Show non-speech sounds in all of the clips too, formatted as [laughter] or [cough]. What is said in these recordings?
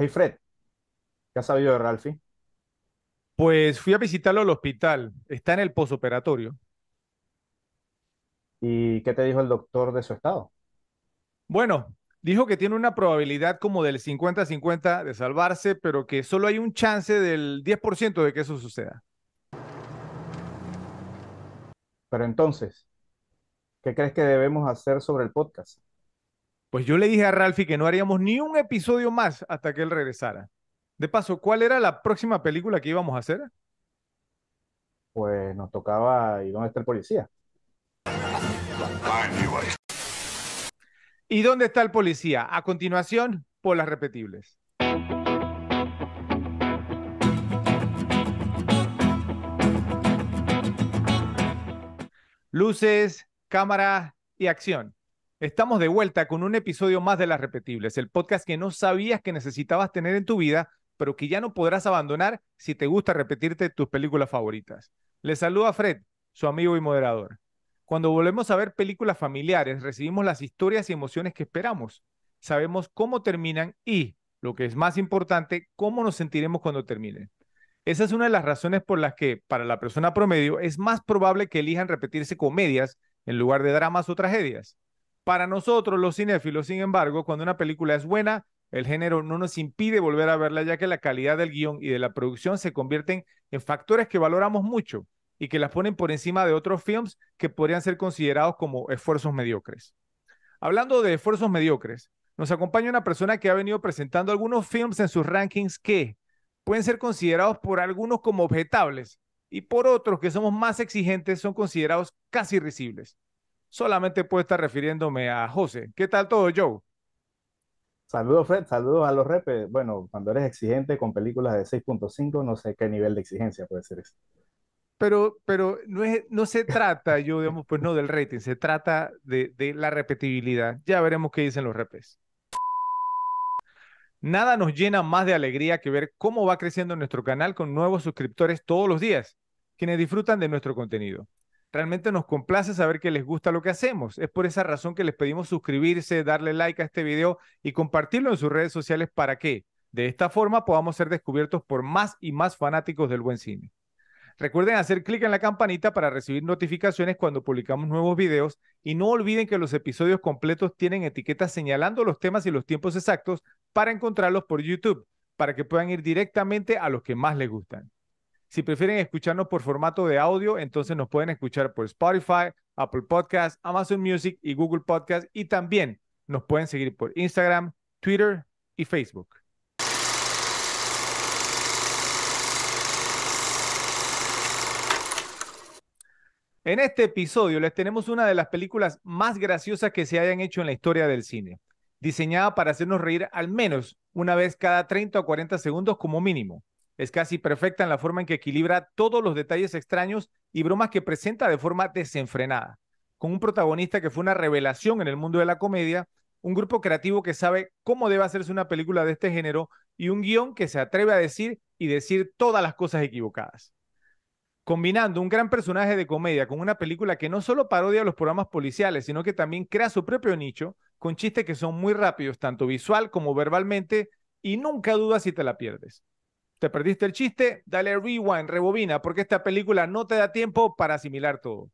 Hey Fred, ¿qué has sabido de Ralphie? Pues fui a visitarlo al hospital. Está en el posoperatorio. ¿Y qué te dijo el doctor de su estado? Bueno, dijo que tiene una probabilidad como del 50-50 de salvarse, pero que solo hay un chance del 10% de que eso suceda. Pero entonces, ¿qué crees que debemos hacer sobre el podcast? Pues yo le dije a Ralphie que no haríamos ni un episodio más hasta que él regresara. De paso, ¿cuál era la próxima película que íbamos a hacer? Pues nos tocaba, ¿y dónde está el policía? ¿Y dónde está el policía? A continuación, por las repetibles. Luces, cámara y acción. Estamos de vuelta con un episodio más de Las Repetibles, el podcast que no sabías que necesitabas tener en tu vida, pero que ya no podrás abandonar si te gusta repetirte tus películas favoritas. Les saluda Fred, su amigo y moderador. Cuando volvemos a ver películas familiares, recibimos las historias y emociones que esperamos. Sabemos cómo terminan y, lo que es más importante, cómo nos sentiremos cuando terminen. Esa es una de las razones por las que, para la persona promedio, es más probable que elijan repetirse comedias en lugar de dramas o tragedias. Para nosotros, los cinéfilos, sin embargo, cuando una película es buena, el género no nos impide volver a verla, ya que la calidad del guion y de la producción se convierten en factores que valoramos mucho y que las ponen por encima de otros films que podrían ser considerados como esfuerzos mediocres. Hablando de esfuerzos mediocres, nos acompaña una persona que ha venido presentando algunos films en sus rankings que pueden ser considerados por algunos como objetables y por otros que somos más exigentes son considerados casi risibles. Solamente puedo estar refiriéndome a José. ¿Qué tal todo, Joe? Saludos Fred, saludos a los repes. Bueno, cuando eres exigente con películas de 6.5, no sé qué nivel de exigencia puede ser eso. Pero, pero no, es, no se trata, yo digamos, pues no del rating, se trata de, de la repetibilidad. Ya veremos qué dicen los repes. Nada nos llena más de alegría que ver cómo va creciendo nuestro canal con nuevos suscriptores todos los días, quienes disfrutan de nuestro contenido. Realmente nos complace saber que les gusta lo que hacemos. Es por esa razón que les pedimos suscribirse, darle like a este video y compartirlo en sus redes sociales para que, de esta forma, podamos ser descubiertos por más y más fanáticos del buen cine. Recuerden hacer clic en la campanita para recibir notificaciones cuando publicamos nuevos videos y no olviden que los episodios completos tienen etiquetas señalando los temas y los tiempos exactos para encontrarlos por YouTube, para que puedan ir directamente a los que más les gustan. Si prefieren escucharnos por formato de audio, entonces nos pueden escuchar por Spotify, Apple Podcasts, Amazon Music y Google Podcasts y también nos pueden seguir por Instagram, Twitter y Facebook. En este episodio les tenemos una de las películas más graciosas que se hayan hecho en la historia del cine, diseñada para hacernos reír al menos una vez cada 30 o 40 segundos como mínimo. Es casi perfecta en la forma en que equilibra todos los detalles extraños y bromas que presenta de forma desenfrenada, con un protagonista que fue una revelación en el mundo de la comedia, un grupo creativo que sabe cómo debe hacerse una película de este género y un guion que se atreve a decir y decir todas las cosas equivocadas combinando un gran personaje de comedia con una película que no solo parodia los programas policiales, sino que también crea su propio nicho, con chistes que son muy rápidos, tanto visual como verbalmente, y nunca dudas si te la pierdes. ¿Te perdiste el chiste? Dale rewind, rebobina, porque esta película no te da tiempo para asimilar todo.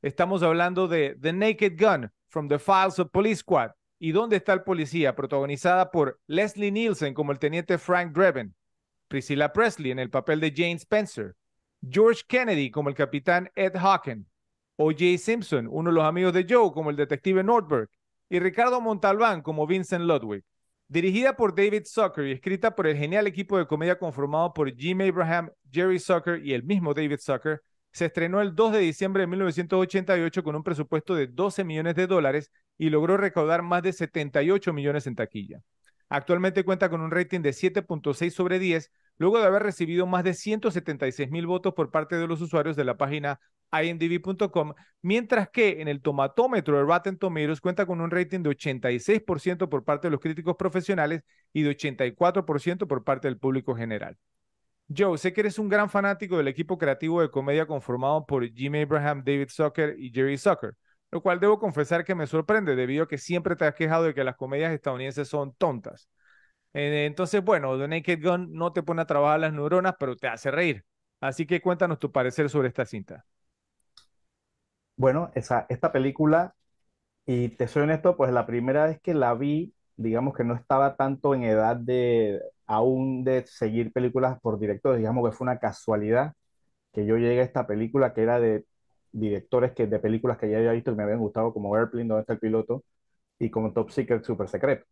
Estamos hablando de The Naked Gun, From the Files of Police Squad, y ¿Dónde está el policía? protagonizada por Leslie Nielsen como el teniente Frank Drebin, Priscilla Presley en el papel de Jane Spencer, George Kennedy como el capitán Ed Hawken, O.J. Simpson, uno de los amigos de Joe, como el detective Nordberg, y Ricardo Montalbán como Vincent Ludwig. Dirigida por David Zucker y escrita por el genial equipo de comedia conformado por Jim Abraham, Jerry Zucker y el mismo David Zucker, se estrenó el 2 de diciembre de 1988 con un presupuesto de 12 millones de dólares y logró recaudar más de 78 millones en taquilla. Actualmente cuenta con un rating de 7.6 sobre 10, luego de haber recibido más de 176 mil votos por parte de los usuarios de la página imdb.com, mientras que en el tomatómetro de Rotten Tomatoes cuenta con un rating de 86% por parte de los críticos profesionales y de 84% por parte del público general. Joe, sé que eres un gran fanático del equipo creativo de comedia conformado por Jim Abraham, David Zucker y Jerry Zucker, lo cual debo confesar que me sorprende debido a que siempre te has quejado de que las comedias estadounidenses son tontas. Eh, entonces, bueno, The Naked Gun no te pone a trabajar las neuronas, pero te hace reír. Así que cuéntanos tu parecer sobre esta cinta. Bueno, esa, esta película, y te soy honesto, pues la primera vez que la vi, digamos que no estaba tanto en edad de aún de seguir películas por directores, digamos que fue una casualidad que yo llegué a esta película que era de directores que, de películas que ya había visto y me habían gustado, como Airplane, donde está el piloto, y como Top Secret, Super Secreto.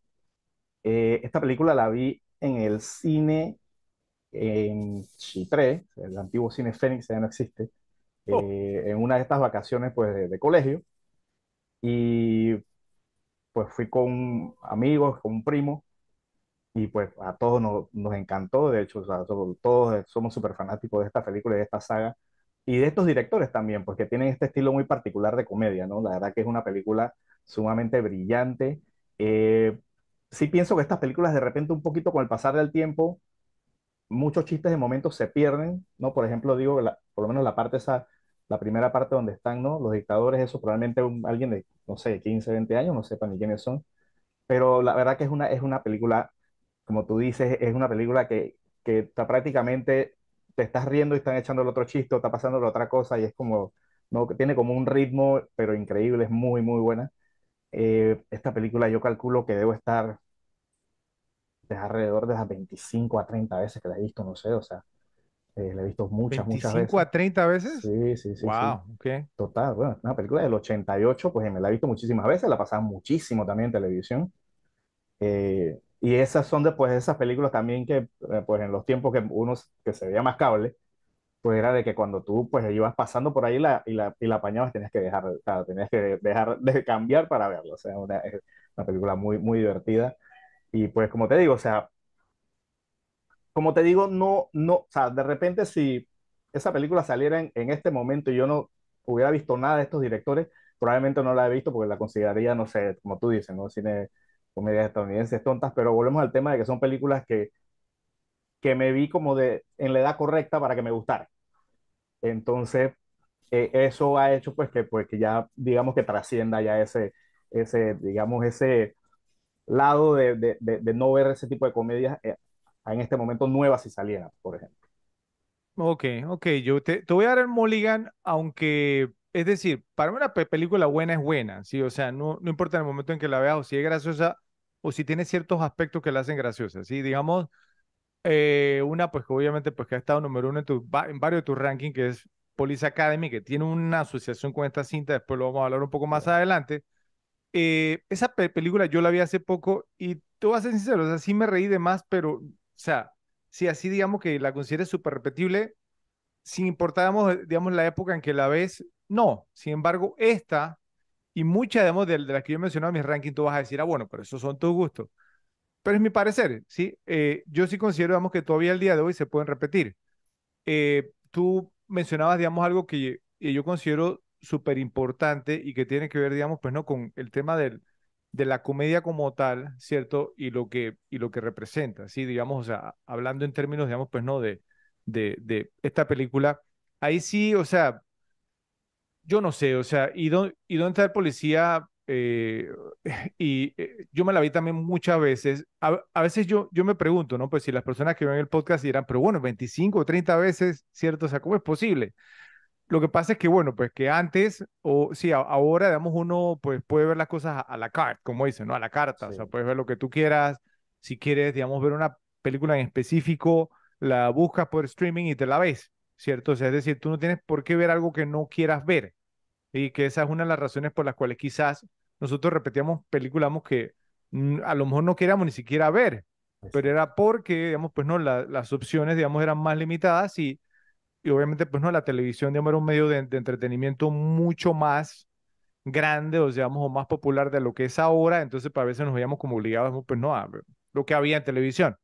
Eh, esta película la vi en el cine en Chitré, el antiguo cine Fénix ya no existe, Oh, eh, en una de estas vacaciones pues de, de colegio y pues fui con amigos, con un primo y pues a todos nos, nos encantó, de hecho, o sea, todos somos súper fanáticos de esta película y de esta saga y de estos directores también, porque tienen este estilo muy particular de comedia, ¿no? La verdad que es una película sumamente brillante. Eh, sí pienso que estas películas de repente un poquito con el pasar del tiempo muchos chistes de momentos se pierden, ¿no? Por ejemplo, digo, la- por lo menos la parte esa, la primera parte donde están, ¿no? Los dictadores, eso probablemente un- alguien de, no sé, 15 20 años, no sepa ni quiénes son, pero la verdad que es una, es una película, como tú dices, es una película que, que está prácticamente, te estás riendo y están echando el otro chiste está pasando la otra cosa y es como, ¿no? Que Tiene como un ritmo, pero increíble, es muy, muy buena. Eh, esta película yo calculo que debo estar de alrededor de las 25 a 30 veces que la he visto, no sé, o sea, Eh, la he visto muchas, muchas 25 veces. a 30 veces. Sí, sí, sí, sí. Wow, ok. Total, bueno, una película del 88, pues me la he visto muchísimas veces, la pasaba muchísimo también en televisión. Eh, y esas son después de esas películas también que, eh, pues en los tiempos que uno que se veía más cable, pues era de que cuando tú pues ibas pasando por ahí la, y, la, y la apañabas, tenías que dejar, o sea, tenías que dejar de cambiar para verlo. O sea, una, es una película muy, muy divertida. Y pues como te digo, o sea, como te digo, no, no, o sea, de repente si esa película saliera en, en este momento y yo no hubiera visto nada de estos directores, probablemente no la he visto porque la consideraría, no sé, como tú dices, ¿no? Cine, comedias estadounidenses tontas, pero volvemos al tema de que son películas que, que me vi como de, en la edad correcta para que me gustara. Entonces, eh, eso ha hecho pues que, pues que ya, digamos que trascienda ya ese, ese, digamos, ese lado de, de, de, de no ver ese tipo de comedias eh, en este momento nuevas si salieran, por ejemplo. Ok, ok, yo te, te voy a dar el Mulligan, aunque, es decir, para mí una pe- película buena es buena, ¿sí? O sea, no, no importa en el momento en que la veas o si es graciosa o si tiene ciertos aspectos que la hacen graciosa, ¿sí? Digamos, eh, una, pues que obviamente, pues que ha estado número uno en, tu, en varios de tus rankings, que es Police Academy, que tiene una asociación con esta cinta, después lo vamos a hablar un poco más adelante. Eh, esa pe- película yo la vi hace poco y te voy a ser sincero, o sea, sí me reí de más, pero, sea, si así digamos que la consideres súper repetible, sin importar, digamos, la época en que la ves, no. Sin embargo, esta y muchas, de, de las que yo he mencionado en mis rankings, tú vas a decir, ah, bueno, pero esos son tus gustos. Pero es mi parecer, ¿sí? Eh, yo sí considero, digamos, que todavía el día de hoy se pueden repetir. Eh, tú mencionabas, digamos, algo que yo considero súper importante y que tiene que ver, digamos, pues, ¿no? Con el tema del, de la comedia como tal, ¿cierto? Y lo que, y lo que representa, ¿sí? Digamos, o sea, hablando en términos, digamos, pues, ¿no? De, de, de esta película, ahí sí, o sea, yo no sé, o sea, ¿y, dó- y dónde está el policía? Eh, [laughs] y eh, yo me la vi también muchas veces. A, a veces yo, yo me pregunto, ¿no? Pues si las personas que ven el podcast dirán, pero bueno, 25 o 30 veces, ¿cierto? O sea, ¿cómo es posible? Lo que pasa es que, bueno, pues que antes, o sí, a- ahora, digamos, uno pues puede ver las cosas a, a la carte, como dicen, ¿no? A la carta, o sea, Sí, puedes ver lo que tú quieras. Si quieres, digamos, ver una película en específico, la buscas por streaming y te la ves, ¿cierto? O sea, es decir, tú no tienes por qué ver algo que no quieras ver. Y que esa es una de las razones por las cuales quizás nosotros repetíamos películas que mm, a lo mejor no queríamos ni siquiera ver, pero era porque, digamos, pues no, la- las opciones, digamos, eran más limitadas y, y obviamente, pues no, la televisión, digamos, era un medio de, entretenimiento mucho más grande, o digamos, o más popular de lo que es ahora, entonces, pues, a veces nos veíamos como obligados, pues no, a lo que había en televisión.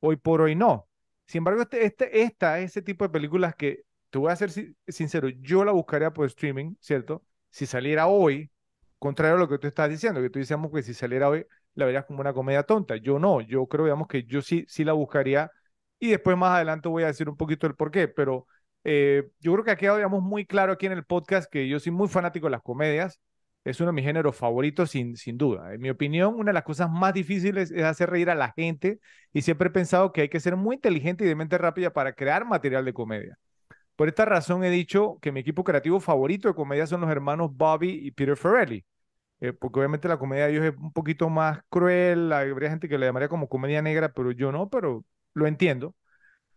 Hoy por hoy no. Sin embargo, este, este, esta, ese tipo de películas que, te voy a ser si- sincero, yo la buscaría por streaming, ¿cierto? Si saliera hoy, contrario a lo que tú estás diciendo, que tú decíamos que si saliera hoy, la verías como una comedia tonta. Yo no, yo creo, digamos, que yo sí, sí la buscaría y después más adelante voy a decir un poquito el por qué, pero eh, yo creo que ha quedado, digamos, muy claro aquí en el podcast que yo soy muy fanático de las comedias. es uno de mis géneros favoritos sin, sin duda. En mi opinión, una de las cosas más difíciles es hacer reír a la gente y siempre he pensado que hay que ser muy inteligente y de mente rápida para crear material de comedia. Por esta razón he dicho que mi equipo creativo favorito de comedia son los hermanos Bobby y Peter Farrelly, eh, porque obviamente la comedia de ellos es un poquito más cruel, habría gente que le llamaría como comedia negra, pero yo no, pero lo entiendo.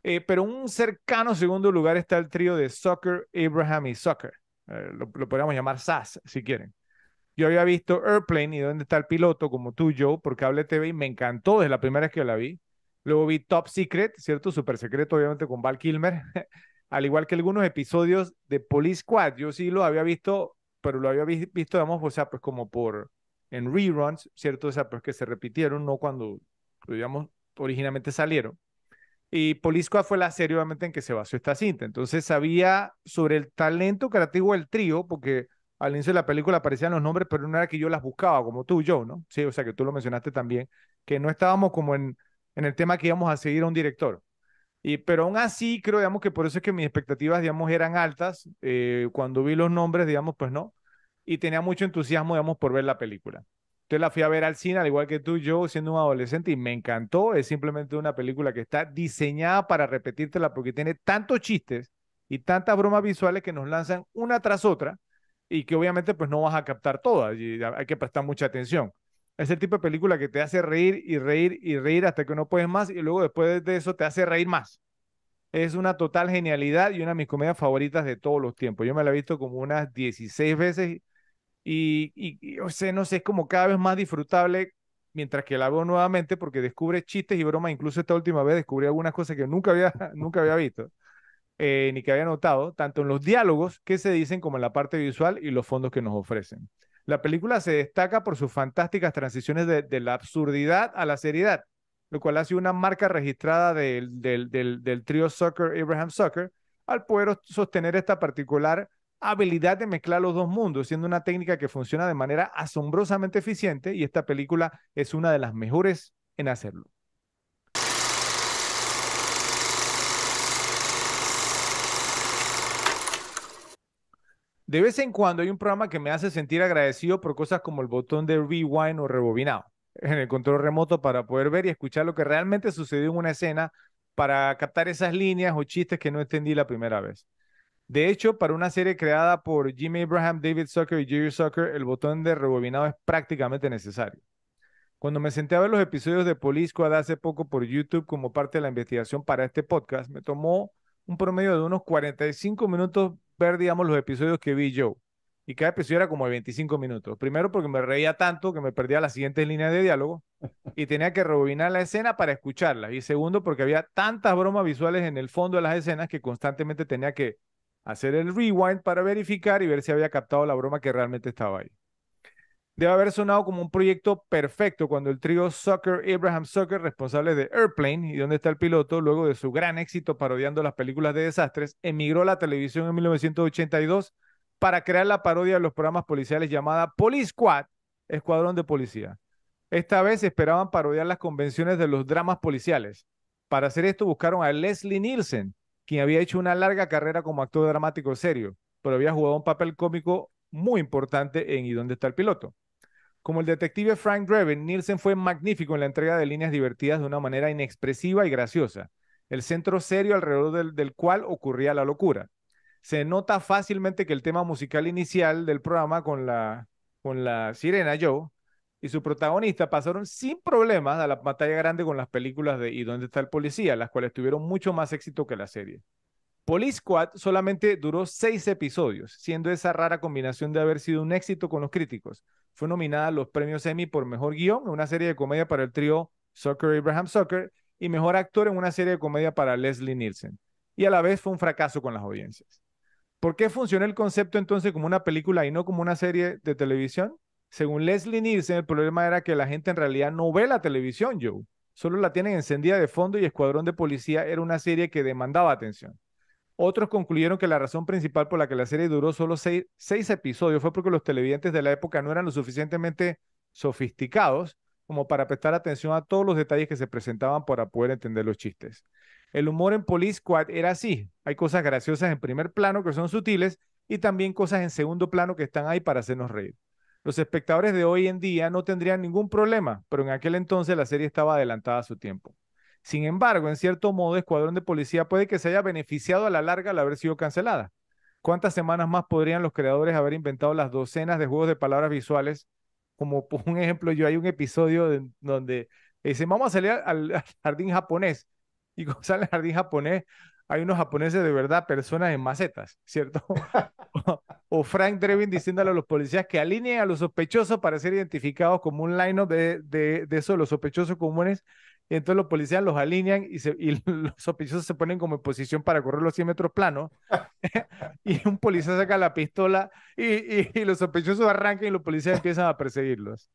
Eh, pero un cercano segundo lugar está el trío de Soccer, Abraham y Soccer. Eh, lo, lo podríamos llamar SAS, si quieren. Yo había visto Airplane y dónde está el piloto, como tú, Joe, por cable TV y me encantó desde la primera vez que la vi. Luego vi Top Secret, ¿cierto? Super secreto, obviamente, con Val Kilmer. [laughs] Al igual que algunos episodios de Police Squad. Yo sí lo había visto, pero lo había visto, digamos, o sea, pues como por en reruns, ¿cierto? O sea, pues que se repitieron, no cuando, digamos, originalmente salieron. Y Police Squad fue la serie, obviamente, en que se basó esta cinta. Entonces sabía sobre el talento creativo del trío, porque al inicio de la película aparecían los nombres, pero no era que yo las buscaba, como tú y yo, ¿no? Sí, o sea, que tú lo mencionaste también, que no estábamos como en, en el tema que íbamos a seguir a un director. Y, pero aún así, creo, digamos, que por eso es que mis expectativas, digamos, eran altas. Eh, cuando vi los nombres, digamos, pues no. Y tenía mucho entusiasmo, digamos, por ver la película. Entonces la fui a ver al cine, al igual que tú yo, siendo un adolescente, y me encantó. Es simplemente una película que está diseñada para repetírtela porque tiene tantos chistes y tantas bromas visuales que nos lanzan una tras otra y que obviamente pues no vas a captar todas y hay que prestar mucha atención. Es el tipo de película que te hace reír y reír y reír hasta que no puedes más y luego después de eso te hace reír más. Es una total genialidad y una de mis comedias favoritas de todos los tiempos. Yo me la he visto como unas 16 veces y, y, sea, no sé, es como cada vez más disfrutable mientras que la veo nuevamente porque descubre chistes y bromas. Incluso esta última vez descubrí algunas cosas que nunca había, [laughs] nunca había visto, eh, ni que había notado, tanto en los diálogos que se dicen como en la parte visual y los fondos que nos ofrecen. La película se destaca por sus fantásticas transiciones de, la absurdidad a la seriedad, lo cual hace una marca registrada del, del, del, del trío Soccer, Abraham Soccer, al poder sostener esta particular habilidad de mezclar los dos mundos, siendo una técnica que funciona de manera asombrosamente eficiente y esta película es una de las mejores en hacerlo. De vez en cuando hay un programa que me hace sentir agradecido por cosas como el botón de rewind o rebobinado en el control remoto para poder ver y escuchar lo que realmente sucedió en una escena para captar esas líneas o chistes que no entendí la primera vez. De hecho, para una serie creada por Jimmy Abraham, David Zucker y Jerry Zucker, el botón de rebobinado es prácticamente necesario. Cuando me senté a ver los episodios de Police Squad hace poco por YouTube como parte de la investigación para este podcast, me tomó un promedio de unos 45 minutos ver, digamos, los episodios que vi yo. Y cada episodio era como de 25 minutos. Primero porque me reía tanto que me perdía las siguientes líneas de diálogo y tenía que rebobinar la escena para escucharla. Y segundo porque había tantas bromas visuales en el fondo de las escenas que constantemente tenía que hacer el rewind para verificar y ver si había captado la broma que realmente estaba ahí. Debe haber sonado como un proyecto perfecto cuando el trío Sucker, Abraham Sucker, responsable de Airplane y donde está el piloto, luego de su gran éxito parodiando las películas de desastres, emigró a la televisión en 1982 para crear la parodia de los programas policiales llamada Police Squad, Escuadrón de Policía. Esta vez esperaban parodiar las convenciones de los dramas policiales. Para hacer esto buscaron a Leslie Nielsen, quien había hecho una larga carrera como actor dramático serio, pero había jugado un papel cómico muy importante en ¿Y dónde está el piloto? Como el detective Frank Drebin, Nielsen fue magnífico en la entrega de líneas divertidas de una manera inexpresiva y graciosa, el centro serio alrededor del, del cual ocurría la locura. Se nota fácilmente que el tema musical inicial del programa con la, con la sirena Joe y su protagonista pasaron sin problemas a la pantalla grande con las películas de ¿Y dónde está el policía?, las cuales tuvieron mucho más éxito que la serie. Police Squad solamente duró seis episodios, siendo esa rara combinación de haber sido un éxito con los críticos. Fue nominada a los premios Emmy por Mejor Guión en una serie de comedia para el trío Soccer Abraham Soccer y Mejor Actor en una serie de comedia para Leslie Nielsen. Y a la vez fue un fracaso con las audiencias. ¿Por qué funcionó el concepto entonces como una película y no como una serie de televisión? Según Leslie Nielsen, el problema era que la gente en realidad no ve la televisión, Joe. Solo la tienen encendida de fondo y Escuadrón de Policía era una serie que demandaba atención. Otros concluyeron que la razón principal por la que la serie duró solo seis, episodios fue porque los televidentes de la época no eran lo suficientemente sofisticados como para prestar atención a todos los detalles que se presentaban para poder entender los chistes. El humor en Police Squad era así. Hay cosas graciosas en primer plano que son sutiles y también cosas en segundo plano que están ahí para hacernos reír. Los espectadores de hoy en día no tendrían ningún problema, pero en aquel entonces la serie estaba adelantada a su tiempo. Sin embargo, en cierto modo, Escuadrón de Policía puede que se haya beneficiado a la larga al haber sido cancelada. ¿Cuántas semanas más podrían los creadores haber inventado las docenas de juegos de palabras visuales? Como [laughs] un ejemplo, yo hay un episodio de- donde dicen, vamos a salir al, al jardín japonés. Y cuando sale al jardín japonés, hay unos japoneses de verdad, personas en macetas, ¿cierto? [laughs] O, Frank Drebin diciéndole a los policías que alineen a los sospechosos para ser identificados como un line-up de, de, de eso, los sospechosos comunes. Y entonces los policías los alinean y, [laughs] los sospechosos se ponen como en posición para correr los 100 metros planos. [laughs] y un policía saca la pistola y, y los sospechosos arrancan y los policías empiezan a perseguirlos.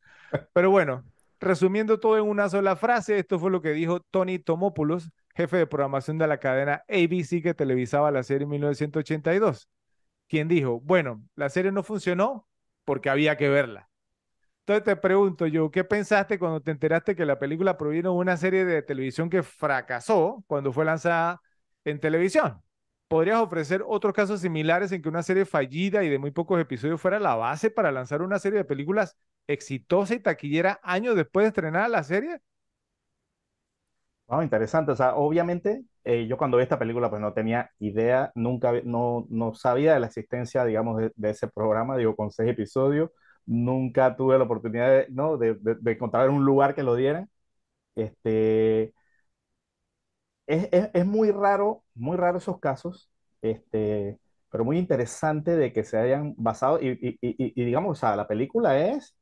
Pero bueno, resumiendo todo en una sola frase, esto fue lo que dijo Tony Tomopoulos, jefe de programación de la cadena ABC que televisaba la serie en 1982, quien dijo, bueno, la serie no funcionó porque había que verla. Entonces te pregunto yo, ¿qué pensaste cuando te enteraste que la película provino de una serie de televisión que fracasó cuando fue lanzada en televisión? ¿Podrías ofrecer otros casos similares en que una serie fallida y de muy pocos episodios fuera la base para lanzar una serie de películas exitosa y taquillera años después de estrenar la serie? No, interesante. O sea, obviamente, eh, yo cuando vi esta película, pues no tenía idea, nunca, no, no sabía de la existencia, digamos, de, de ese programa, digo, con seis episodios. Nunca tuve la oportunidad de, ¿no? de, de- de encontrar un lugar que lo dieran. Este, es, es, es muy raro, muy raro esos casos, este, pero muy interesante de que se hayan basado, y, y, y, y digamos, o sea, la película es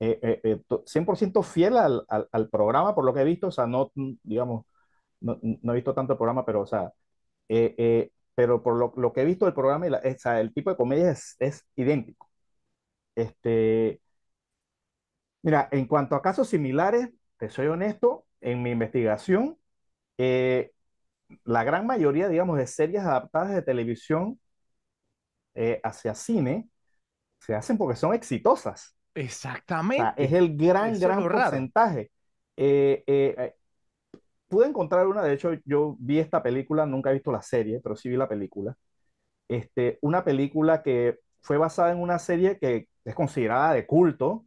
eh, eh, eh, to- 100% fiel al, al, al programa, por lo que he visto, o sea, no, mm, digamos, no, no he visto tanto el programa, pero, o sea, eh, eh, pero por lo, lo que he visto del programa, la- o sea, el tipo de comedia es, es idéntico. Este, mira, en cuanto a casos similares, te soy honesto, en mi investigación, eh, la gran mayoría, digamos, de series adaptadas de televisión eh, hacia cine se hacen porque son exitosas. O sea, es Exactamente. el gran, Eso gran porcentaje. Eh, eh, eh, pude encontrar una, de hecho, yo vi esta película, nunca he visto la serie, pero sí vi la película. Este, una película que fue basada en una serie que es considerada de culto,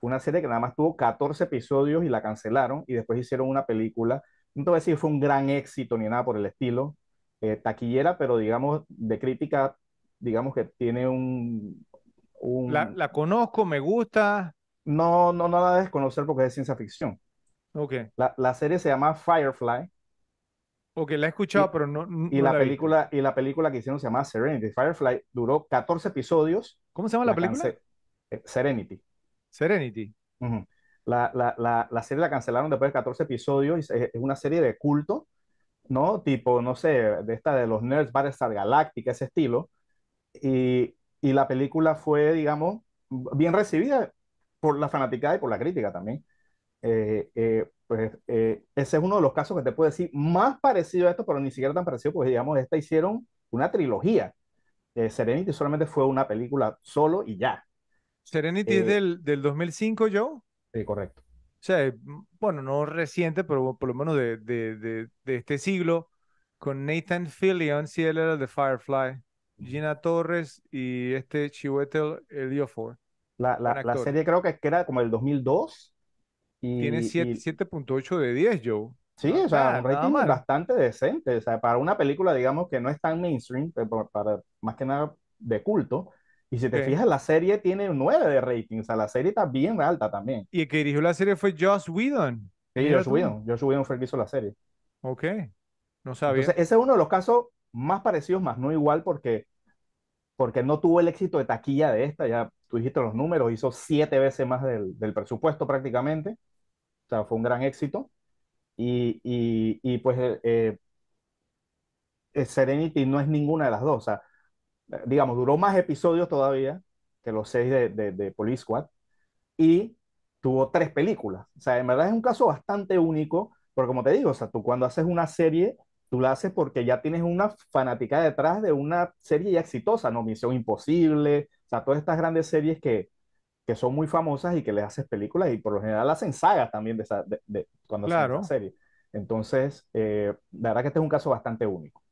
una serie que nada más tuvo 14 episodios y la cancelaron y después hicieron una película. No te voy a decir fue un gran éxito ni nada por el estilo, eh, taquillera, pero digamos de crítica, digamos que tiene un, La, un la conozco, me gusta. no, no, no la debes conocer porque es de ciencia ficción. Ok, La, la serie se llama Firefly ok, la he escuchado, y, pero no, no y la película, y la película que hicieron se llama Serenity. Firefly duró 14 episodios, ¿Cómo se llama la la película? eh, Serenity. Serenity. Ujú. La, la, la, la serie la cancelaron después de 14 episodios y es una serie de culto, ¿no? Tipo, no sé, de esta de los nerds, Battlestar Galactica, ese estilo. Y, y la película fue, digamos, bien recibida por la fanaticada y por la crítica también. Eh, eh, pues eh, ese es uno de los casos que te puedo decir más parecido a esto, pero ni siquiera tan parecido, pues digamos, esta hicieron una trilogía. Eh, Serenity solamente fue una película solo y ya. Serenity es Eh, del, del 2005, yo. Sí, correcto. O sea, eh, bueno, no reciente, pero por lo menos de, de, de, de este siglo, con Nathan Fillion, sí, él era de Firefly, Gina Torres y este Chiwetel Ejiofor, La, la, la serie creo que, era como el 2002 Tiene y, y 7.8 de 10, Joe. sí, Not o sea, un rating mal. bastante decente. O sea, para una película, digamos, que no es tan mainstream, pero para, más que nada de culto. Y si te fijas, la serie tiene un 9 de rating, o sea, la serie está bien alta también. Y el que dirigió la serie fue Joss Whedon. Sí, tú. Whedon, Josh Whedon fue el que hizo la serie. Ok, no sabía. Entonces, ese es uno de los casos más parecidos, más no igual, porque, porque no tuvo el éxito de taquilla de esta. Ya tú dijiste los números, hizo siete veces más del, del presupuesto prácticamente. O sea, fue un gran éxito. Y, y, y pues eh, eh, Serenity no es ninguna de las dos. O sea, digamos, duró más episodios todavía que los seis de, de, de Police Squad y tuvo tres películas. O sea, en verdad es un caso bastante único, porque como te digo, o sea, tú cuando haces una serie, tú la haces porque ya tienes una fanática detrás de una serie ya exitosa, ¿no? Misión Imposible, o sea, todas estas grandes series que, que son muy famosas y que les haces películas y por lo general hacen sagas también de, esa, de, de cuando hacen Claro. serie. Entonces, eh, la verdad que este es un caso bastante único.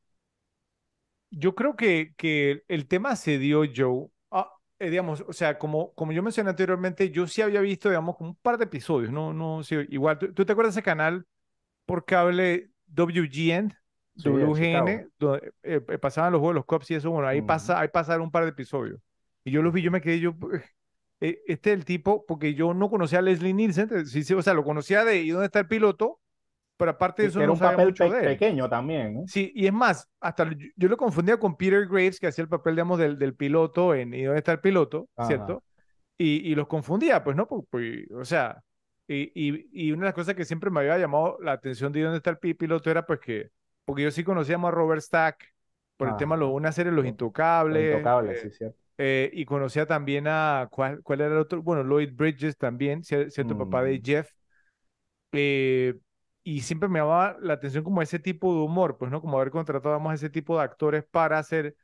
Yo creo que, que el tema se dio, Joe. Ah, eh, digamos, o sea, como, como yo mencioné anteriormente, yo sí había visto, digamos, como un par de episodios, no, no, sí, igual, ¿tú, tú te acuerdas de ese canal por cable WGN? Sí, WGN, donde eh, eh, pasaban los juegos, los Cops y eso, bueno, ahí, pasa, ahí pasaron un par de episodios. Y yo los vi, yo me quedé, yo, eh, este es el tipo, porque yo no conocía a Leslie Nielsen, eh, sí, sí, o sea, lo conocía de ¿y dónde está el piloto? Pero aparte de eso era no un papel mucho pe- de él. pequeño también, ¿no? Sí, y es más, hasta yo, yo lo confundía con Peter Graves, que hacía el papel, digamos, del, del piloto en ¿Y dónde está el piloto? Ajá. ¿Cierto? Y, y los confundía, pues, ¿no? Pues, pues, o sea, y, y, y una de las cosas que siempre me había llamado la atención de ¿Y dónde está el pi- piloto? era, pues, que, porque yo sí conocíamos a Robert Stack por el tema de una serie Los Los Intocables, intocables, eh, sí, cierto. eh, y conocía también a, ¿cuál, cuál era el otro? Bueno, Lloyd Bridges también, cier- cierto, papá de Mm, Jeff. Eh, y siempre me llamaba la atención como ese tipo de humor, pues, ¿no? Como haber contratado, a ese tipo de actores para hacer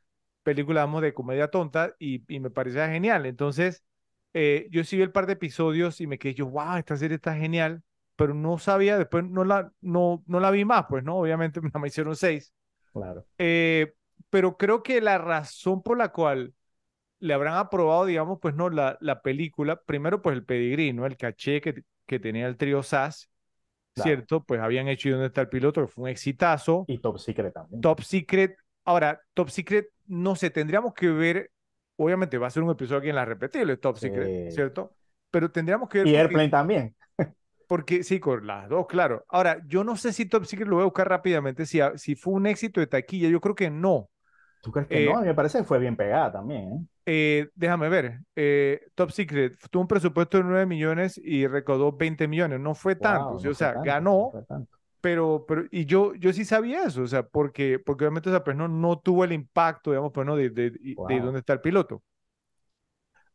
películas, vamos, de comedia tonta y, y me parecía genial. Entonces, eh, yo sí vi el par de episodios y me quedé yo, wow, esta serie está genial, pero no sabía, después no la, no, no la vi más, pues, ¿no? Obviamente [laughs] me hicieron seis. claro. Eh, pero creo que la razón por la cual le habrán aprobado, digamos, pues no, la, la película, primero pues el pedigrí, ¿no? El caché que, que tenía el trío SAS, Claro. ¿cierto? Pues habían hecho ¿Y dónde está el piloto? Que fue un exitazo. Y Top Secret también. Top Secret, ahora, Top Secret, no sé, tendríamos que ver, obviamente va a ser un episodio aquí en la repetible, Top Secret. ¿cierto? Pero tendríamos que ver Y porque- Airplane también. porque sí, con las dos, claro. Ahora, yo no sé si Top Secret lo voy a buscar rápidamente, si, si fue un éxito de taquilla, yo creo que no. ¿Tú crees que Eh, no? A mí me parece que fue bien pegada también, ¿eh? Eh, déjame ver, eh, Top Secret tuvo un presupuesto de 9 millones y recaudó 20 millones, no fue tanto, Wow, no o sea, tanto, ganó, no pero, pero, y yo, yo sí sabía eso, o sea, porque, porque obviamente, o sea, pues no, no tuvo el impacto, digamos, pues no, de, de, de Wow. dónde está el piloto.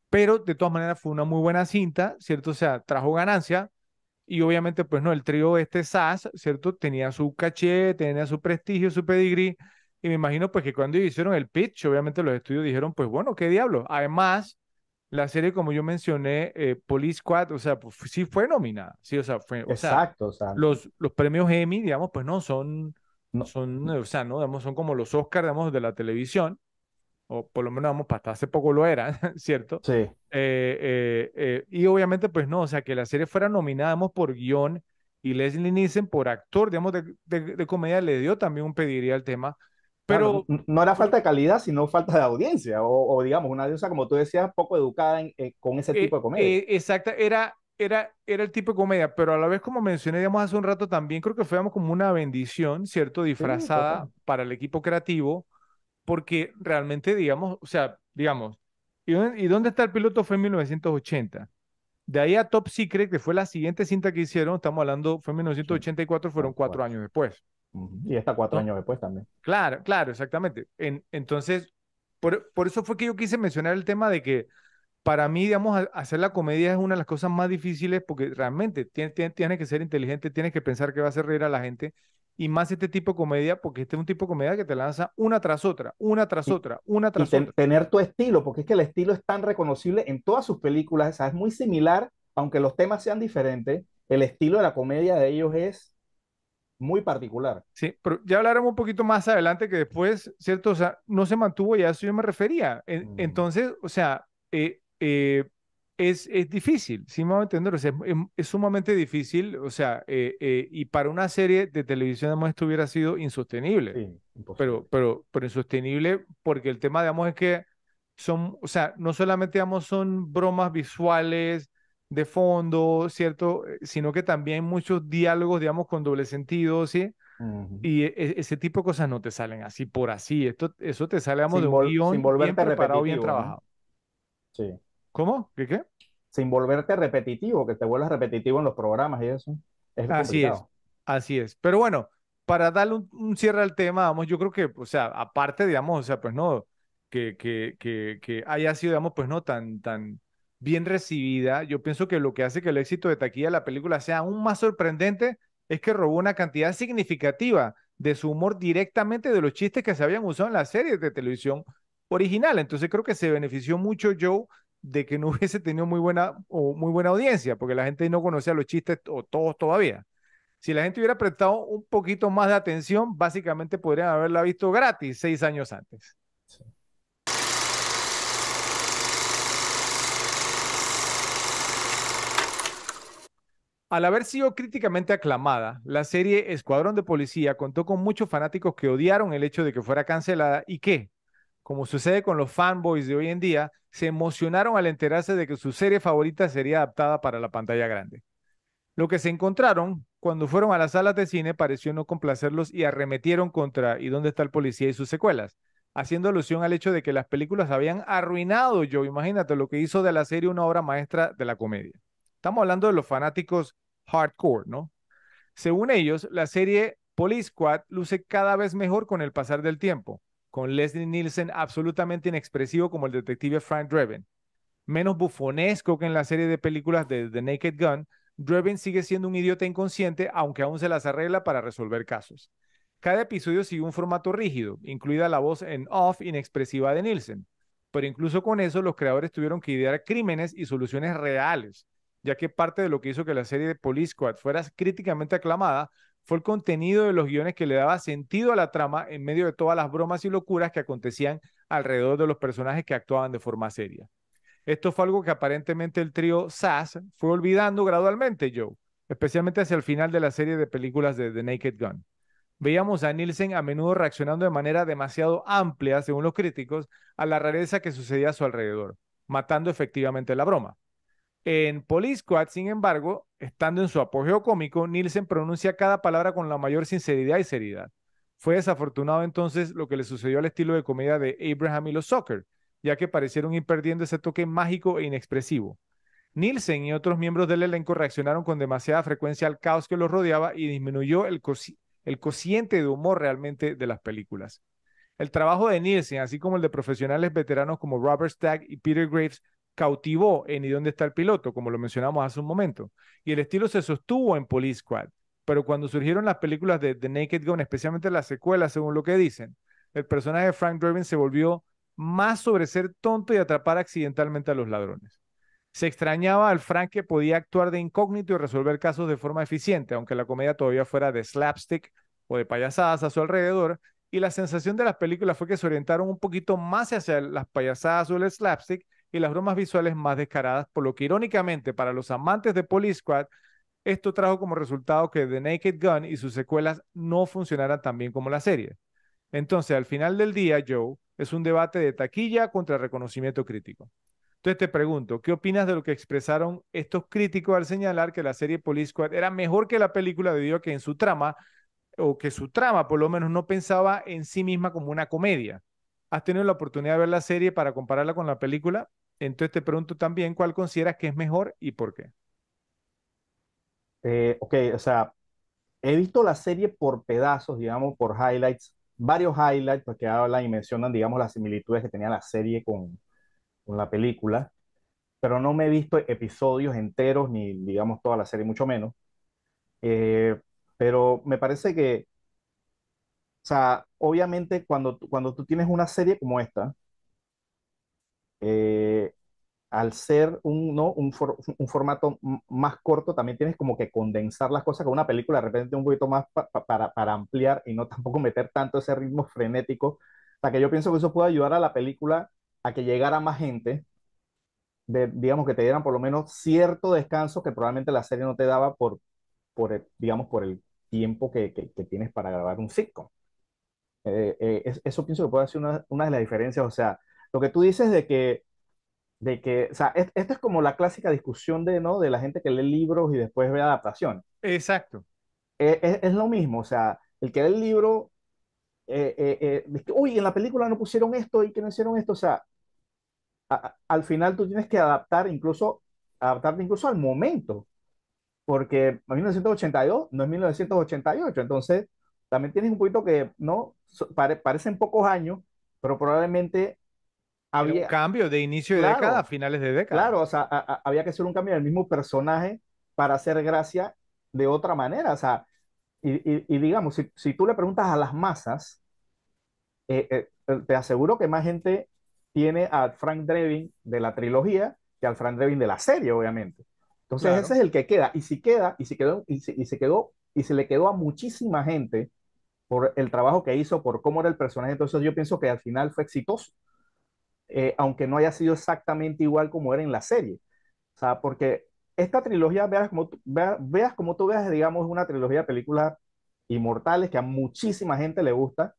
Pero de todas maneras fue una muy buena cinta, ¿cierto? O sea, trajo ganancia y obviamente, pues no, el trío este SAS, ¿cierto? Tenía su caché, tenía su prestigio, su pedigrí. Y me imagino pues que cuando hicieron el pitch, obviamente los estudios dijeron, pues bueno, qué diablo. Además, la serie, como yo mencioné, eh, Police Squad, o sea, pues sí fue nominada, sí, o sea, fue, o sea, Exacto, o sea, los, los premios Emmy, digamos, pues no, son, no, son, o sea, no, digamos, son como los Oscars, digamos, de la televisión, o por lo menos, digamos, hasta hace poco lo eran, [laughs] ¿cierto? sí, Eh, eh, eh, y obviamente, pues no, o sea, que la serie fuera nominada, digamos, por guion y Leslie Nielsen por actor, digamos, de, de, de comedia, le dio también un pediría al tema. Claro, Pero, n- no era falta de calidad, sino falta de audiencia, o, o digamos, una audiencia, como tú decías, poco educada en- eh, con ese eh, tipo de comedia. eh, exacta, era, era, era el tipo de comedia, pero a la vez, como mencioné, digamos, hace un rato también, creo que fue, digamos, como una bendición, ¿cierto? Disfrazada total. para el equipo creativo, porque realmente, digamos, o sea, digamos, ¿y dónde, y dónde está el piloto? Fue en 1980. De ahí a Top Secret, que fue la siguiente cinta que hicieron, estamos hablando, fue en 1984, fueron cuatro. años después. Y está cuatro ¿no? años después también. Claro, claro, exactamente. En- entonces, por, por eso fue que yo quise mencionar el tema de que para mí, digamos, hacer la comedia es una de las cosas más difíciles porque realmente tiene, tiene, tiene que ser inteligente, tienes que pensar que va a hacer reír a la gente y más este tipo de comedia porque este es un tipo de comedia que te lanza una tras otra, una tras Y, otra, una y tras ten- otra. tener tu estilo, porque es que el estilo es tan reconocible en todas sus películas, o sea, es muy similar, aunque los temas sean diferentes, el estilo de la comedia de ellos es muy particular. Sí, pero ya hablaremos un poquito más adelante que después, ¿cierto? O sea, no se mantuvo y a eso yo me refería. En- Mm. entonces, o sea, eh, eh, es, es difícil, ¿sí me va a entender? O sea, es, es- sumamente difícil, o sea, eh, eh, y para una serie de televisión, además, esto hubiera sido insostenible, Sí, pero, pero, pero insostenible porque el tema, digamos, es que son, o sea, no solamente, digamos, son bromas visuales de fondo, ¿cierto? Eh, Sino que también muchos diálogos, digamos, con doble sentido, ¿sí? Y e- e- ese tipo de cosas no te salen así por así. Esto, eso te sale, digamos, de Sin, un vol- sin guion bien preparado, bien trabajado. Sí. ¿Cómo? ¿Qué qué? Sin volverte repetitivo, que te vuelvas repetitivo en los programas y eso. Es Así es, así es. Pero bueno, para darle un, un cierre al tema, vamos, yo creo que, o sea, aparte, digamos, o sea, pues no, que, que, que, que haya sido, digamos, pues no tan, tan bien recibida, yo pienso que lo que hace que el éxito de taquilla de la película sea aún más sorprendente es que robó una cantidad significativa de su humor directamente de los chistes que se habían usado en las series de televisión original. Entonces creo que se benefició mucho Joe de que no [laughs] hubiese tenido muy buena o muy buena audiencia, porque la gente no conocía los chistes o todos todavía. Si la gente hubiera prestado un poquito más de atención, básicamente podrían haberla visto gratis seis años antes. Sí. Al haber sido críticamente aclamada, la serie Escuadrón de Policía contó con muchos fanáticos que odiaron el hecho de que fuera cancelada y que, como sucede con los fanboys de hoy en día, se emocionaron al enterarse de que su serie favorita sería adaptada para la pantalla grande. Lo que se encontraron cuando fueron a las salas de cine pareció no complacerlos y arremetieron contra ¿Y dónde está el policía? y sus secuelas, haciendo alusión al hecho de que las películas habían arruinado yo, imagínate lo que hizo de la serie una obra maestra de la comedia. Estamos hablando de los fanáticos hardcore, ¿no? Según ellos, la serie Police Squad luce cada vez mejor con el pasar del tiempo, con Leslie Nielsen absolutamente inexpresivo como el detective Frank Drebin, menos bufonesco que en la serie de películas de The Naked Gun, Drebin sigue siendo un idiota inconsciente, aunque aún se las arregla para resolver casos. Cada episodio sigue un formato rígido, incluida la voz en off inexpresiva de Nielsen. Pero incluso con eso, los creadores tuvieron que idear crímenes y soluciones reales, ya que parte de lo que hizo que la serie de Police Squad fuera críticamente aclamada fue el contenido de los guiones que le daba sentido a la trama en medio de todas las bromas y locuras que acontecían alrededor de los personajes que actuaban de forma seria. Esto fue algo que aparentemente el trío SAS fue olvidando gradualmente, Joe, especialmente hacia el final de la serie de películas de The Naked Gun. Veíamos a Nielsen a menudo reaccionando de manera demasiado amplia, según los críticos, a la rareza que sucedía a su alrededor, matando efectivamente la broma. En Police Squad, sin embargo, estando en su apogeo cómico, Nielsen pronuncia cada palabra con la mayor sinceridad y seriedad. Fue desafortunado entonces lo que le sucedió al estilo de comedia de Abraham y los Soccer, ya que parecieron ir perdiendo ese toque mágico e inexpresivo. Nielsen y otros miembros del elenco reaccionaron con demasiada frecuencia al caos que los rodeaba y disminuyó el, el cociente de humor realmente de las películas. El trabajo de Nielsen, así como el de profesionales veteranos como Robert Stagg y Peter Graves, cautivó en ¿Y dónde está el piloto?, como lo mencionamos hace un momento, y el estilo se sostuvo en Police Squad. Pero cuando surgieron las películas de The Naked Gun, especialmente las secuelas, según lo que dicen, el personaje de Frank Drebin se volvió más sobre ser tonto y atrapar accidentalmente a los ladrones. Se extrañaba al Frank que podía actuar de incógnito y resolver casos de forma eficiente, aunque la comedia todavía fuera de slapstick o de payasadas a su alrededor, y la sensación de las películas fue que se orientaron un poquito más hacia las payasadas o el slapstick y las bromas visuales más descaradas, por lo que irónicamente para los amantes de Police Squad, esto trajo como resultado que The Naked Gun y sus secuelas no funcionaran tan bien como la serie. Entonces, al final del día, Joe, es un debate de taquilla contra reconocimiento crítico. Entonces te pregunto, ¿qué opinas de lo que expresaron estos críticos al señalar que la serie Police Squad era mejor que la película debido a que en su trama, o que su trama por lo menos no pensaba en sí misma como una comedia? ¿Has tenido la oportunidad de ver la serie para compararla con la película? Entonces te pregunto también cuál consideras que es mejor y por qué. Eh, ok, o sea, he visto la serie por pedazos, digamos, por highlights, varios highlights porque hablan y mencionan, digamos, las similitudes que tenía la serie con, con la película, pero no me he visto episodios enteros ni, digamos, toda la serie, mucho menos. Eh, pero me parece que, o sea, obviamente cuando, cuando tú tienes una serie como esta, eh, al ser un, ¿no? un, un, formato más corto, también tienes como que condensar las cosas con una película de repente un poquito más para, para, ampliar y no [laughs] tampoco meter tanto ese ritmo frenético. para que yo pienso que eso puede ayudar a la película a que llegara más gente, de, digamos que te dieran por lo menos cierto descanso que probablemente la serie no te daba por, por digamos, por el tiempo que, que, tienes para grabar un sitcom. Eh, eh, eso pienso que puede ser una, una de las diferencias, o sea, lo que tú dices de que, de que, o sea, esta es como la clásica discusión de, ¿no? de la gente que lee libros y después ve adaptación. Exacto. Es, es, lo mismo, o sea, el que lee el libro, eh, eh, eh que, uy, en la película no pusieron esto y que no hicieron esto, o sea, al final tú tienes que adaptar incluso, adaptarte incluso al momento, porque 1982 no es 1988, entonces también tienes un poquito que, ¿no? parecen pocos años, pero probablemente había un cambio de inicio de década finales de década. Claro, o sea, había que hacer un cambio del mismo personaje para hacer gracia de otra manera. O sea, y, digamos, si, si, tú le preguntas a las masas, eh, eh, te aseguro que más gente tiene a Frank Drebin de la trilogía que al Frank Drebin de la serie, obviamente. Entonces ese es el que queda. Y si queda, y si quedó, y y se quedó, y se le quedó a muchísima gente por el trabajo que hizo, por cómo era el personaje, entonces yo pienso que al final fue exitoso. Eh, aunque no haya sido exactamente igual como era en la serie. O sea, porque esta trilogía, veas como, tú- vea- veas como tú veas, digamos, una trilogía de películas inmortales que a muchísima gente le gusta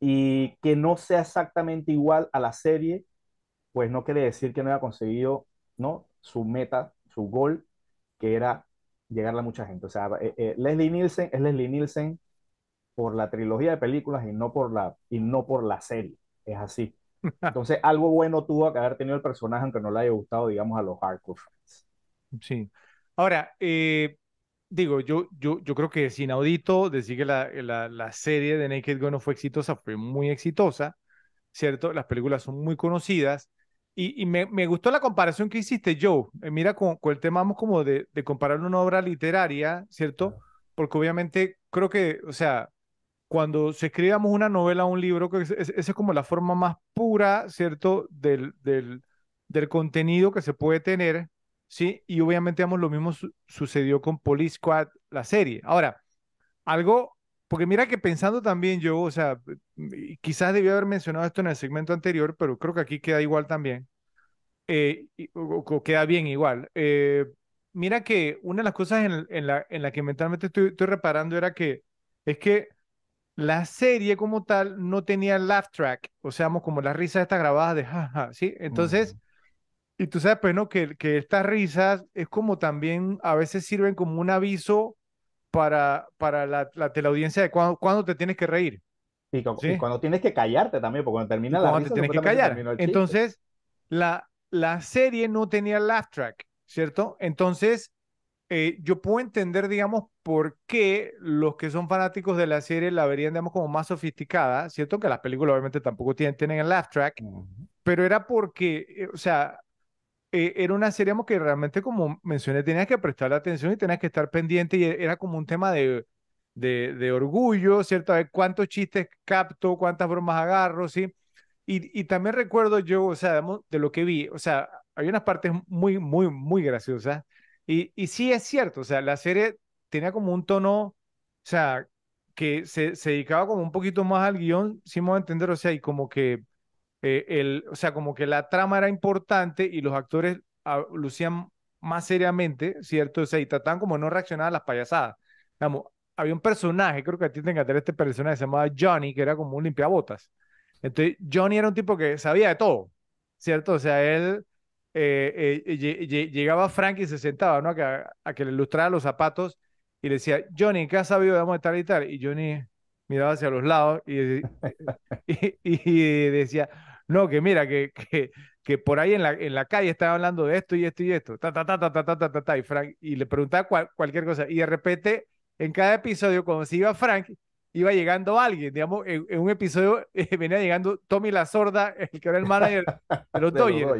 y que no sea exactamente igual a la serie, pues no quiere decir que no haya conseguido, ¿no? su meta, su gol, que era llegarle a mucha gente. O sea, eh, eh, Leslie Nielsen es Leslie Nielsen por la trilogía de películas y no por la, y no por la serie. Es así. Entonces, algo bueno tuvo que haber tenido el personaje, aunque no le haya gustado, digamos, a los hardcore fans. Sí. Ahora, eh, digo, yo, yo, yo creo que es inaudito decir que la, la, la serie de Naked Gun no fue exitosa, fue muy exitosa, ¿cierto? Las películas son muy conocidas. Y, y me, me gustó la comparación que hiciste, Joe. Eh, mira, con, con el tema, vamos como de, de comparar una obra literaria, ¿cierto? Porque obviamente creo que, o sea, cuando se escribamos una novela o un libro, que es- es- esa es como la forma más pura, ¿cierto? Del, del, del contenido que se puede tener, ¿sí? Y obviamente, digamos, lo mismo su- sucedió con Police Squad, la serie. Ahora, algo, porque mira que pensando también yo, o sea, quizás debí haber mencionado esto en el segmento anterior, pero creo que aquí queda igual también, eh, o, o queda bien igual. Eh, mira que una de las cosas en, en la, en la que mentalmente estoy, estoy reparando era que es que la serie como tal no tenía laugh track, o sea, como las risas estas grabadas de jaja, ¿sí? Entonces, y tú sabes, pues, ¿no? Que, que estas risas es como también a veces sirven como un aviso para, para la, la teleaudiencia de cuándo, cuándo te tienes que reír, Y, y ¿sí? cuando tienes que callarte también, porque cuando Y termina la cuándo te risa, tienes que callar. Entonces, la, la serie no tenía laugh track, ¿cierto? Entonces, eh, yo puedo entender, digamos, por qué los que son fanáticos de la serie la verían, digamos, como más sofisticada, ¿cierto? Que las películas obviamente tampoco tienen, tienen el laugh track, Ujú. pero era porque, eh, o sea, eh, era una serie como que realmente, como mencioné, tenías que prestarle atención y tenías que estar pendiente y era como un tema de, de, de orgullo, ¿cierto? A ver cuántos chistes capto, cuántas bromas agarro, ¿sí? Y, y también recuerdo yo, o sea, digamos, de lo que vi, o sea, hay unas partes muy, muy, muy graciosas. Y, y sí es cierto, o sea, la serie tenía como un tono, o sea, que se, se dedicaba como un poquito más al guion, si me a entender, o sea, y como que eh, el, o sea, como que la trama era importante y los actores lucían más seriamente, ¿cierto? O sea, y trataban como no reaccionar a las payasadas. Digamos, había un personaje, creo que a ti te encantaría este personaje, se llamaba Johnny, que era como un limpiabotas. Entonces, Johnny era un tipo que sabía de todo, ¿cierto? O sea, él eh, eh, lle- lle- llegaba Frank y se sentaba, ¿no? A que, le ilustrara los zapatos y le decía, Johnny, ¿qué has sabido de tal y tal? Y Johnny miraba hacia los lados y, y, decía, no, que mira, que, que, que por ahí en la, en la calle estaba hablando de esto y esto y esto, ta, ta, ta, ta, ta, ta, ta, ta, y Frank, y le preguntaba cual- cualquier cosa, y de repente, en cada episodio, cuando se iba Frank, iba llegando alguien, digamos, en, en un episodio [laughs] eh, venía llegando Tommy la Sorda, el que era el manager de los [laughs] De los Dodgers,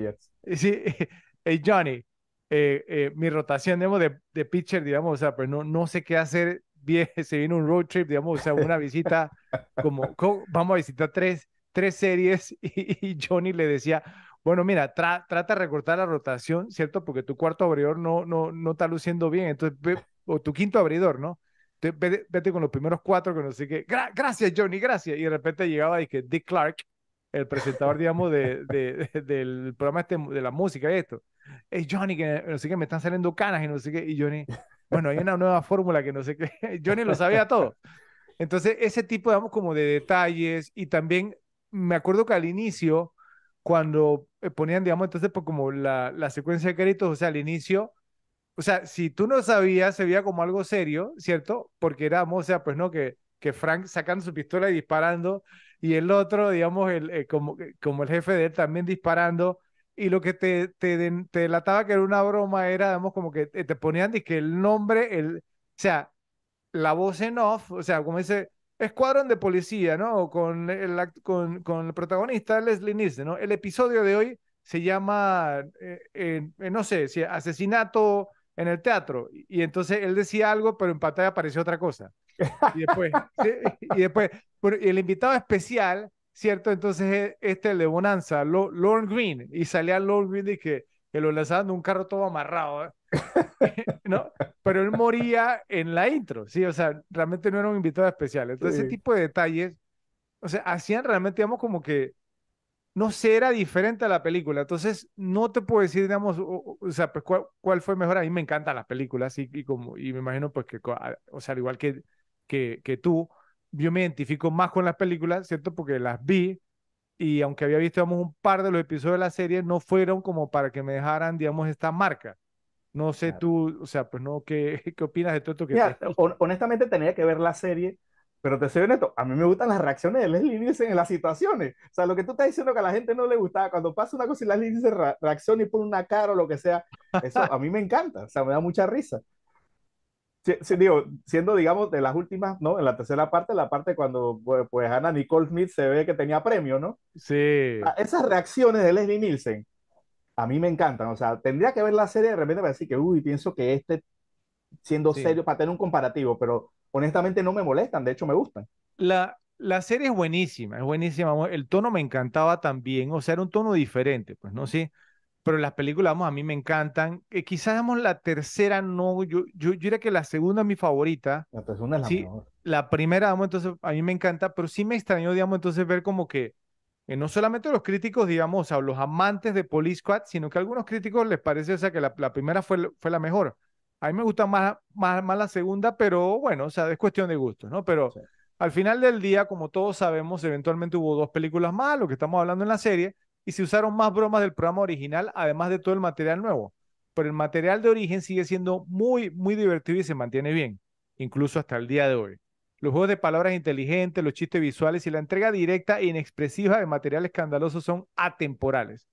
Sí, [laughs] Johnny, eh, eh, mi rotación, digamos, de, de pitcher, digamos, o sea, pues no, no sé qué hacer, bien, se vino un road trip, digamos, o sea, una visita, como, co- vamos a visitar tres, tres series, y, y Johnny le decía, bueno, mira, tra- trata de recortar la rotación, ¿cierto? Porque tu cuarto abridor no, no, no está luciendo bien, entonces, o tu quinto abridor, ¿no? Entonces, vete, vete con los primeros cuatro, que no sé qué, "Gra- gracias, Johnny, gracias, y de repente llegaba y que Dick Clark, el presentador, digamos, de, de- de- del programa este, de la música y esto. Hey, Johnny, que no sé qué, me están saliendo canas y no sé qué. Y Johnny, bueno, hay una nueva fórmula que no sé qué. [laughs] Johnny lo sabía todo. Entonces, ese tipo, digamos, como de detalles. Y también me acuerdo que al inicio, cuando eh, ponían, digamos, entonces, pues como la, la secuencia de créditos, o sea, al inicio, o sea, si tú no sabías, se veía como algo serio, ¿cierto? Porque éramos, o sea, pues no, que, que Frank sacando su pistola y disparando, y el otro, digamos, el, eh, como, como el jefe de él también disparando, y lo que te, te, te delataba que era una broma era, digamos, como que te, te ponían que el nombre, el, o sea, la voz en off, o sea, como dice, escuadrón de policía, ¿no? Con el, con, con el protagonista Leslie Nielsen, ¿no? El episodio de hoy se llama, eh, eh, eh, no sé, si asesinato en el teatro. Y, entonces él decía algo, pero en pantalla apareció otra cosa. Y después, sí, y después, bueno, y el invitado especial, ¿cierto? Entonces eh, este el de Bonanza, Lo- Lorne Green, y salía Lorne Green y que, que lo lanzaban de un carro todo amarrado, ¿eh? [laughs] ¿no? Pero él moría en la intro, ¿sí? O sea, realmente no era un invitado especial. Entonces, ese Sí. tipo de detalles, o sea, hacían realmente, digamos, como que no sé, era diferente a la película. Entonces, no te puedo decir, digamos, o, o sea, pues cuál, cuál, fue mejor. A mí me encantan las películas y, y, como, y me imagino pues que, o sea, al igual que, que, que tú, yo me identifico más con las películas, ¿cierto? Porque las vi y aunque había visto, digamos, un par de los episodios de la serie, no fueron como para que me dejaran, digamos, esta marca. No sé claro. tú, o sea, pues no, ¿qué, [laughs] qué opinas de todo esto que Mira, honestamente tenía que ver la serie pero te soy honesto, a mí me gustan las reacciones de Leslie Nielsen en las situaciones. O sea, lo que tú estás diciendo que a la gente no le gustaba, cuando pasa una cosa y Leslie Nielsen reacciona y pone una cara o lo que sea, eso a mí me encanta, o sea, me da mucha risa. Sí, sí, digo, siendo, digamos, de las últimas, ¿no? En la tercera parte, la parte cuando, pues, pues Ana Nicole Smith se ve que tenía premio, ¿no? Sí. Esas reacciones de Leslie Nielsen, a mí me encantan. O sea, tendría que ver la serie de repente para decir que, uy, pienso que este, siendo sí. serio, para tener un comparativo, pero honestamente no me molestan, de hecho me gustan. La, la serie es buenísima, es buenísima. El tono me encantaba también, o sea, era un tono diferente, pues, ¿no? Sí. Pero las películas, vamos, a mí me encantan. Eh, quizás, digamos, la tercera no, yo, yo, yo diría que la segunda es mi favorita. La segunda es la sí, mejor. La primera, digamos, entonces, a mí me encanta, pero sí me extrañó, digamos, entonces ver como que eh, no solamente los críticos, digamos, o sea, los amantes de Police Squad, sino que a algunos críticos les parece, o sea, que la, la primera fue, fue la mejor. A mí me gusta más, más, más la segunda, pero bueno, o sea, es cuestión de gustos, ¿no? Pero sí. al final del día, como todos sabemos, eventualmente hubo dos películas más, lo que estamos hablando en la serie, y se usaron más bromas del programa original, además de todo el material nuevo. Pero el material de origen sigue siendo muy, muy divertido y se mantiene bien, incluso hasta el día de hoy. Los juegos de palabras inteligentes, los chistes visuales y la entrega directa e inexpresiva de material escandaloso son atemporales.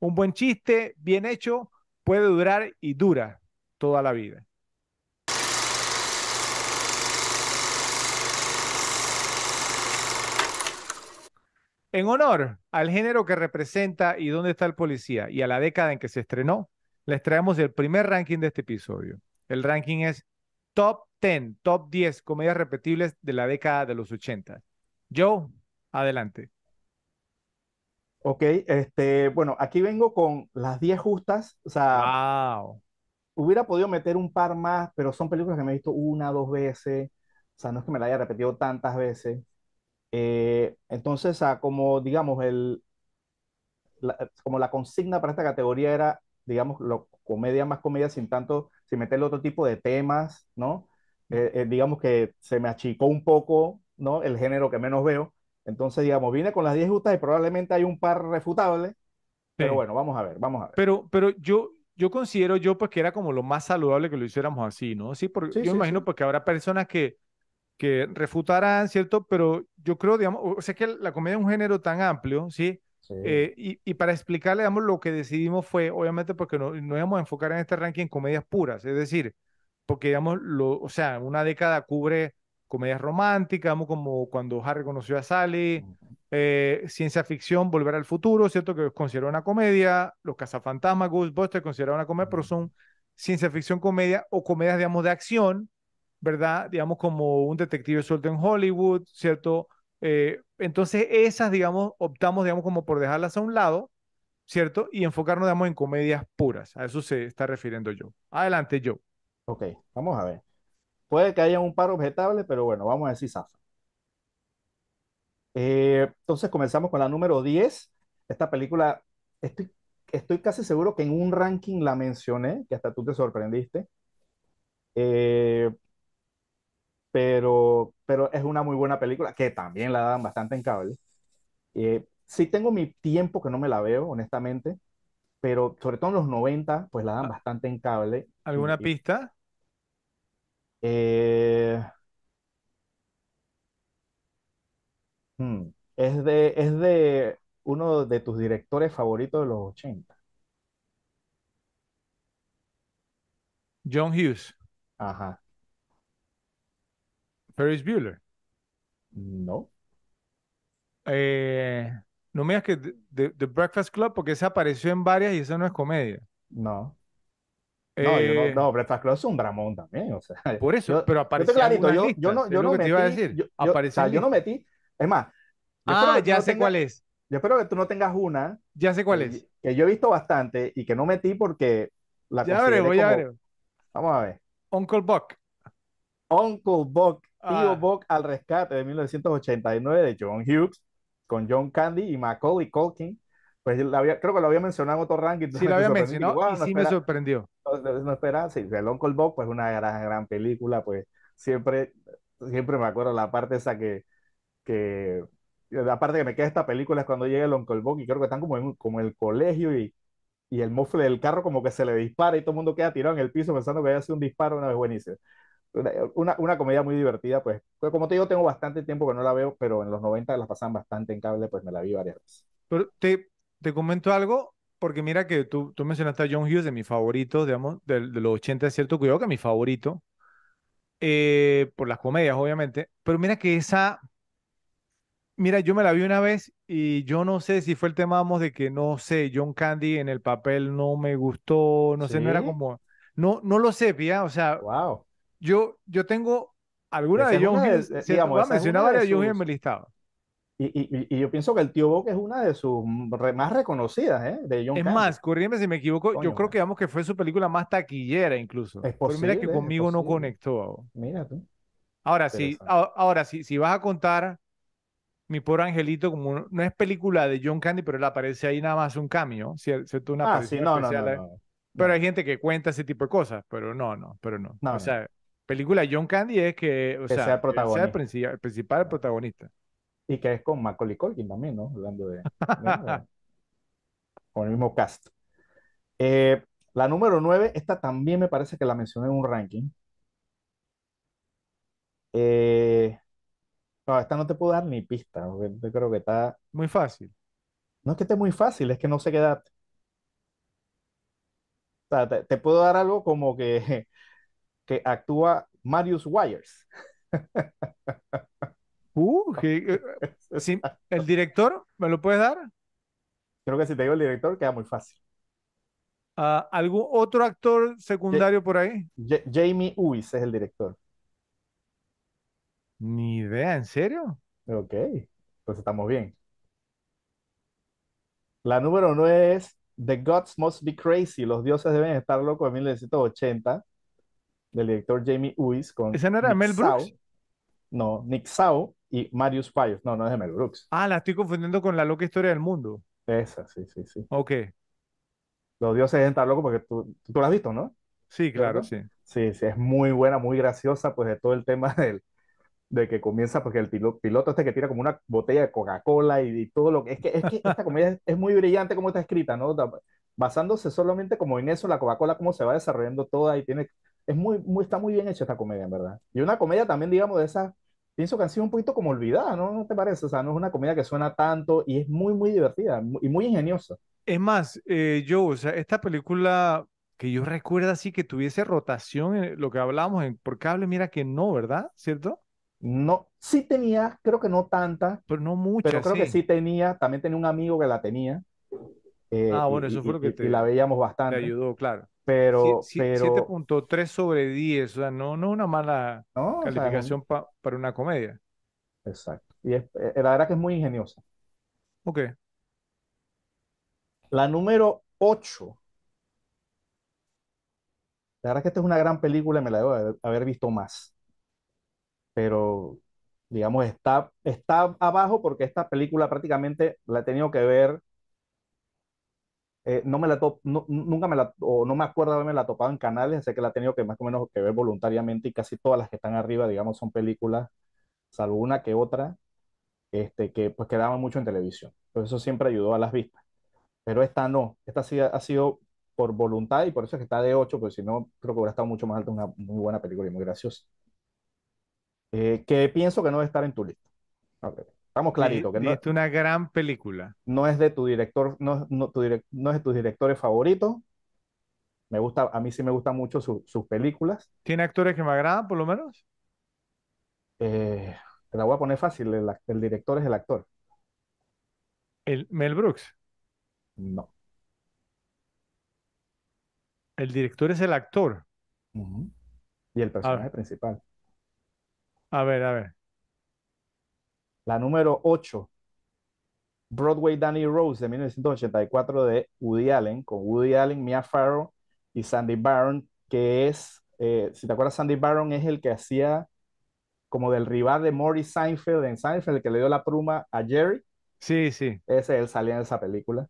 Un buen chiste, bien hecho, puede durar y dura toda la vida. En honor al género que representa y dónde está el policía y a la década en que se estrenó, les traemos el primer ranking de este episodio. El ranking es Top 10, Top 10 comedias repetibles de la década de los 80. Joe, adelante. Ok, este, bueno, aquí vengo con las 10 justas. O sea, wow. Hubiera podido meter un par más, pero son películas que me he visto una, dos veces. O sea, no es que me la haya repetido tantas veces. Eh, entonces, ah, como digamos, el, la, como la consigna para esta categoría era, digamos, lo, comedia más comedia sin tanto, sin meterle otro tipo de temas, ¿no? Eh, eh, digamos que se me achicó un poco, ¿no? El género que menos veo. Entonces, digamos, vine con las 10 justas y probablemente hay un par refutables, pero bueno, vamos a ver, vamos a ver. Pero, pero yo, yo considero yo pues que era como lo más saludable que lo hiciéramos así, ¿no? Sí, porque Sí, yo sí, imagino sí. porque habrá personas que, que refutarán, ¿cierto? Pero yo creo, digamos, o sea que la comedia es un género tan amplio, ¿sí? Eh, y, y para explicarle, digamos, lo que decidimos fue, obviamente, porque no, no íbamos a enfocar en este ranking comedias puras, es decir, porque, digamos, lo, o sea, una década cubre comedias románticas, como cuando Harry conoció a Sally. Eh, ciencia ficción, Volver al Futuro, ¿cierto? Que es considerado una comedia, Los Cazafantasmas, Ghostbusters, considerado una comedia, pero son ciencia ficción comedia o comedias, digamos, de acción, ¿verdad? Digamos, como un detective suelto en Hollywood, ¿cierto? Eh, entonces, esas, digamos, optamos, digamos, como por dejarlas a un lado, ¿cierto? Y enfocarnos, digamos, en comedias puras. A eso se está refiriendo yo. Adelante, yo. Ok, vamos a ver. Puede que haya un par objetable, pero bueno, vamos a si zafa. Eh, entonces comenzamos con la número 10. Esta película, estoy, estoy casi seguro que en un ranking la mencioné, que hasta tú te sorprendiste. Eh, pero, pero es una muy buena película, que también la dan bastante en cable. Eh, sí tengo mi tiempo que no me la veo, honestamente, pero sobre todo en los 90, pues la dan ¿A- bastante en cable. ¿Alguna y, pista? eh, hmm, es de, es de uno de tus directores favoritos de los 80. John Hughes, Ajá. Ferris Bueller. No, Eh, no me digas que The, Breakfast Club, porque ese apareció en varias y eso no es comedia. no. No, yo no, Eh, no, Breakfast Club es un dramón también, o sea, por eso, yo, pero yo apareció en clarito, yo, yo no, yo no metí, decir. yo, yo, o sea, yo no metí, es más, Ah, ya no sé tengas, cuál es, yo espero que tú no tengas una ya sé cuál que, es. que yo he visto bastante y que no metí porque la Ya veremos, ya como, veremos. vamos a ver, Uncle Buck. Uncle Buck, Tío Ah, Buck al rescate de 1989 de John Hughes, con John Candy y Macaulay Culkin. Pues había- creo que lo había mencionado en otro ranking, Sí, lo había mencionado y no sí me sorprendió. no, no esperaba. Sí, el Uncle Bob, pues una gran, gran película, pues siempre, siempre me acuerdo la parte esa que, que, la parte que me queda esta película es cuando llega el Uncle y creo que están como en, como en el colegio y, y el mofle del carro como que se le dispara y todo el mundo queda tirado en el piso pensando que había sido un disparo una vez buenísimo. Una, una, comedia muy divertida, pues, pues como te digo, tengo bastante tiempo que no la veo, pero en los 90 la pasaban bastante en cable, pues me la vi varias veces. Pero te, te comento algo, porque mira que tú, tú mencionaste a John Hughes de mis favoritos, digamos, de, de los 80, es cierto, cuidado que mi favorito, eh, por las comedias, obviamente, pero mira que esa, mira, yo me la vi una vez y yo no sé si fue el tema, vamos, de que no sé, John Candy en el papel no me gustó, no sé, no era ¿Sí? como, no, no lo sé, pía, o sea, Wow. yo, yo tengo alguna de John una de, eh, digamos, Voy a esa es mencionar una de varias de John Hughes en mi listado. y, y, y yo pienso que el tío Bob es una de sus re- más reconocidas, ¿eh? De John Es Candy. más, corrígeme si me equivoco, yo Coño, creo man. que digamos que fue su película más taquillera incluso. Es Pero mira que posible, conmigo no posible. conectó. Mira tú, Ahora sí, ahora sí, si vas a contar Mi pobre angelito, como no no es película de John Candy, pero él aparece ahí nada más un cameo, cier- ¿cierto? Una Ah, sí, no, no, Pero hay gente que cuenta ese tipo de cosas, pero no, no, pero no. no, O sea, película de John Candy es que, o que sea sea, el sea el, principal Ah, protagonista. Y que es con Macaulay Culkin también, ¿no? Hablando de, con el mismo cast. Eh, la número 9, esta también me parece que la mencioné en un ranking. Eh, no, esta no te puedo dar ni pista, porque yo creo que está, Muy fácil. no es que esté muy fácil, es que no sé qué edad. O sea, te, te puedo dar algo como que, [laughs] que actúa Marius Wires. [laughs] Uh, que, eh, sí, ¿el director me lo puedes dar? Creo que si te digo el director, queda muy fácil. Ah, ¿algún otro actor secundario por ahí? Ja- Jamie Uys es el director. Ni idea, ¿en serio? Ok, pues estamos bien. La número 9 es The Gods Must Be Crazy, Los dioses deben estar locos de 1980, del director Jamie Uys con ¿Esa no era de Nick Mel Brooks? Sau, no, Nick Sau y Marius Wires. No, no es de Mel Brooks. Ah, la estoy confundiendo con La loca historia del mundo. Esa, sí, sí, sí. Ok, Los dioses deben estar locos porque tú, tú lo has visto, ¿no? sí, claro, ¿Cierto? sí. Sí, sí, es muy buena, muy graciosa, pues de todo el tema [laughs] del, de que comienza, porque el pilo- piloto este que tira como una botella de Coca-Cola y, y todo lo que... Es que, es que esta [laughs] comedia es, es muy brillante como está escrita, ¿no? Basándose solamente como en eso, la Coca-Cola, cómo se va desarrollando toda y tiene... Es muy, muy, está muy bien hecha esta comedia, en verdad. Y una comedia también, digamos, de esas, pienso que han sido un poquito como olvidada, ¿no? ¿No te parece? O sea, no es una comedia que suena tanto y es muy, muy divertida y muy ingeniosa. Es más, eh, Joe, o sea, esta película que yo recuerdo así que tuviese rotación, en lo que hablábamos en, por cable, mira que no, ¿verdad? ¿Cierto? No, sí tenía, creo que no tanta, Pero no pero muchas, creo que sí. tenía, también tenía un amigo que la tenía eh, Ah, y, bueno, eso fue y- lo que y- y te, la veíamos te bastante, ayudó, claro. Pero, pero, 7.3 sobre 10, o sea, no, no una mala no, o sea, calificación pa- para una comedia. exacto. Y es- eh, la verdad que es muy ingeniosa. Ok, La número 8, la verdad que esta es una gran película y me la debo haber visto más, pero digamos, está, está abajo porque esta película prácticamente la he tenido que ver, eh, no me la to- no- nunca me la, o no me acuerdo haberme la topado en canales, sé que la he tenido que más o menos que ver voluntariamente y casi todas las que están arriba, digamos, son películas, salvo una que otra, este, que pues quedaban mucho en televisión. Por eso siempre ayudó a las vistas. Pero esta no, esta sí ha, sido por voluntad y por eso es que está de 8, porque si no, creo que hubiera estado mucho más alta, una muy buena película y muy graciosa. Eh, que pienso que no debe estar en tu lista. Estamos Dij- clarito, que no, dijiste una gran película. no es de tu director, no, no, tu no es de tus directores favoritos. Me gusta, a mí sí me gustan mucho su- sus películas. ¿Tiene actores que me agradan, por lo menos? Eh, te la voy a poner fácil, el, el director es el actor. El Mel Brooks. No. El director es el actor. Y el A, personaje principal. A ver, a ver. La número 8, Broadway Danny Rose de 1984 de Woody Allen, con Woody Allen, Mia Farrow y Sandy Baron, que es, eh, si te acuerdas, Sandy Baron es el que hacía como del rival de Morris Seinfeld en Seinfeld, el que le dio la pluma a Jerry, Sí, sí. ese él salía en esa película.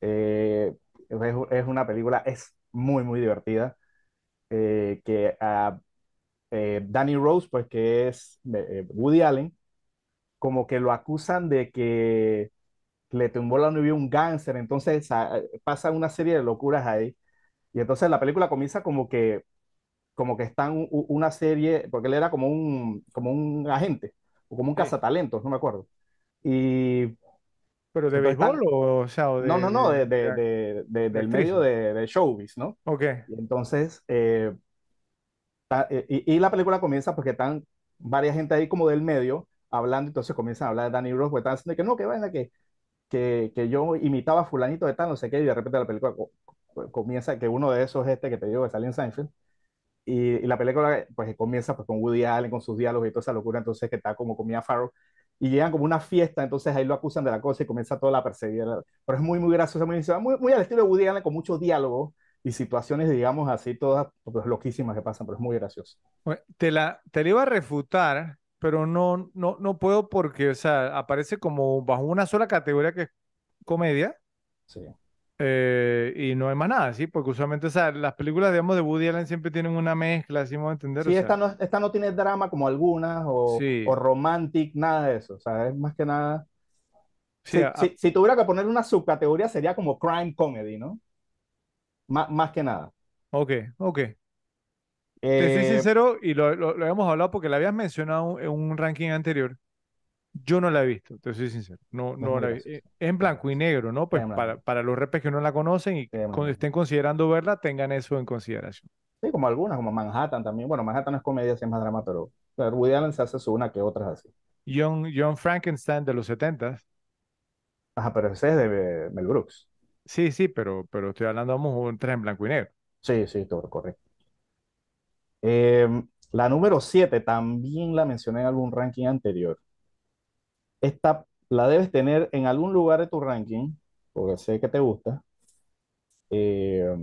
Eh, es, es una película, es muy, muy divertida. eh, que a eh, Danny Rose, pues que es eh, Woody Allen, como que lo acusan de que le tumbó la un cáncer, entonces a- pasa una serie de locuras ahí. Y entonces la película comienza como que, como que están una serie, porque él era como un, como un agente, o como un cazatalentos, no me acuerdo. Y ¿Pero de béisbol o, o sea, o no, de, no, no, de, de- de- de del medio de, de showbiz, ¿no? Ok, Y entonces, eh, eh, y, y la película comienza porque están varias gente ahí como del medio hablando, entonces comienzan a hablar de Danny Rose, porque están diciendo que no, que vaina, que, que, que yo imitaba a fulanito de tal, no sé qué, y de repente la película co- co- comienza, que uno de esos es este que te digo que sale en Seinfeld, y, y la película pues comienza pues con Woody Allen, con sus diálogos y toda esa locura, entonces que está como comía Farrow, y llegan como una fiesta, entonces ahí lo acusan de la cosa y comienza toda la perseguida, pero es muy, muy gracioso, muy, muy, muy al estilo de Woody Allen, con muchos diálogos y situaciones, digamos, así todas pues, loquísimas que pasan, pero es muy gracioso. Bueno, te la, te la iba a refutar, pero no, no, no puedo porque, o sea, aparece como bajo una sola categoría que es comedia Sí. eh, y no hay más nada, ¿sí? Porque usualmente, o sea, las películas, digamos, de Woody Allen siempre tienen una mezcla, así voy a entender, o Sí, esta sea, no, esta no tiene drama como algunas o, o sí, romantic, nada de eso. O sea, es más que nada. sí, Si, a- si, si tuviera que poner una subcategoría, sería como crime comedy, ¿no? Má- más que nada. ok, ok. Te soy Eh, sincero y lo, lo, lo habíamos hablado porque la habías mencionado en un ranking anterior. Yo no la he visto, te soy sincero. No, no la he visto. gracioso. Es en blanco y negro, ¿no? Pues Es para, para los repes que no la conocen y cuando estén considerando verla, tengan eso en consideración. Sí, como algunas, como Manhattan también. Bueno, Manhattan no es comedia, sí es más drama, pero, Woody Allen se hace su una que otras así. Young, Young Frankenstein de los 70 Ajá, pero ese es de Mel Brooks. Sí, sí, pero, pero estoy hablando, vamos, un tres en blanco y negro. Sí, sí, todo correcto. Eh, la número 7 también la mencioné en algún ranking anterior. Esta la debes tener en algún lugar de tu ranking, porque sé que te gusta, eh,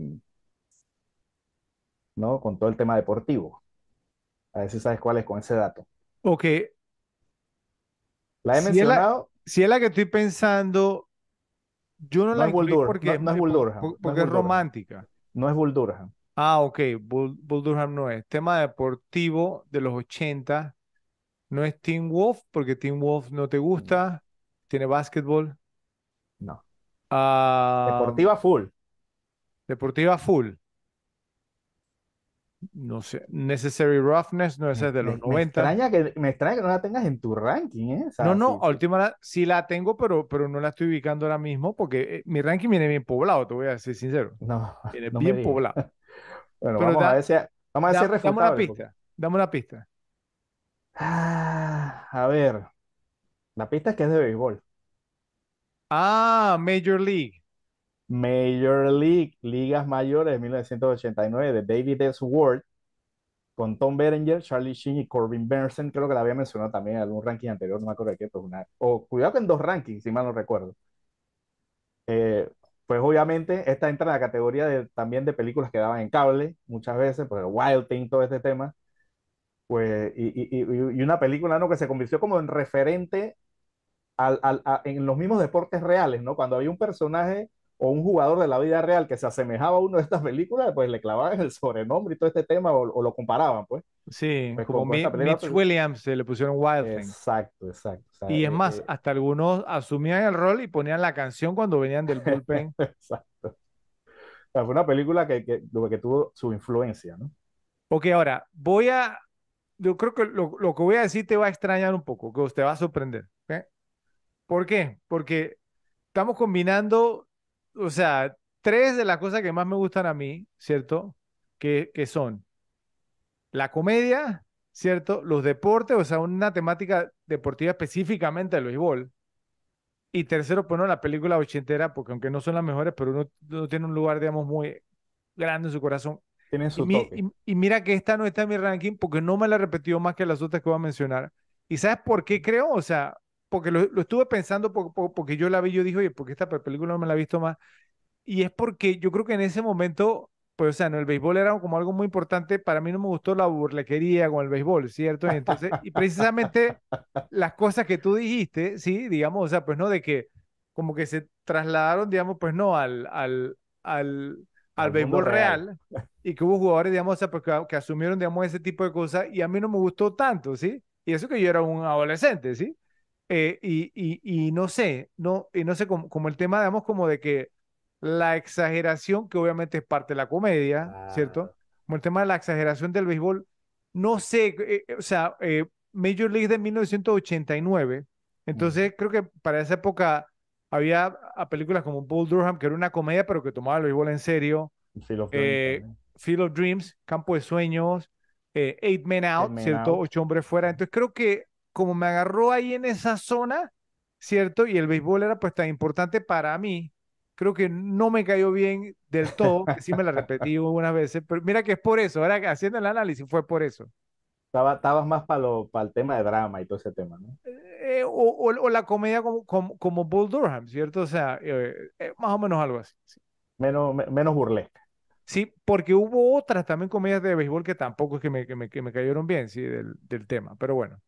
¿no? Con todo el tema deportivo. A ver si sabes cuál es con ese dato. Ok, La he si es la, mencionado, si es la que estoy pensando, yo no no la es incluí porque no, es, no es es Bull es porque es romántica. no es Bull Durham. Ah, ok, Bull, Bull Durham no es. Tema deportivo de los 80. No es Teen Wolf, porque Teen Wolf no te gusta. Tiene básquetbol. No. Ah, Deportiva full. deportiva full. No sé. Necessary Roughness, no es de los me 90. extraña que, me extraña que no la tengas en tu ranking, ¿eh? O No, sea, no, sí, última hora sí la tengo, pero, pero no la estoy ubicando ahora mismo porque eh, mi ranking viene bien poblado, te voy a ser sincero. No, Viene no bien poblado. [laughs] Bueno, Pero vamos a ver si, vamos a ver si dame una porque- pista, dame una pista. Ah, a ver, la pista es que es de béisbol. Ah, Major League. Major League, Ligas Mayores de 1989 de David S. Ward, con Tom Berenger, Charlie Sheen y Corbin Bernsen. Creo que la había mencionado también en algún ranking anterior, no me acuerdo de qué, pero una, o cuidado que dos rankings, si mal no recuerdo. Eh, pues obviamente esta entra en la categoría de, también de películas que daban en cable muchas veces, pues Wild Thing, todo este tema. Pues, y, y, y, una película ¿no? que se convirtió como en referente al, al, en los mismos deportes reales, ¿no? Cuando había un personaje o un jugador de la vida real que se asemejaba a uno de estas películas, pues le clavaban el sobrenombre y todo este tema o, o lo comparaban, pues. Sí, Pues como película, Mitch pues, Williams se le pusieron Wild Thing. exacto, exacto. O sea, Y es eh, más, eh, hasta algunos asumían el rol y ponían la canción cuando venían del bullpen. [laughs] exacto. O sea, fue una película que, que, que tuvo su influencia, ¿no? Ok, ahora, voy a, yo creo que lo, lo que voy a decir te va a extrañar un poco, que usted va a sorprender. ¿Por qué? Porque estamos combinando, o sea, tres de las cosas que más me gustan a mí, ¿cierto? Que, que son la comedia, ¿cierto? Los deportes, o sea, una temática deportiva específicamente del béisbol. Y tercero, pues no, la película ochentera, porque aunque no son las mejores, pero uno, uno tiene un lugar, digamos, muy grande en su corazón. Tienen Y, su mi- y- y mira que esta no está en mi ranking porque no me la he repetido más que las otras que voy a mencionar. ¿Y sabes por qué creo? O sea, porque lo, lo estuve pensando por- por- porque yo la vi, yo dije, oye, ¿por qué esta película no me la he visto más? Y es porque yo creo que en ese momento, pues, o sea, no, el béisbol era como algo muy importante. Para mí no me gustó la burlequería con el béisbol, ¿cierto? Y entonces, y precisamente las cosas que tú dijiste, sí, digamos, o sea, pues no, de que como que se trasladaron, digamos, pues no, al, al, al, al béisbol real. real. y que hubo jugadores, digamos, o sea, pues, que, que asumieron, digamos, ese tipo de cosas y a mí no me gustó tanto, ¿sí? Y eso que yo era un adolescente, ¿sí? Eh, y, y, y no sé, no, y no sé, como, como el tema, digamos, como de que la exageración, que obviamente es parte de la comedia, ¿cierto? Claro. Como el tema de la exageración del béisbol, no sé, eh, eh, o sea, eh, Major League de 1989, Ujú. entonces creo que para esa época había a películas como Bull Durham, que era una comedia, pero que tomaba el béisbol en serio, Field of Dreams eh, of Dreams, Campo de Sueños, eh, Eight Men Eight Out, Men ¿cierto? Out. Ocho hombres fuera. Entonces creo que como me agarró ahí en esa zona, ¿cierto? Y el béisbol era pues tan importante para mí, creo que no me cayó bien del todo, que sí me la repetí [laughs] unas veces, pero mira que es por eso, ahora que haciendo el análisis fue por eso. Estaba, estabas más para el tema de drama y todo ese tema, ¿no? Eh, o, o- o la comedia como, como, como Bull Durham, ¿cierto? O sea, eh, eh, más o menos algo así. Sí, Menos, me- menos burlesca. Sí, porque hubo otras también comedias de béisbol que tampoco es que me, que me, que me cayeron bien, sí, del, del tema, pero bueno.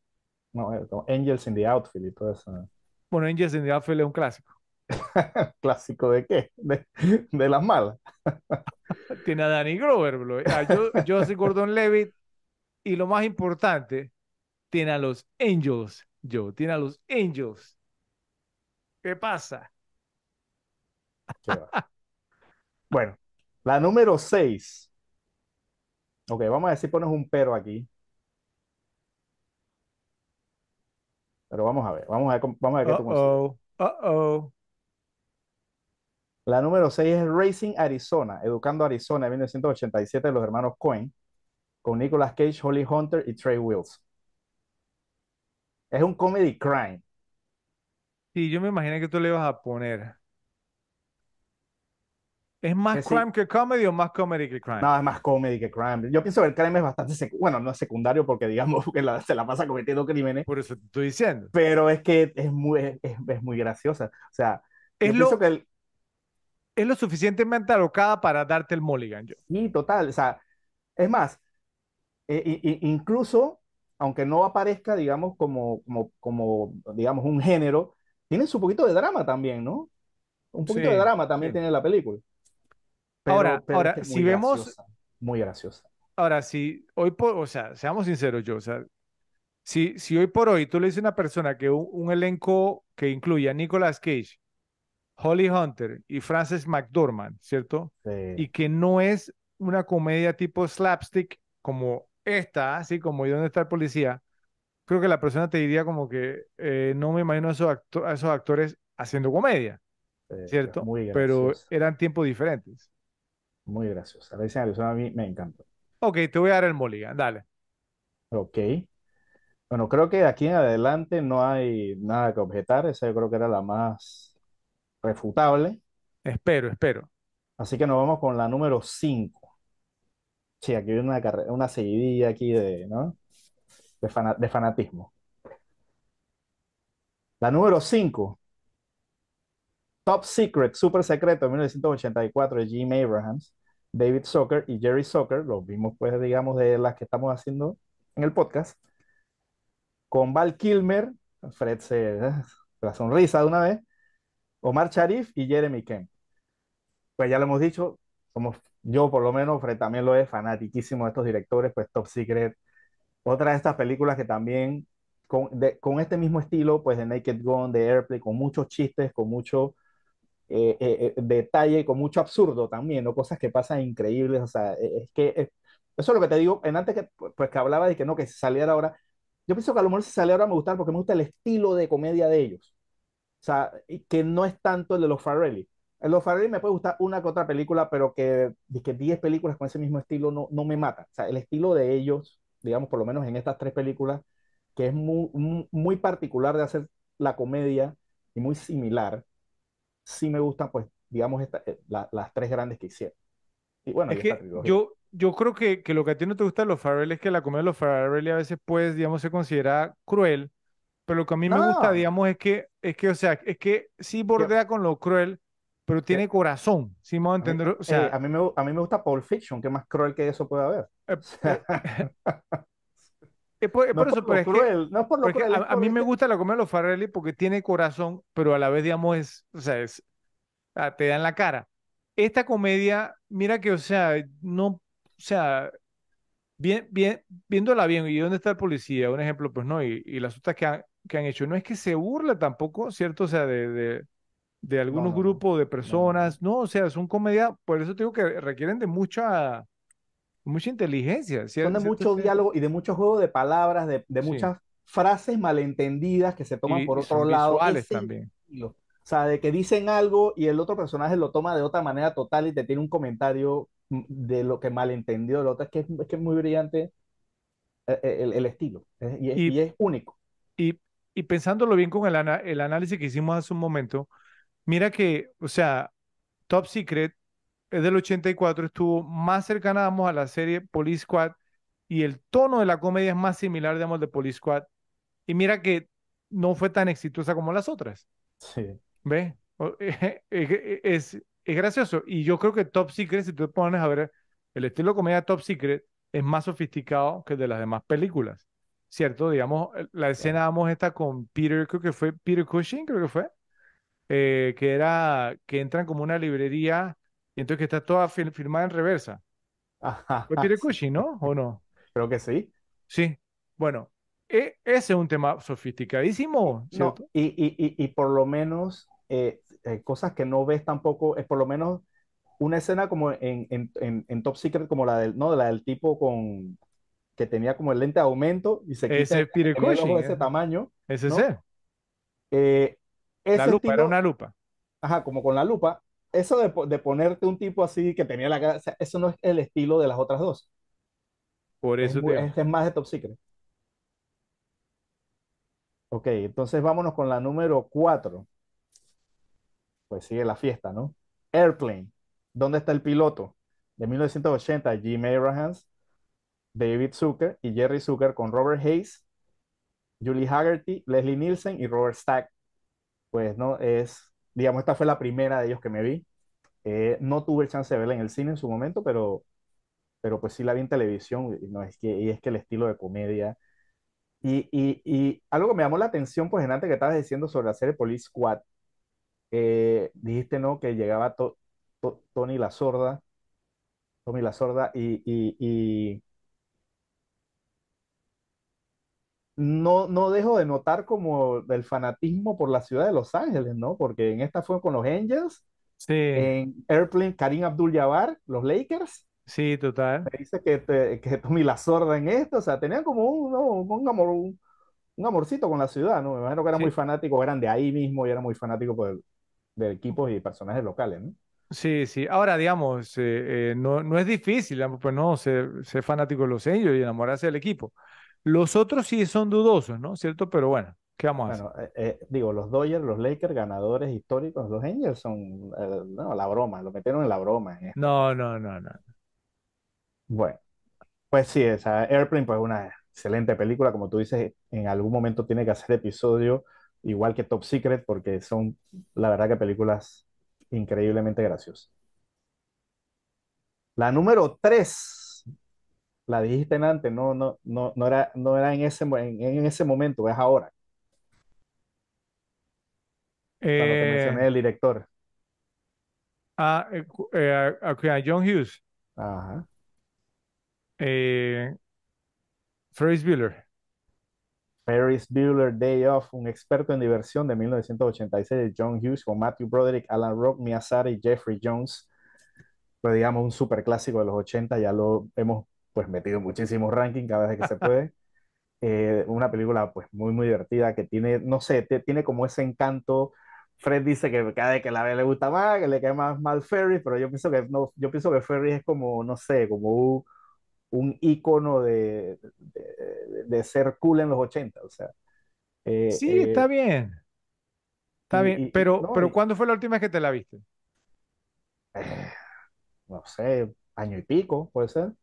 No, eh, como Angels in the Outfield y todo eso. Bueno, Angels in the Outfield es un clásico. [laughs] ¿Clásico de qué? De, de las malas. [laughs] Tiene a Danny Glover, bro. A Jo- Joseph Gordon-Levitt y lo más importante, tiene a los Angels, Joe, tiene a los Angels. ¿Qué pasa? Qué. Bueno, la número 6. Ok, vamos a decir, pones un pero aquí. Pero vamos a ver, vamos a ver, vamos a ver qué tú consideras. Uh-oh, uh-oh. La número 6 es Racing Arizona, Educando Arizona de 1987 de los hermanos Coen, con Nicolas Cage, Holly Hunter y Trey Wills. Es un comedy crime. Sí, yo me imaginé que tú le ibas a poner. ¿Es más Que sí, crime que comedy o más comedy que crime? nada más comedy que crime. Yo pienso que el crime es bastante, bueno, no es secundario porque digamos [laughs] que la- se la pasa cometiendo crímenes, Por eso te estoy diciendo. pero es que es muy, es, es muy graciosa. O sea, Es yo pienso lo, que el, es lo suficientemente alocada para darte el mulligan, yo. sí, total, o sea, es más, i- i- incluso, aunque no aparezca, digamos, como, como, como, digamos, un género, tiene su poquito de drama también, ¿no? Un poquito de Sí, drama también sí. tiene la película, pero, Ahora, pero es ahora, que si vemos, graciosa, muy graciosa. ahora, si hoy por, o sea, seamos sinceros, yo, o sea, si, si hoy por hoy tú le dices a una persona que un, un elenco que incluya a Nicolas Cage, Holly Hunter y Frances McDormand, ¿cierto? Sí, Y que no es una comedia tipo slapstick como esta, así como ¿Y dónde está el policía? Creo que la persona te diría como que eh, no me imagino a esos, acto- a esos actores haciendo comedia, sí, ¿cierto? muy Pero eran tiempos diferentes. Muy graciosa. La Arizona a mí me encanta. Ok, te voy a dar el mulligan, dale. Ok. Bueno, creo que de aquí en adelante no hay nada que objetar. Esa yo creo que era la más refutable. Espero, espero. Así que nos vamos con la número 5. Sí, aquí hay una, carre- una seguidilla aquí de, ¿no? de, fana- de fanatismo. La número 5, Top Secret, Super Secreto, de 1984, de Jim Abrahams, David Zucker y Jerry Zucker, los vimos, pues, digamos, de las que estamos haciendo en el podcast, con Val Kilmer, Fred se, la sonrisa de una vez, Omar Sharif y Jeremy Kemp. Pues ya lo hemos dicho, somos, yo por lo menos, Fred también lo es, fanatiquísimo de estos directores, pues Top Secret, otra de estas películas que también, con, este mismo estilo, pues de Naked Gun, de Airplay, con muchos chistes, con mucho eh, eh, eh, detalle, con mucho absurdo también, ¿no? Cosas que pasan increíbles, o sea, eh, es que eso es lo que te digo, en antes que, pues, que hablaba de que no, que si saliera ahora, yo pienso que a lo mejor si saliera ahora me gusta porque me gusta el estilo de comedia de ellos, o sea, que no es tanto el de los Farrelly. El de los Farrelly me puede gustar una que otra película, pero que, que 10 películas con ese mismo estilo no, no me mata. O sea, el estilo de ellos, digamos, por lo menos en estas tres películas, que es muy, muy particular de hacer la comedia y muy similar, sí me gustan, pues, digamos, esta, eh, la, las tres grandes que hicieron. Y bueno, Es que yo, yo creo que, que lo que a ti no te gusta de los Farrell es que la comedia de los Farrell a veces, pues, digamos, se considera cruel, pero lo que a mí me gusta, digamos, es que, es que, o sea, es que sí yo, bordea con lo cruel, pero tiene corazón, ¿sí me voy a entender? O eh, sea, a, mí me, a mí me gusta Pulp Fiction, que más cruel que eso puede haber. eh, [laughs] eh, Es por, es No por es eso, por pero es que, cruel, no es por lo cruel, a, es a por mí me gusta la comedia de los Farrelly porque tiene corazón, pero a la vez, digamos, es, o sea, es, ah, te da en la cara. Esta comedia, mira que, o sea, no, o sea, bien, bien, viéndola bien, ¿y dónde está el policía? Un ejemplo, pues no, y, y las otras que han, que han hecho, no es que se burla tampoco, ¿cierto? O sea, de, de, de No, algunos no, no, grupos de personas, no, o sea, son comedia, por eso te digo que requieren de mucha, mucha inteligencia, Son cier- de ¿cierto? mucho diálogo y de mucho juego de palabras, de, de Sí, muchas frases malentendidas que se toman y, por otro son lado. visuales Ese también. estilo. O sea, de que dicen algo y el otro personaje lo toma de otra manera total y te tiene un comentario mm, de lo que malentendió el otro. Es que es, es que es muy brillante eh, eh, el, el estilo y, es, Y, y es único. y, y pensándolo bien con el, ana- el análisis que hicimos hace un momento, mira que, o sea, Top Secret es del 84, estuvo más cercana, vamos, a la serie Police Squad y el tono de la comedia es más similar, digamos, de Police Squad. Y mira que no fue tan exitosa como las otras, Sí. ¿ves? [laughs] Es, es, es gracioso. Y yo creo que Top Secret, si tú te pones a ver el estilo de comedia Top Secret, es más sofisticado que el de las demás películas, ¿cierto? Digamos, la escena, vamos, esta con Peter, creo que fue Peter Cushing, creo que fue eh, que era que entran como una librería y entonces que está toda fil- filmada en reversa. Ajá, sí, Cushing, ¿no? ¿O no? creo que sí. Sí. Bueno, e- ese es un tema sofisticadísimo, No, y, y, y, y por lo menos eh, eh, cosas que no ves tampoco, es por lo menos una escena como en, en, en, en Top Secret, como la del, no, la del tipo con que tenía como el lente de aumento y se quita Ese el, el ojo de ese eh, tamaño, ese es él. Eh, La lupa, era una lupa. ajá, como con la lupa, eso de, po- de ponerte un tipo así que tenía la cara, o sea, eso no es el estilo de las otras dos, Por es, eso te muy, digo. es, es más de Top Secret. Ok, entonces vámonos con la número 4, pues sigue la fiesta, ¿no? Airplane, ¿dónde está el piloto? De 1980, Jim Abrahams, David Zucker y Jerry Zucker con Robert Hayes, Julie Haggerty, Leslie Nielsen y Robert Stack. Pues no, es, digamos, esta fue la primera de ellos que me vi. Eh, no tuve chance de verla en el cine en su momento, pero, pero pues sí la vi en televisión. Y, no, es que, y es que el estilo de comedia. Y, y, y algo que me llamó la atención, pues, en antes que estabas diciendo sobre la serie Police Squad, eh, dijiste, ¿no? Que llegaba to- to- Tony la Sorda, Tommy la Sorda, y, y, y no, no dejo de notar como el fanatismo por la ciudad de Los Ángeles, ¿no? Porque en esta fue con los Angels, Sí, en Airplane, Karim Abdul-Jabbar, los Lakers. sí, total. Me dice que, te- que Tommy la Sorda en esto, o sea, tenían como un, ¿no? un amor, un, un amorcito con la ciudad, ¿no? Me imagino que eran muy fanáticos, eran de ahí mismo y eran muy fanáticos pues, de equipos y personajes locales, ¿no? sí, sí. Ahora, digamos, eh, eh, no, no es difícil, pues no, ser, ser fanático de los Angels y enamorarse del equipo. Los otros sí son dudosos, ¿no? ¿Cierto? Pero bueno, ¿qué vamos a hacer? Eh, eh, digo, los Dodgers, los Lakers, ganadores históricos, los Angels son, eh, no, la broma, lo metieron en la broma. No, no, no, no. Bueno, pues sí, esa Airplane, pues una excelente película, como tú dices, en algún momento tiene que hacer episodio, igual que Top Secret, porque son, la verdad, que películas increíblemente graciosas. La número 3, la dijiste en antes, no, no, no, no era, no era en ese, en, en ese momento, es ahora, cuando te Eh, mencioné el director. ah, eh, cu- eh, a- a- a John Hughes, Ajá. eh, Ferris Bueller. Ferris Bueller Day Off, un experto en diversión de 1986 de John Hughes con Matthew Broderick, Alan Rock, Mia Sara y Jeffrey Jones. Pues digamos un super clásico de los 80, ya lo hemos pues metido en muchísimos rankings cada vez que se puede. [laughs] Eh, una película pues muy muy divertida que tiene, no sé, te- tiene como ese encanto. Fred dice que cada vez que la ve le gusta más, que le cae más mal Ferris, pero yo pienso que no, yo pienso que Ferris es como, no sé, como un, un ícono de, de, de ser cool en los 80, o sea, eh, Sí, está eh, bien, está y, bien. y- y- Pero, no, pero y, ¿cuándo fue la última vez que te la viste? eh, no sé, año y pico, puede ser.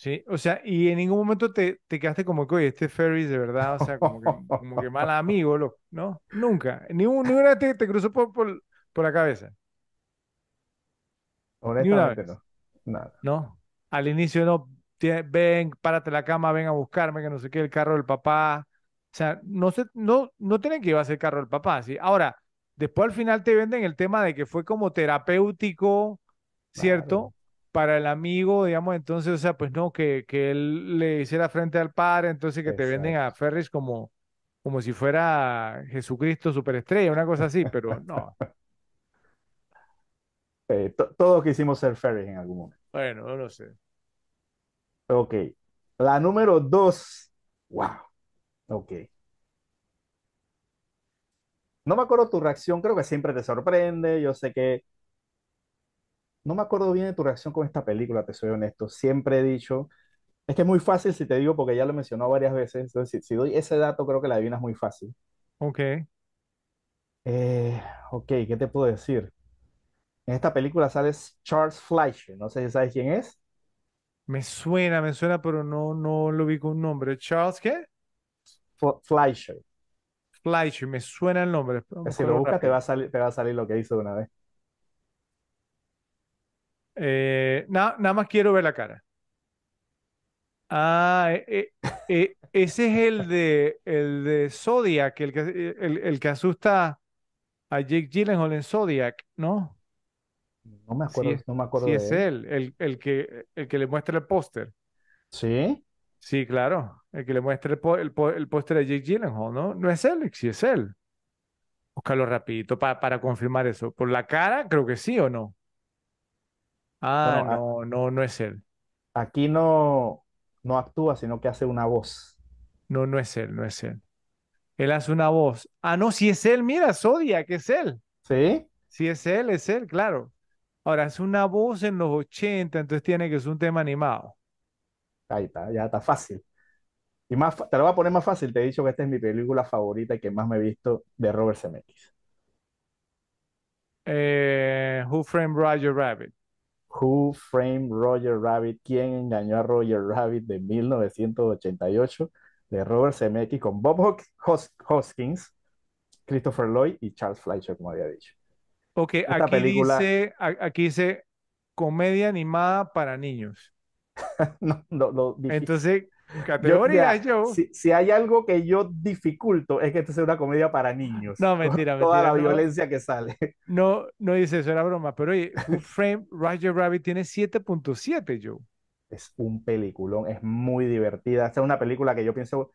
Sí, o sea, y en ningún momento te, te quedaste como que, oye, este Ferris de verdad, o sea, como que, como que mal amigo, lo- ¿no? Nunca. Ningún, ninguna vez te, te cruzó por, por, por la cabeza. Ni una Honestamente vez, no, nada. ¿no? Al inicio no, ven, párate la cama, ven a buscarme, que no sé qué, el carro del papá. O sea, no se, no, no tienen que iba a ser el carro del papá, ¿sí? Ahora, después al final te venden el tema de que fue como terapéutico, Claro, ¿cierto? Para el amigo, digamos, entonces, o sea, pues no, que, que él le hiciera frente al padre, entonces que te venden a. Ferris como, como si fuera Jesucristo superestrella, una cosa así, pero [laughs] no, Eh, to- todos quisimos ser Ferris en algún momento. bueno, no lo sé. Ok. La número dos. Wow. Ok. No me acuerdo tu reacción, creo que siempre te sorprende. Yo sé que no me acuerdo bien de tu reacción con esta película, te soy honesto. Siempre he dicho, es que es muy fácil si te digo porque ya lo he mencionado varias veces. Entonces, si, si doy ese dato, creo que la adivinas muy fácil. Ok, Eh, ok, ¿qué te puedo decir? En esta película sale Charles Fleischer. No sé si sabes quién es. me suena, me suena, pero no, no lo vi con un nombre. ¿Charles qué? F- Fleischer. Fleischer, me suena el nombre, Si lo buscas, te va a salir, te va a salir lo que hizo de una vez. Eh, na- nada más quiero ver la cara. Ah, eh, eh, eh, ese es el de, el de Zodiac, el que, el, el que asusta a Jake Gyllenhaal en Zodiac, ¿no? No me Sí acuerdo, es, no me sí acuerdo es de él. él, el, el que, el que le muestra el póster. Sí. Sí, claro, el que le muestra el, el, póster a Jake Gyllenhaal, ¿no? No es él, sí es él. Búscalo rapidito pa- para confirmar eso. Por la cara, creo que sí o no. Ah, Bueno, no, no, no es él. aquí no, no actúa, sino que hace una voz. No, no es él, no es él. Él hace una voz. Ah, no, si es él, mira, Zodiac, es él. ¿Sí? Si es él, es él, claro. Ahora, es una voz en los 80, entonces tiene que ser un tema animado. Ahí está, ya está fácil. Y más, te lo voy a poner más fácil. Te he dicho que esta es mi película favorita y que más me he visto de Robert Zemeckis. Eh, Who Framed Roger Rabbit? Who Framed Roger Rabbit? ¿Quién engañó a Roger Rabbit? de 1988 de Robert Zemeckis con Bob Hos- Hos- Hoskins, Christopher Lloyd y Charles Fleischer, como había dicho. Ok, Esta aquí película, dice, aquí dice comedia animada para niños. [laughs] no. Entonces, categoría mira, yo. si, si hay algo que yo dificulto es que esta sea una comedia para niños, No, con mentira, [laughs] toda mentira. la No, violencia que sale. no, no dice eso, era broma. Pero oye, Who [laughs] Framed Roger Rabbit tiene 7.7, Joe. Es un peliculón, es muy divertida. Esta es una película que yo pienso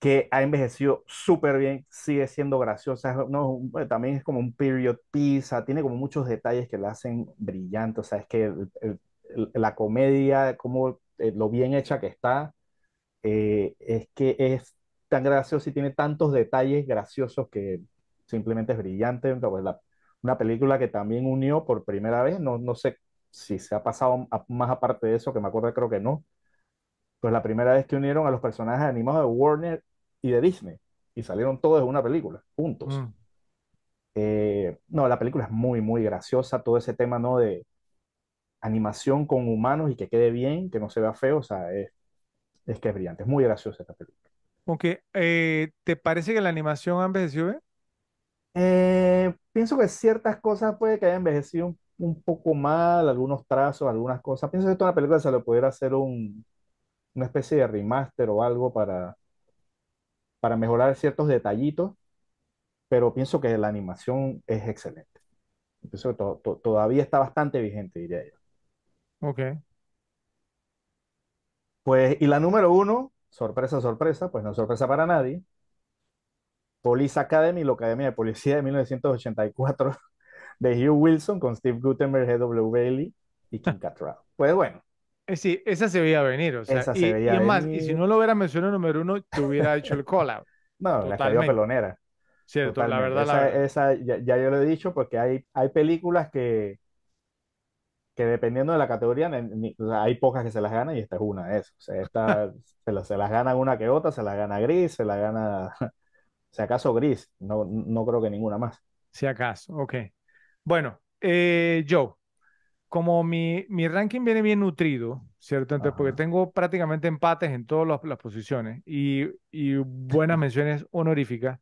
que ha envejecido súper bien, sigue siendo graciosa, no, también es como un period piece, tiene como muchos detalles que la hacen brillante, o sea, es que el- el- el- la comedia, como eh, lo bien hecha que está, eh, es que es tan graciosa y tiene tantos detalles graciosos que simplemente es brillante. Pues la- una película que también unió por primera vez, no, no sé si se ha pasado a- más aparte de eso, que me acuerdo, creo que no, pues la primera vez que unieron a los personajes animados de Warner y de Disney y salieron todos en una película, juntos. Mm, Eh, no, la película es muy, muy graciosa, todo ese tema, ¿no? De animación con humanos y que quede bien, que no se vea feo, o sea, es, es que es brillante, es muy graciosa esta película. Ok, eh, ¿te parece que la animación ha envejecido bien? Eh, pienso que ciertas cosas puede que haya envejecido un, un poco mal, algunos trazos, algunas cosas. Pienso que es una película se le pudiera hacer un, una especie de remaster o algo para, para mejorar ciertos detallitos, pero pienso que la animación es excelente. Pienso que to- to- todavía está bastante vigente, diría yo. Ok. Pues, y la número uno, sorpresa, sorpresa, pues no es sorpresa para nadie, Police Academy, la Academia de Policía de 1984 [laughs] de Hugh Wilson con Steve Guttenberg, G.W. Bailey y Kim [laughs] Cattrall. Pues bueno, Eh, sí, esa se veía venir, o sea, esa se y, y veía es más, y si no lo hubiera mencionado número uno, te hubiera hecho el call-out. [laughs] No, la cayó pelonera, ¿cierto? La verdad, la Esa, verdad. esa ya, ya yo lo he dicho porque hay, hay películas que, que dependiendo de la categoría, ni- ni- o sea, hay pocas que se las ganan y esta es una de esas. O sea, esta [laughs] se, la- se las gana una que otra, se las gana Gris, se la gana, [laughs] si acaso Gris, no, no creo que ninguna más. Si acaso, ok. Bueno, eh, Joe, como mi, mi ranking viene bien nutrido, ¿cierto? Entonces, porque tengo prácticamente empates en todas las, las posiciones y, y buenas menciones honoríficas,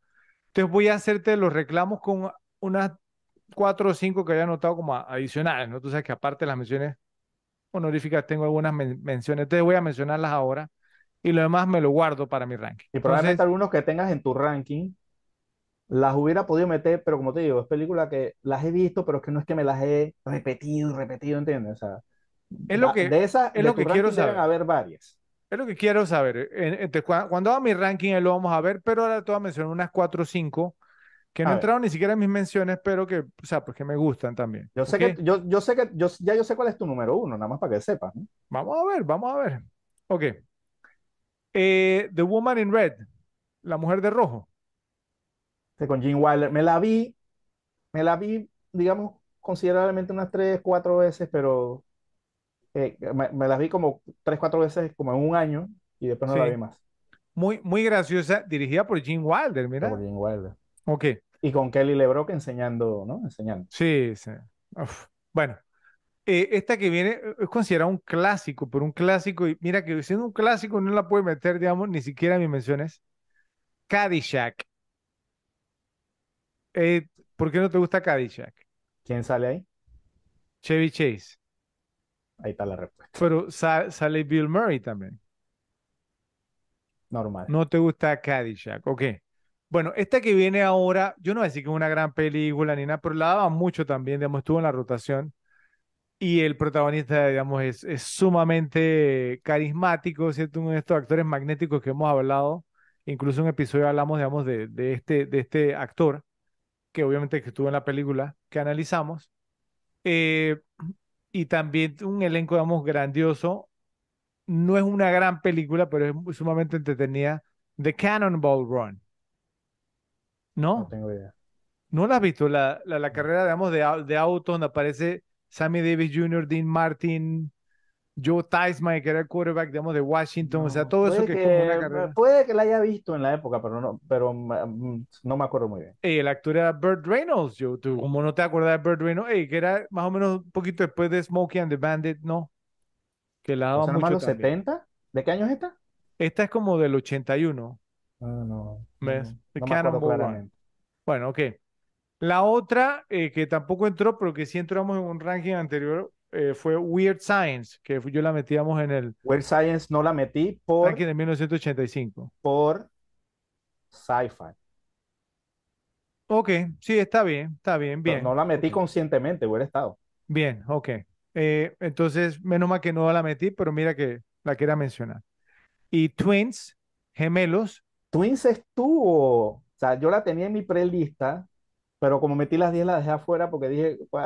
entonces voy a hacerte los reclamos con unas cuatro o cinco que haya anotado como adicionales, ¿no? Tú sabes que aparte de las menciones honoríficas, tengo algunas men- menciones, entonces voy a mencionarlas ahora y lo demás me lo guardo para mi ranking. Y probablemente Entonces, algunos que tengas en tu ranking las hubiera podido meter, pero como te digo, es película que las he visto, pero es que no es que me las he repetido y repetido, ¿entiendes? O sea, es lo que, de esas, es de lo que quiero saber. haber varias. Es lo que quiero saber. En- cua- cuando haga mi ranking, lo vamos a ver, pero ahora te voy a mencionar unas 4 o 5 que no entraron ni siquiera en mis menciones, pero que, o sea, pues que me gustan también. Yo sé que, yo, yo sé que, yo, ya yo sé cuál es tu número uno, nada más para que sepas, ¿no? Vamos a ver, vamos a ver. Ok. Eh, The Woman in Red, la mujer de rojo. Con Gene Wilder, me la vi, me la vi, digamos, considerablemente unas tres, cuatro veces, pero eh, me, me las vi como tres, cuatro veces como en un año y después no la vi más. Muy, muy graciosa, dirigida por Gene Wilder, Por mira. Gene Wilder. Ok. Y con Kelly LeBrock enseñando, ¿no? Enseñando. Sí, sí. Uf. Bueno, eh, esta que viene eh, es considerada un clásico, pero un clásico, y mira que siendo un clásico no la puede meter, digamos, ni siquiera en mis menciones. Caddyshack. Eh, ¿por qué no te gusta Caddyshack? ¿Quién sale ahí? Chevy Chase. Ahí está la respuesta. Pero sa- sale Bill Murray también. Normal. No te gusta Caddyshack. Ok. Bueno, esta que viene ahora, yo no voy a decir que es una gran película ni nada, pero la daba mucho también, digamos, estuvo en la rotación. Y el protagonista, digamos, es, es sumamente carismático, ¿cierto? Uno de estos actores magnéticos que hemos hablado. Incluso en un episodio hablamos, digamos, de, este, de este actor, que obviamente estuvo en la película que analizamos. Eh, y también un elenco, digamos, grandioso. No es una gran película, pero es sumamente entretenida. The Cannonball Run. No ¿No? tengo idea. ¿No la has visto? La, la, la carrera, digamos, de, de auto donde aparece Sammy Davis Jr., Dean Martin, Joe Theismann, que era el quarterback, digamos, de Washington. O sea, todo eso puede que es como una que, carrera. puede que la haya visto en la época, pero no, pero no me acuerdo muy bien. Ey, el actor era Burt Reynolds. Yo, tú, como no te acuerdas de Burt Reynolds, Ey, que era más o menos un poquito después de Smokey and the Bandit, ¿no? Que la O daba sea, nomás mucho los también. 70. ¿De qué año es esta? Esta es como del 81, Ah, no, ¿ves? no, The no me acuerdo Cannonball Run. claramente. Bueno, ok. La otra eh, que tampoco entró, pero que sí entramos en un ranking anterior, eh, fue Weird Science, que yo la metíamos en el Weird Science no la metí por, ranking de 1985. por sci-fi. Ok, sí, está bien, está bien, Pero bien. no la metí conscientemente, hubiera estado. Bien, ok. Eh, entonces, menos mal que no la metí, pero mira que la quería mencionar. Y Twins, gemelos, Twins estuvo, o sea, yo la tenía en mi prelista, pero como metí las 10 la dejé afuera porque dije, "Pues,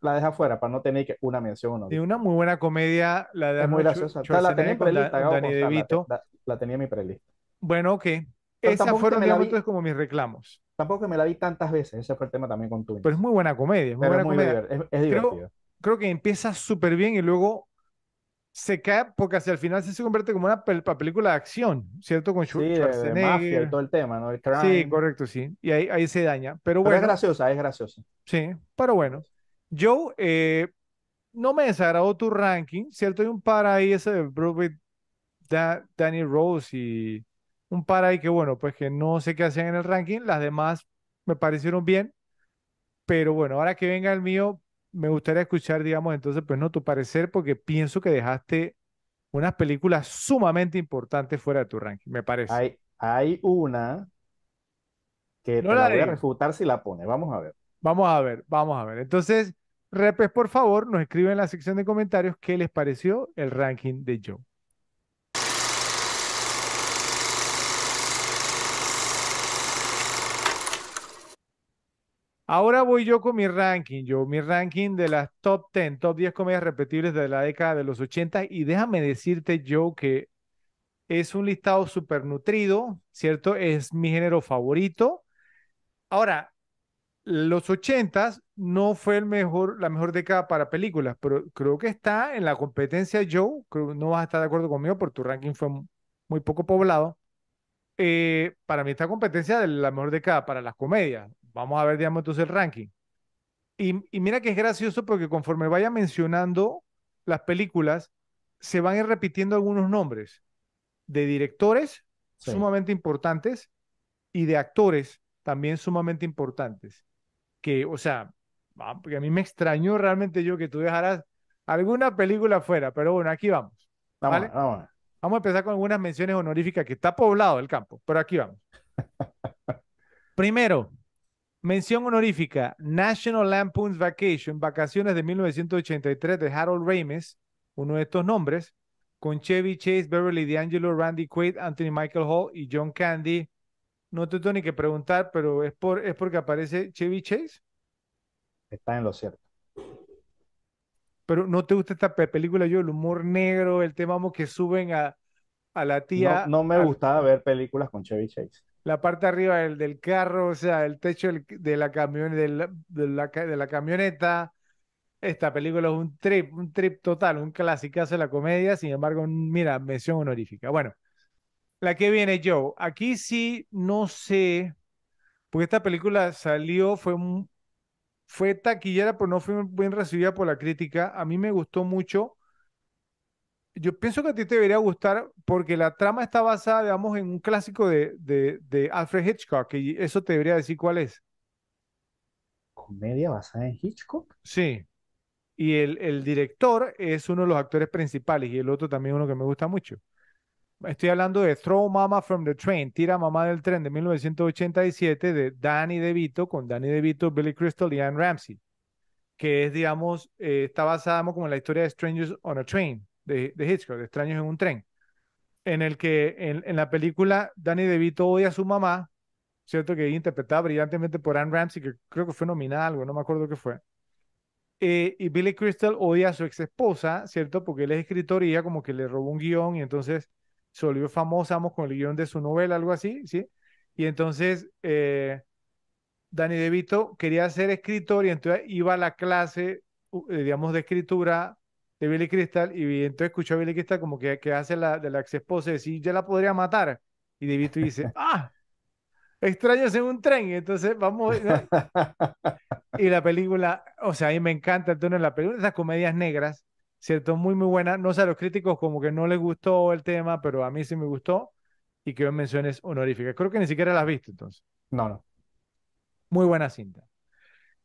la dejé afuera para no tener que una mención y honorífica. una muy buena comedia, la de Es muy graciosa. O sea, la tenía en Da- prelista, de Danny constar, la, DeVito. la- la tenía en mi prelista. Bueno, ok. Pero Esas tampoco es que fueron, me digamos, vi, entonces como mis reclamos. tampoco que me la vi tantas veces, ese fue el tema también con Pero es Twins. muy buena comedia, es muy Pero es buena muy comedia. diver- es, es Creo, divertida. creo que empieza súper bien y luego se cae porque hacia el final se convierte como una pel- película de acción, ¿cierto? Con Sí, Schwar- de, mafia y Schwarzenegger. todo el tema, ¿no? El Sí, correcto, sí. Y ahí, ahí se daña. Pero Pero es graciosa, es graciosa. sí, pero bueno. Joe, eh, no me desagradó tu ranking, ¿cierto? Hay un par ahí, ese de Broadway, Da- Danny Rose y un par ahí que, bueno, pues que no sé qué hacían en el ranking. Las demás me parecieron bien. Pero bueno, ahora que venga el mío, me gustaría escuchar, digamos, entonces, pues no, tu parecer, porque pienso que dejaste unas películas sumamente importantes fuera de tu ranking, me parece. Hay, hay una que No te la la voy a refutar si la pone. Vamos a ver. Vamos a ver, vamos a ver. Entonces, repes, por favor, nos escriben en la sección de comentarios qué les pareció el ranking de Joe. Ahora voy yo con mi ranking, yo, mi ranking de las top 10, top 10 comedias repetibles de la década de los 80. Y déjame decirte, Joe, que es un listado súper nutrido, ¿cierto? Es mi género favorito. Ahora, los 80 no fue el mejor, la mejor década para películas, pero creo que está en la competencia, que no vas a estar de acuerdo conmigo porque tu ranking fue muy poco poblado. Eh, para mí esta competencia de la mejor década para las comedias. Vamos a ver, digamos, entonces el ranking. Y, y mira que es gracioso porque conforme vaya mencionando las películas, se van a ir repitiendo algunos nombres de directores Sí. sumamente importantes y de actores también sumamente importantes. Que, o sea, porque a mí me extrañó realmente yo que tú dejaras Alguna película fuera, pero bueno, aquí vamos. Vamos, ¿vale? vamos. Vamos a empezar con algunas menciones honoríficas que está poblado el campo, pero aquí vamos. [laughs] Primero, mención honorífica, National Lampoon's Vacation, Vacaciones de 1983 de Harold Ramis, uno de estos nombres, con Chevy Chase, Beverly D'Angelo, Randy Quaid, Anthony Michael Hall y John Candy. No te tengo ni que preguntar, pero es, por, es porque aparece Chevy Chase. Está en lo cierto. Pero no te gusta esta película, yo, el humor negro, el tema que suben a, a la tía. No, no me gustaba ver películas con Chevy Chase. La parte arriba del, del carro, o sea, el techo de, la camión, de, la, de, la, camioneta. Esta película es un trip, un trip total, un clasicazo de la comedia, sin embargo, mira, mención honorífica. Bueno, la que viene Joe, aquí sí no sé, porque esta película salió, fue, fue taquillera, pero no fue bien recibida por la crítica. A mí me gustó mucho. Yo pienso que a ti te debería gustar porque la trama está basada, digamos, en un clásico de, de, de Alfred Hitchcock, y eso te debería decir cuál es. ¿Comedia basada en Hitchcock? Sí. Y el, el, director es uno de los actores principales y el otro también uno que me gusta mucho. Estoy hablando de Throw Mama from the Train, Tira Mamá del Tren de 1987 de Danny DeVito, con Danny DeVito, Billy Crystal y Anne Ramsey, que es, digamos, eh, está basada como en la historia de Strangers on a Train, de, de Hitchcock, de Extraños en un Tren, en el que en, en, la película Danny DeVito odia a su mamá, ¿cierto? Que interpretada brillantemente por Anne Ramsey, que creo que fue nominada algo, no me acuerdo qué fue. Eh, y Billy Crystal odia a su ex esposa, ¿cierto? Porque él es escritor y ella como que le robó un guion y entonces se volvió famosa vamos, con el guion de su novela, algo así, ¿sí? Y entonces eh, Danny DeVito quería ser escritor y entonces iba a la clase, eh, digamos, de escritura de Billy Crystal y entonces escuchó a Billy Crystal como que, que hace la, de la ex esposa y decir, yo la podría matar. Y DeVito dice, [laughs] ah, extraños en un tren. Y entonces vamos. ¿no? y la película, o sea, a mí me encanta el tono de la película, esas comedias negras, ¿cierto? Muy, muy buena. No sé, a los críticos como que no les gustó el tema, pero a mí sí me gustó y que menciones honoríficas. Creo que ni siquiera las has visto entonces. No, no. Muy buena cinta.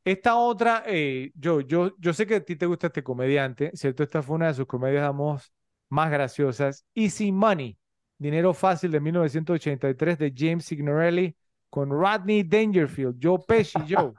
Esta otra, eh, yo, yo, yo sé que a ti te gusta este comediante, ¿cierto? Esta fue una de sus comedias, digamos, más graciosas. Easy Money, Dinero Fácil de 1983 de James Signorelli con Rodney Dangerfield, Joe Pesci, Joe,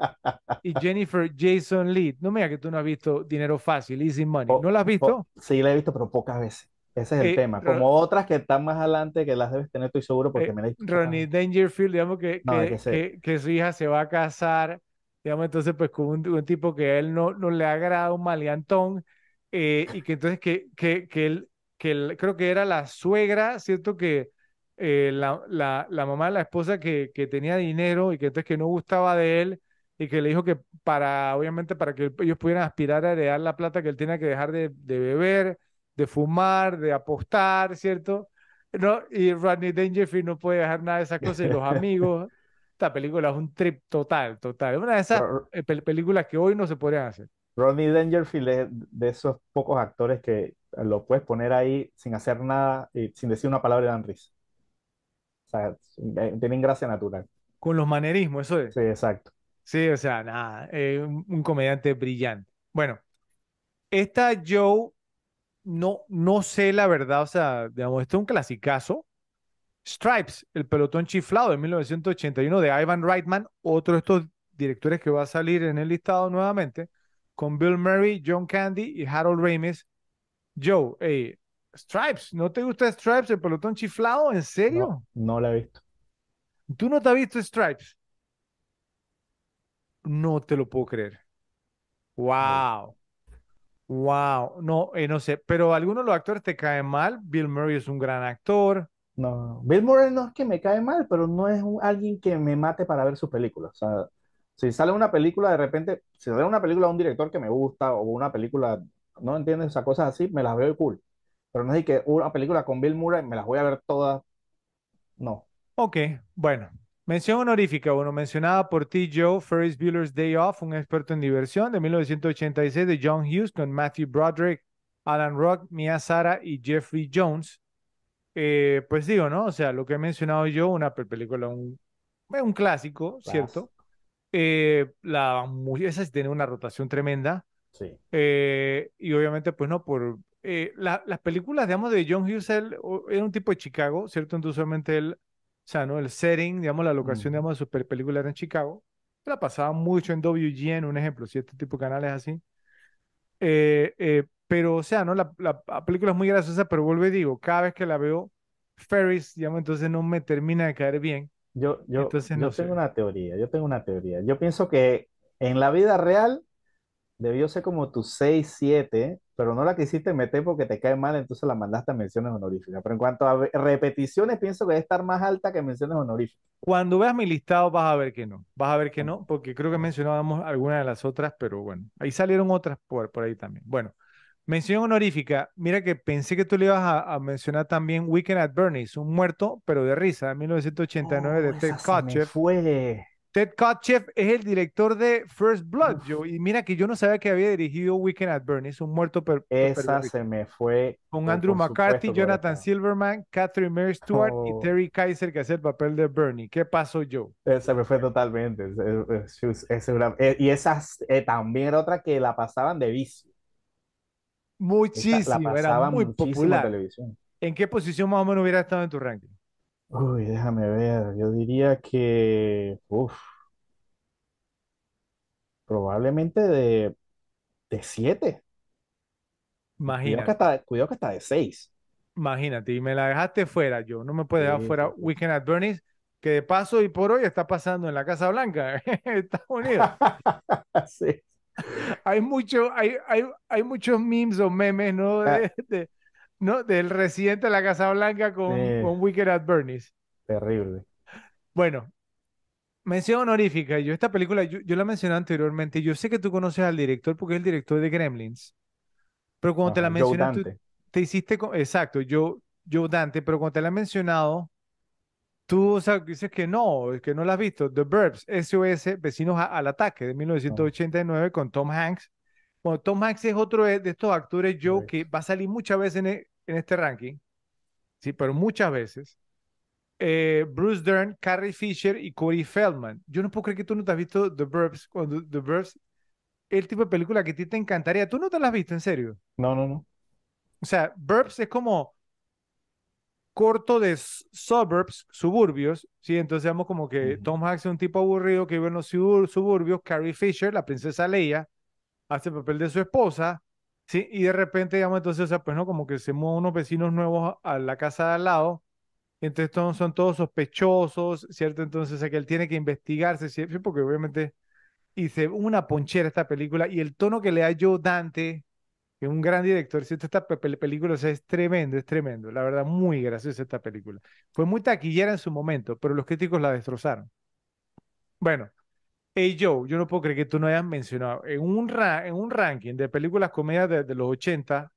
y [laughs] Jennifer Jason Leigh. No me digas que tú no has visto Dinero Fácil, Easy Money. ¿No la has visto? Oh, sí, la he visto, pero pocas veces. Ese es el eh, tema. Como otras que están más adelante, que las debes tener, estoy seguro, porque eh, me la he visto. Rodney Dangerfield, digamos No, que- que su hija se va a casar, digamos, entonces pues con un, un tipo que a él no, no le agrada, un maleantón, eh, y que entonces que, que, que él, que él- creo que era la suegra, ¿cierto? Que eh, la, la, la mamá de la esposa que, que tenía dinero y que entonces que no gustaba de él y que le dijo que para, obviamente, para que ellos pudieran aspirar a heredar la plata que él tenía que dejar de, de beber, de fumar, de apostar, ¿cierto? ¿No? Y Rodney Dangerfield no puede dejar nada de esas cosas y los [laughs] amigos. Esta película es un trip total, total. Es una de esas eh, pel- películas que hoy no se podrían hacer. Rodney Dangerfield es de esos pocos actores que lo puedes poner ahí sin hacer nada y sin decir una palabra y dan risa. O sea, eh, tienen gracia natural. Con los manerismos, eso es. Sí, exacto. Sí, o sea, nada, eh, un, un comediante brillante. Bueno, esta Joe, no, no sé la verdad, o sea, digamos, esto es un clasicazo. Stripes, el pelotón chiflado de 1981 de Ivan Reitman, otro de estos directores que va a salir en el listado nuevamente, con Bill Murray, John Candy y Harold Ramis. Joe, hey, Stripes, ¿no te gusta Stripes, el pelotón chiflado? ¿En serio? No, no la he visto. ¿Tú no te has visto Stripes? No te lo puedo creer. Wow. Wow. No, eh, no sé, pero algunos de los actores te caen mal. Bill Murray es un gran actor. No, Bill Murray no es que me cae mal, pero no es alguien que me mate para ver su película. O sea, si sale una película de repente, si sale una película de un director que me gusta o una película, no entiendes, esas cosas así, me las veo cool. Pero no es que una película con Bill Murray me las voy a ver todas. No. Ok, bueno. Mención honorífica, bueno, mencionada por ti, Joe, Ferris Bueller's Day Off, un experto en diversión de 1986 de John Hughes con Matthew Broderick, Alan Rock, Mia Sara y Jeffrey Jones. Eh, pues digo, ¿no? O sea, lo que he mencionado yo, una pe- película, un, un clásico, ¿cierto? Eh, la, esa sí tiene una rotación tremenda. Sí. Eh, y obviamente, pues no, por eh, la- las películas, digamos, de John Hughes, él era un tipo de Chicago, ¿cierto? Entonces, usualmente él, o sea, ¿no? El setting, digamos, la locación, Ujú. digamos, de su pe- película era en Chicago. La pasaba mucho en WGN, un ejemplo, si este tipo de canales así. Eh, pero, o sea, ¿no? La, la- la película es muy graciosa, pero vuelvo y digo, cada vez que la veo, Ferris, digamos, entonces no me termina de caer bien. Yo, yo, Entonces, no yo tengo una teoría, yo tengo una teoría. Yo pienso que en la vida real debió ser como tu 6 7 pero no la quisiste meter porque te cae mal, entonces la mandaste a menciones honoríficas. Pero en cuanto a repeticiones, pienso que debe estar más alta que menciones honoríficas. Cuando veas mi listado vas a ver que no, vas a ver que Ok, no, porque creo que mencionábamos algunas de las otras, pero bueno, ahí salieron otras por, por ahí también. Bueno, mención honorífica, mira que pensé que tú le ibas a, a mencionar también Weekend at Bernie's, un muerto, pero de risa, 1989 Oh, de Ted esa Kotcheff. fue. Ted Kotcheff es el director de First Blood, yo, y mira que yo no sabía que había dirigido Weekend at Bernie's, un muerto, pero, esa se me fue. Con Por, Andrew McCarthy, supuesto Jonathan. Silverman, Catherine Mary Stewart y Oh, Terry Kaiser que hace el papel de Bernie. ¿Qué pasó yo? eh, se me fue totalmente. Es- es- es- es una- eh, y esas eh, también era otra que la pasaban de vicio. La Muchísimo, era muy muchísimo popular. televisión. ¿En qué posición más o menos hubiera estado en tu ranking? Uy, déjame ver. Yo diría que, uf, probablemente de, de siete. Cuidado que Imagínate, hasta, cuidado que hasta de seis. imagínate, y me la dejaste fuera yo, no me puedes dejar Sí, fuera sí. Weekend at Bernie's, que de paso y por hoy está pasando en la Casa Blanca, [laughs] en Estados Unidos. [laughs] Sí. Hay mucho, hay, hay, hay muchos memes o memes, ¿no? Ah, De, de- ¿no? Del residente de la Casa Blanca con, con Weekend at Bernie's. terrible. Bueno, mención honorífica, yo esta película, yo, yo la mencioné anteriormente, yo sé que tú conoces al director porque es el director de Gremlins. Pero cuando te la mencioné, tú te hiciste, co- exacto, yo, yo Dante, pero cuando te la he mencionado, tú, o sea, dices que no, que no la has visto. The Burbs, SOS, Vecinos a- al Ataque, de Ah, 1989, con Tom Hanks. Bueno, Tom Hanks es otro de, de estos actores, Joe, que correcto. va a salir muchas veces en, e- en este ranking, sí, pero muchas veces. Eh, Bruce Dern, Carrie Fisher y Corey Feldman. Yo no puedo creer que tú no te has visto The Burbs, cuando The Burbs el tipo de película que a ti te encantaría. ¿Tú no te la has visto, en serio? No, no, no. O sea, Burbs es como corto de suburbs, suburbios, ¿sí? Entonces, digamos como que. Tom Hanks es un tipo aburrido que vive en los subur- suburbios, Carrie Fisher, la princesa Leia, hace el papel de su esposa, ¿sí? Y de repente, digamos, entonces, o sea, pues no, como que se mueven unos vecinos nuevos a la casa de al lado, entonces todos son todos sospechosos, ¿cierto? Entonces, o sea, que él tiene que investigarse, ¿sí? Porque obviamente hice una ponchera esta película, y el tono que le da Joe Dante es un gran director, ¿cierto? Esta pe- pe- película, o sea, es tremendo, es tremendo. La verdad, muy graciosa esta película. Fue muy taquillera en su momento, pero los críticos la destrozaron. Bueno, hey Joe, yo no puedo creer que tú no hayas mencionado en un, ra- en un ranking de películas comedias de, de los 80,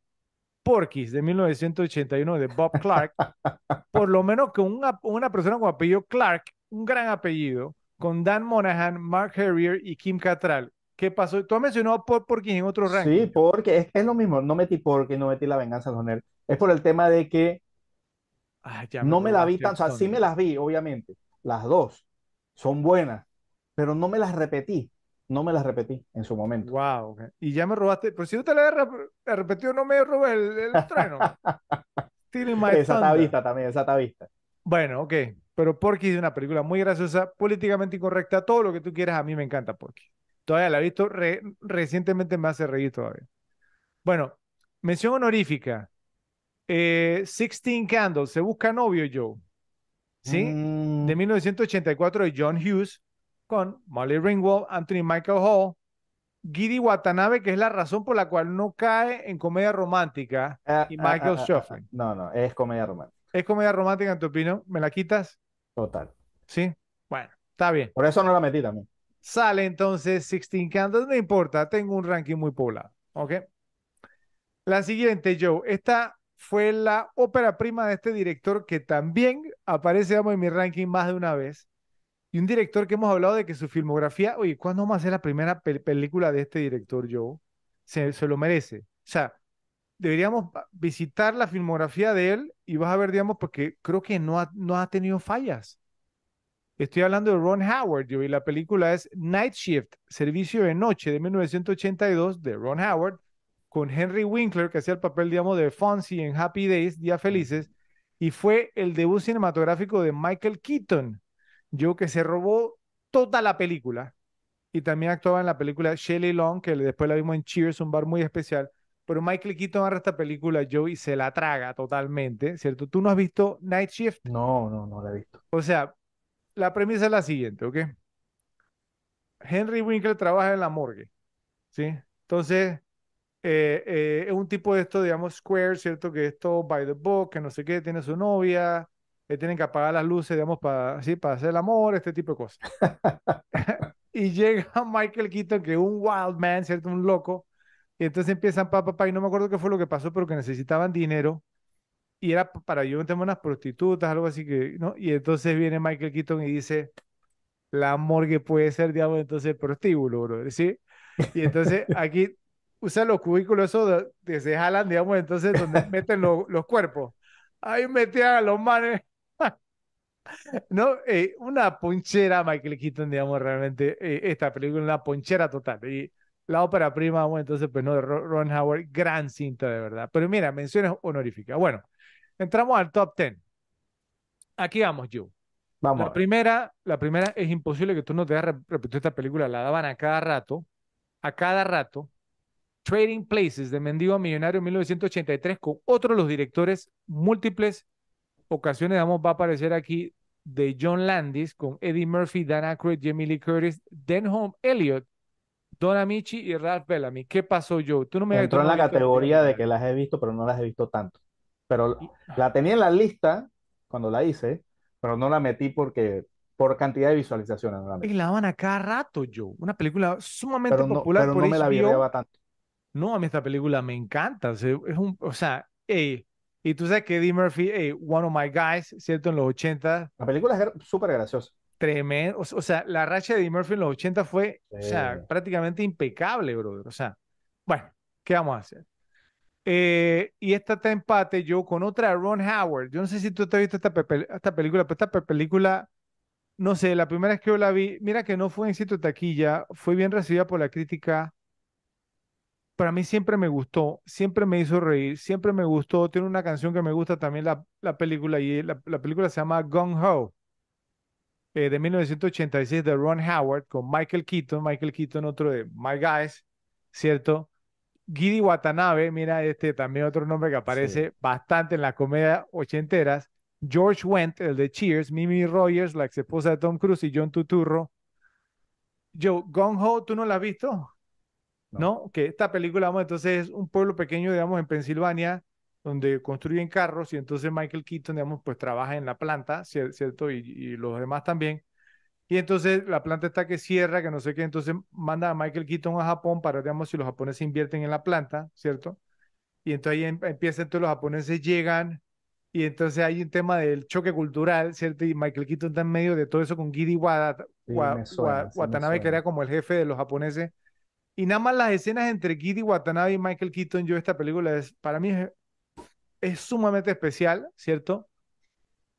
Porky's de 1981 de Bob Clark, por lo menos con una, una persona con apellido Clark, un gran apellido, con Dan Monahan, Mark Harrier y Kim Cattrall. ¿Qué pasó? Tú has mencionado por Porky's en otro Sí, ranking. Joe. porque es, es lo mismo. No metí porque no metí la venganza los nerds. Es por el tema de que Ah, ya no me la vi tan, o sea, sí me las vi, obviamente. Las dos son buenas, pero no me las repetí. No me las repetí en su momento. Wow, ok. y ya me robaste, pero si te la rep- repetido, no me robé el, el [laughs] my Esa está vista también, esa está vista. Bueno, ok, pero Porky es una película muy graciosa, políticamente incorrecta, todo lo que tú quieras, a mí me encanta Porky. Todavía la he visto, re- recientemente me hace reír todavía. Bueno, mención honorífica, eh, Sixteen Candles, se busca novio Joe, ¿sí? Mm, De 1984 de John Hughes, con Molly Ringwald, Anthony Michael Hall, Giri Watanabe, que es la razón por la cual no cae en comedia romántica, ah, y ah, Michael ah, ah. No, no, es comedia romántica. ¿Es comedia romántica en tu opinión? ¿Me la quitas? Total. Sí. Bueno, está bien. Por eso no la metí también. Sale entonces 16 Candles, no importa, tengo un ranking muy poblado. ¿Ok? La siguiente, Joe. Esta fue la ópera prima de este director que también aparece en mi ranking más de una vez. Y un director que hemos hablado de que su filmografía, oye, ¿cuándo vamos a hacer la primera pel- película de este director, Joe? Se, se lo merece. O sea, deberíamos visitar la filmografía de él y vas a ver, digamos, porque creo que no ha, no ha tenido fallas. Estoy hablando de Ron Howard, yo, y la película es Night Shift, Servicio de Noche de 1982 de Ron Howard, con Henry Winkler, que hacía el papel, digamos, de Fonzie en Happy Days, Días Felices, y fue el debut cinematográfico de Michael Keaton, yo que se robó toda la película, y también actuaba en la película Shelley Long, que después la vimos en Cheers, un bar muy especial, pero Michael Keaton agarra esta película, Joe, y se la traga totalmente, ¿cierto? ¿Tú no has visto Night Shift? No, no, no la he visto. O sea, la premisa es la siguiente, ¿ok? Henry Winkler trabaja en la morgue, ¿sí? Entonces, eh, eh, es un tipo de esto, digamos, square, ¿cierto? Que esto by the book, que no sé qué, tiene su novia, que tienen que apagar las luces, digamos, para, ¿sí? para hacer el amor, este tipo de cosas. [laughs] [laughs] y llega Michael Keaton, que es un wild man, ¿cierto? Un loco. Y entonces empiezan, papá, papá, y no me acuerdo qué fue lo que pasó, pero que necesitaban dinero. Y era para yo meterme unas prostitutas, algo así que, ¿no? Y entonces viene Michael Keaton y dice, la morgue puede ser, digamos, entonces el prostíbulo, bro, ¿sí? Y entonces [laughs] aquí usan los cubículos esos que se jalan, digamos, entonces donde [laughs] meten los cuerpos. Ahí metían a los manes. [laughs] no, eh, una ponchera Michael Keaton, digamos, realmente, eh, esta película, una ponchera total. Y la ópera prima, bueno, entonces, pues no, de Ron Howard, gran cinta de verdad. Pero mira, menciones honoríficas. Bueno, entramos al top 10. Aquí vamos, Joe. Vamos. La primera, la primera es imposible que tú no te hayas repetido esta película, la daban a cada rato, a cada rato. Trading Places de Mendigo Millonario 1983 con otro de los directores múltiples ocasiones, digamos, va a aparecer aquí de John Landis con Eddie Murphy, Dan Aykroyd, Jamie Lee Curtis, Denholm Elliott, Don Amici y Ralph Bellamy. ¿Qué pasó, yo? Tú no me Entró en la categoría de que las he visto, pero no las he visto tanto. Pero la tenía en la lista cuando la hice, pero no la metí porque por cantidad de visualizaciones. y la van a cada rato, yo. Una película sumamente popular. Pero no me la videaba tanto. No, a mí esta película me encanta. O sea, es un, o sea, y tú sabes que Eddie Murphy, one of my guys, ¿cierto? En los 80. La película es súper graciosa. Tremendo. O, sea, la racha de Eddie Murphy en los 80 fue, o sea, prácticamente impecable, brother. O sea, bueno, ¿qué vamos a hacer? Eh, y esta está empate yo con otra Ron Howard. Yo no sé si tú te has visto esta, esta película, pero esta película, no sé, la primera vez que yo la vi, mira que no fue en sitio de taquilla, fue bien recibida por la crítica. Para mí siempre me gustó, siempre me hizo reír, siempre me gustó. Tiene una canción que me gusta también la, la película y la, la, película se llama Gung Ho, eh, de 1986 de Ron Howard con Michael Keaton, Michael Keaton otro de My Guys, ¿cierto? Gidi Watanabe, mira este también otro nombre que aparece bastante en las comedias ochenteras. George Wendt, el de Cheers, Mimi Rogers, la ex esposa de Tom Cruise y John Tuturro. Joe, Gong Ho, ¿tú no la has visto? No. Que esta película, vamos, entonces es un pueblo pequeño, digamos, en Pensilvania, donde construyen carros y entonces Michael Keaton, digamos, pues trabaja en la planta, ¿cierto? y los demás también. Y entonces la planta está que cierra, que no sé qué, entonces manda a Michael Keaton a Japón para, digamos, si los japoneses invierten en la planta, ¿cierto? Y entonces ahí em, empieza, entonces los japoneses llegan y entonces hay un tema del choque cultural, ¿cierto? Y Michael Keaton está en medio de todo eso con Giri Watanabe, que era como el jefe de los japoneses. Y nada más las escenas entre Giri Watanabe y Michael Keaton, yo esta película es, para mí es, es sumamente especial, ¿cierto?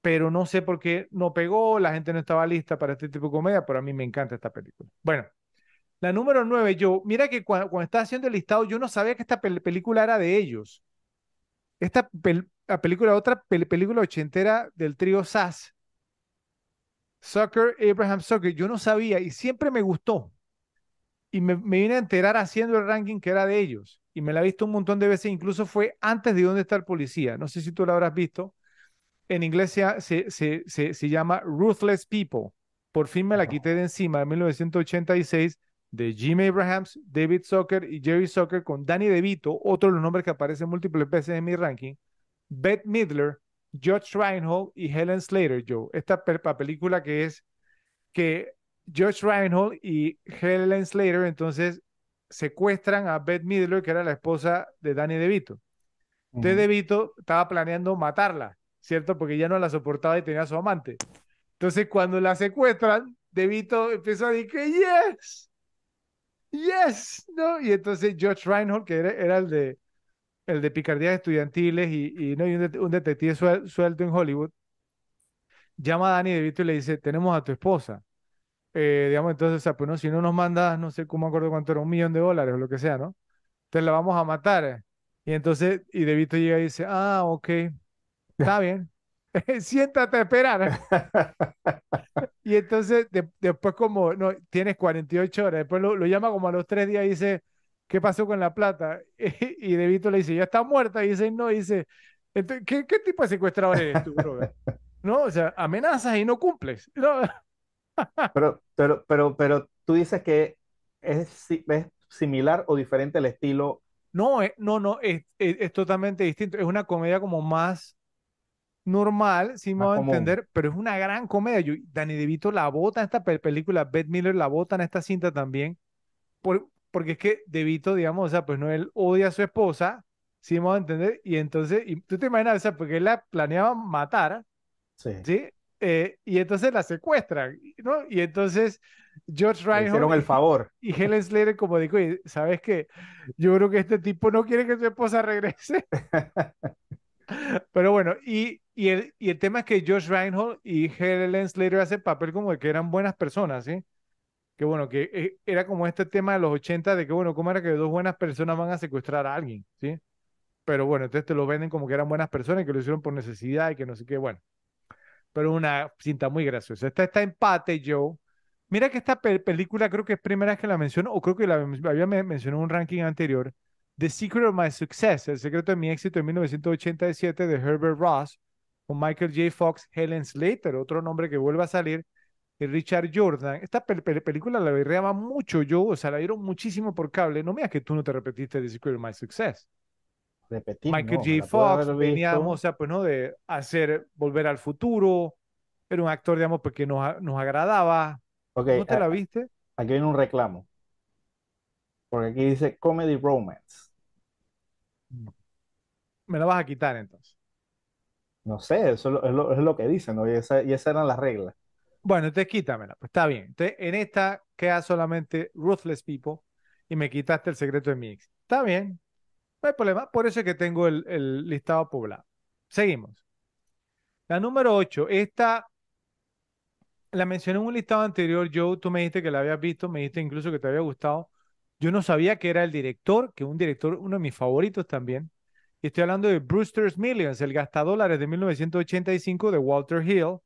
Pero no sé por qué no pegó, la gente no estaba lista para este tipo de comedia, pero a mí me encanta esta película. Bueno, la número nueve, yo, mira que cuando, estaba haciendo el listado, yo no sabía que esta película era de ellos. Esta la película, otra película ochentera del trío Sass, Sucker, Abraham Sucker, yo no sabía y siempre me gustó. Y me, me, vine a enterar haciendo el ranking que era de ellos. Y me la he visto un montón de veces, incluso fue antes de dónde está el policía. No sé si tú la habrás visto en inglés se, se, se, llama Ruthless People. Por fin me la quité de encima de 1986 de Jim Abrahams, David Zucker y Jerry Zucker con Danny DeVito, otro de los nombres que aparecen múltiples veces en mi ranking, Bette Midler, George Reinhold y Helen Slater, Joe. Esta película que es que George Reinhold y Helen Slater entonces secuestran a Bette Midler, que era la esposa de Danny DeVito. De DeVito estaba planeando matarla ¿cierto? Porque ya no la soportaba y tenía a su amante. Entonces, cuando la secuestran, Devito empezó a decir que yes, yes, ¿no? Y entonces George Reinhold, que era, el de el de picardías estudiantiles y, y, ¿no? y un, detective suelto en Hollywood, llama a Danny DeVito y le dice, tenemos a tu esposa. Eh, digamos, entonces, o sea, pues no, si no nos mandas, no sé cómo acuerdo cuánto era, un millón de dólares o lo que sea, ¿no? Entonces la vamos a matar. Y entonces, y DeVito llega y dice, ah, ok, está bien, [laughs] siéntate a esperar. [laughs] Y entonces, de- después como, no, tienes 48 horas, después lo, lo llama como a los tres días y dice, ¿qué pasó con la plata? [laughs] Y, De Vito le dice, ya está muerta. Y dice, no, y dice, "Entonces, ¿qué, qué tipo de secuestrador eres tú, brother? No, o sea, amenazas y no cumples. No, Pero, pero, pero, pero tú dices que es, si- es similar o diferente el estilo. no, eh, no, no, es, es- es totalmente distinto. Es una comedia como más normal, si me va a entender, pero es una gran comedia. Yo, Danny DeVito la bota en esta pe- película, Bette Miller la bota en esta cinta también, por- porque es que DeVito, digamos, o sea, pues no, él odia a su esposa, si me va a entender, y entonces, y tú te imaginas, o sea, porque él la planeaba matar, Sí. ¿sí? Eh, y entonces la secuestran, ¿no? Y entonces George Le hicieron Reinhardt el favor. y Helen Slater como dijo, "Oye, ¿sabes qué? Yo creo que este tipo no quiere que su esposa regrese. [laughs] Pero bueno, y, y, el, y el tema es que Josh Reinhold y Helen Slater hacen papel como que eran buenas personas, ¿sí? Que bueno, que eh, era como este tema de los 80 de que bueno, ¿cómo era que dos buenas personas van a secuestrar a alguien, ¿sí? Pero bueno, entonces te lo venden como que eran buenas personas y que lo hicieron por necesidad y que no sé qué, bueno. Pero una cinta muy graciosa. Esta está empate, Joe. Mira que esta pe- película creo que es primera vez que la menciono, o creo que la había men- mencionado en un ranking anterior. The Secret of My Success, El secreto de mi éxito en 1987 de Herbert Ross, con Michael J. Fox, Helen Slater, otro nombre que vuelve a salir, y Richard Jordan. Esta pel- pel- película la berreaba mucho yo, o sea, la dieron muchísimo por cable. No me que tú no te repetiste The Secret of My Success. Repetir. Michael no, J. Fox haber venía, visto. digamos, o sea, pues, ¿no? De hacer Volver al Futuro. Era un actor, digamos, pues, que nos, nos agradaba. Ok, ¿No te a- la viste? aquí viene un reclamo. Porque aquí dice comedy romance. Me la vas a quitar entonces. No sé, eso es lo, es lo- es lo que dicen, ¿no? Y, esa- y esas eran las reglas. Bueno, entonces quítamela, pues está bien. Entonces, en esta queda solamente Ruthless People y me quitaste el secreto de mi ex. Está bien, no hay problema. Por eso es que tengo el, el listado poblado. Seguimos. La número 8, esta la mencioné en un listado anterior, Joe, tú me dijiste que la habías visto, me dijiste incluso que te había gustado. Yo no sabía que era el director, que un director, uno de mis favoritos también. Estoy hablando de Brewster's Millions, el gastadólares de 1985 de Walter Hill,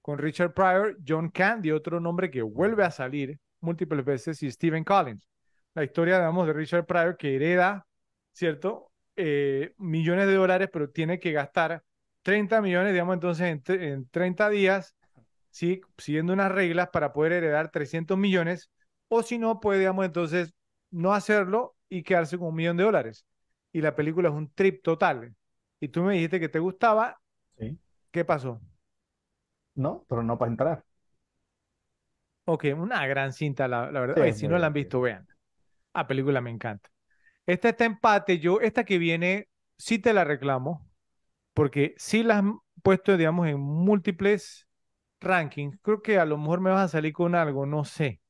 con Richard Pryor, John Candy, otro nombre que vuelve a salir múltiples veces, y Stephen Collins. La historia, digamos, de Richard Pryor que hereda, ¿cierto? Eh, millones de dólares, pero tiene que gastar 30 millones, digamos, entonces en, en 30 días ¿sí? siguiendo unas reglas para poder heredar 300 millones, o si no, puede, digamos, entonces no hacerlo y quedarse con un millón de dólares. Y la película es un trip total. Y tú me dijiste que te gustaba, Sí. ¿qué pasó? No, pero no para entrar. Ok, una gran cinta, la, la verdad. Sí, si no la han visto, vean. La película me encanta. Esta está empate, yo, esta que viene, sí te la reclamo, porque sí la han puesto, digamos, en múltiples rankings. Creo que a lo mejor me vas a salir con algo, no sé.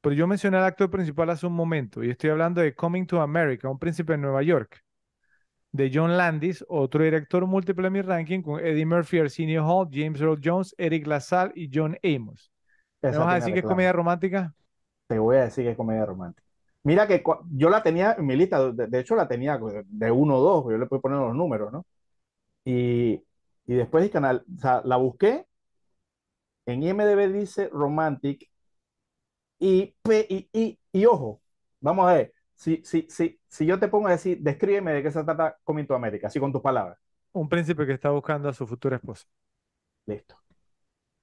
Pero yo mencioné al actor principal hace un momento y estoy hablando de Coming to America, un príncipe en Nueva York, de John Landis, otro director múltiple en mi ranking con Eddie Murphy, Arsenio Hall, James Earl Jones, Eric LaSalle y John Amos. ¿Me vas a decir que es comedia romántica? Te voy a decir que es comedia romántica. Mira que yo la tenía en mi lista, de, de hecho la tenía de uno o dos, yo le puedo poner los números, ¿no? Y, y después el canal, o sea, la busqué, en IMDb dice romantic, y, y, y, y ojo, vamos a ver, si, si, si, si yo te pongo a decir, descríbeme de qué se trata Coming to America, así con tus palabras, Un príncipe que está buscando a su futura esposa. listo.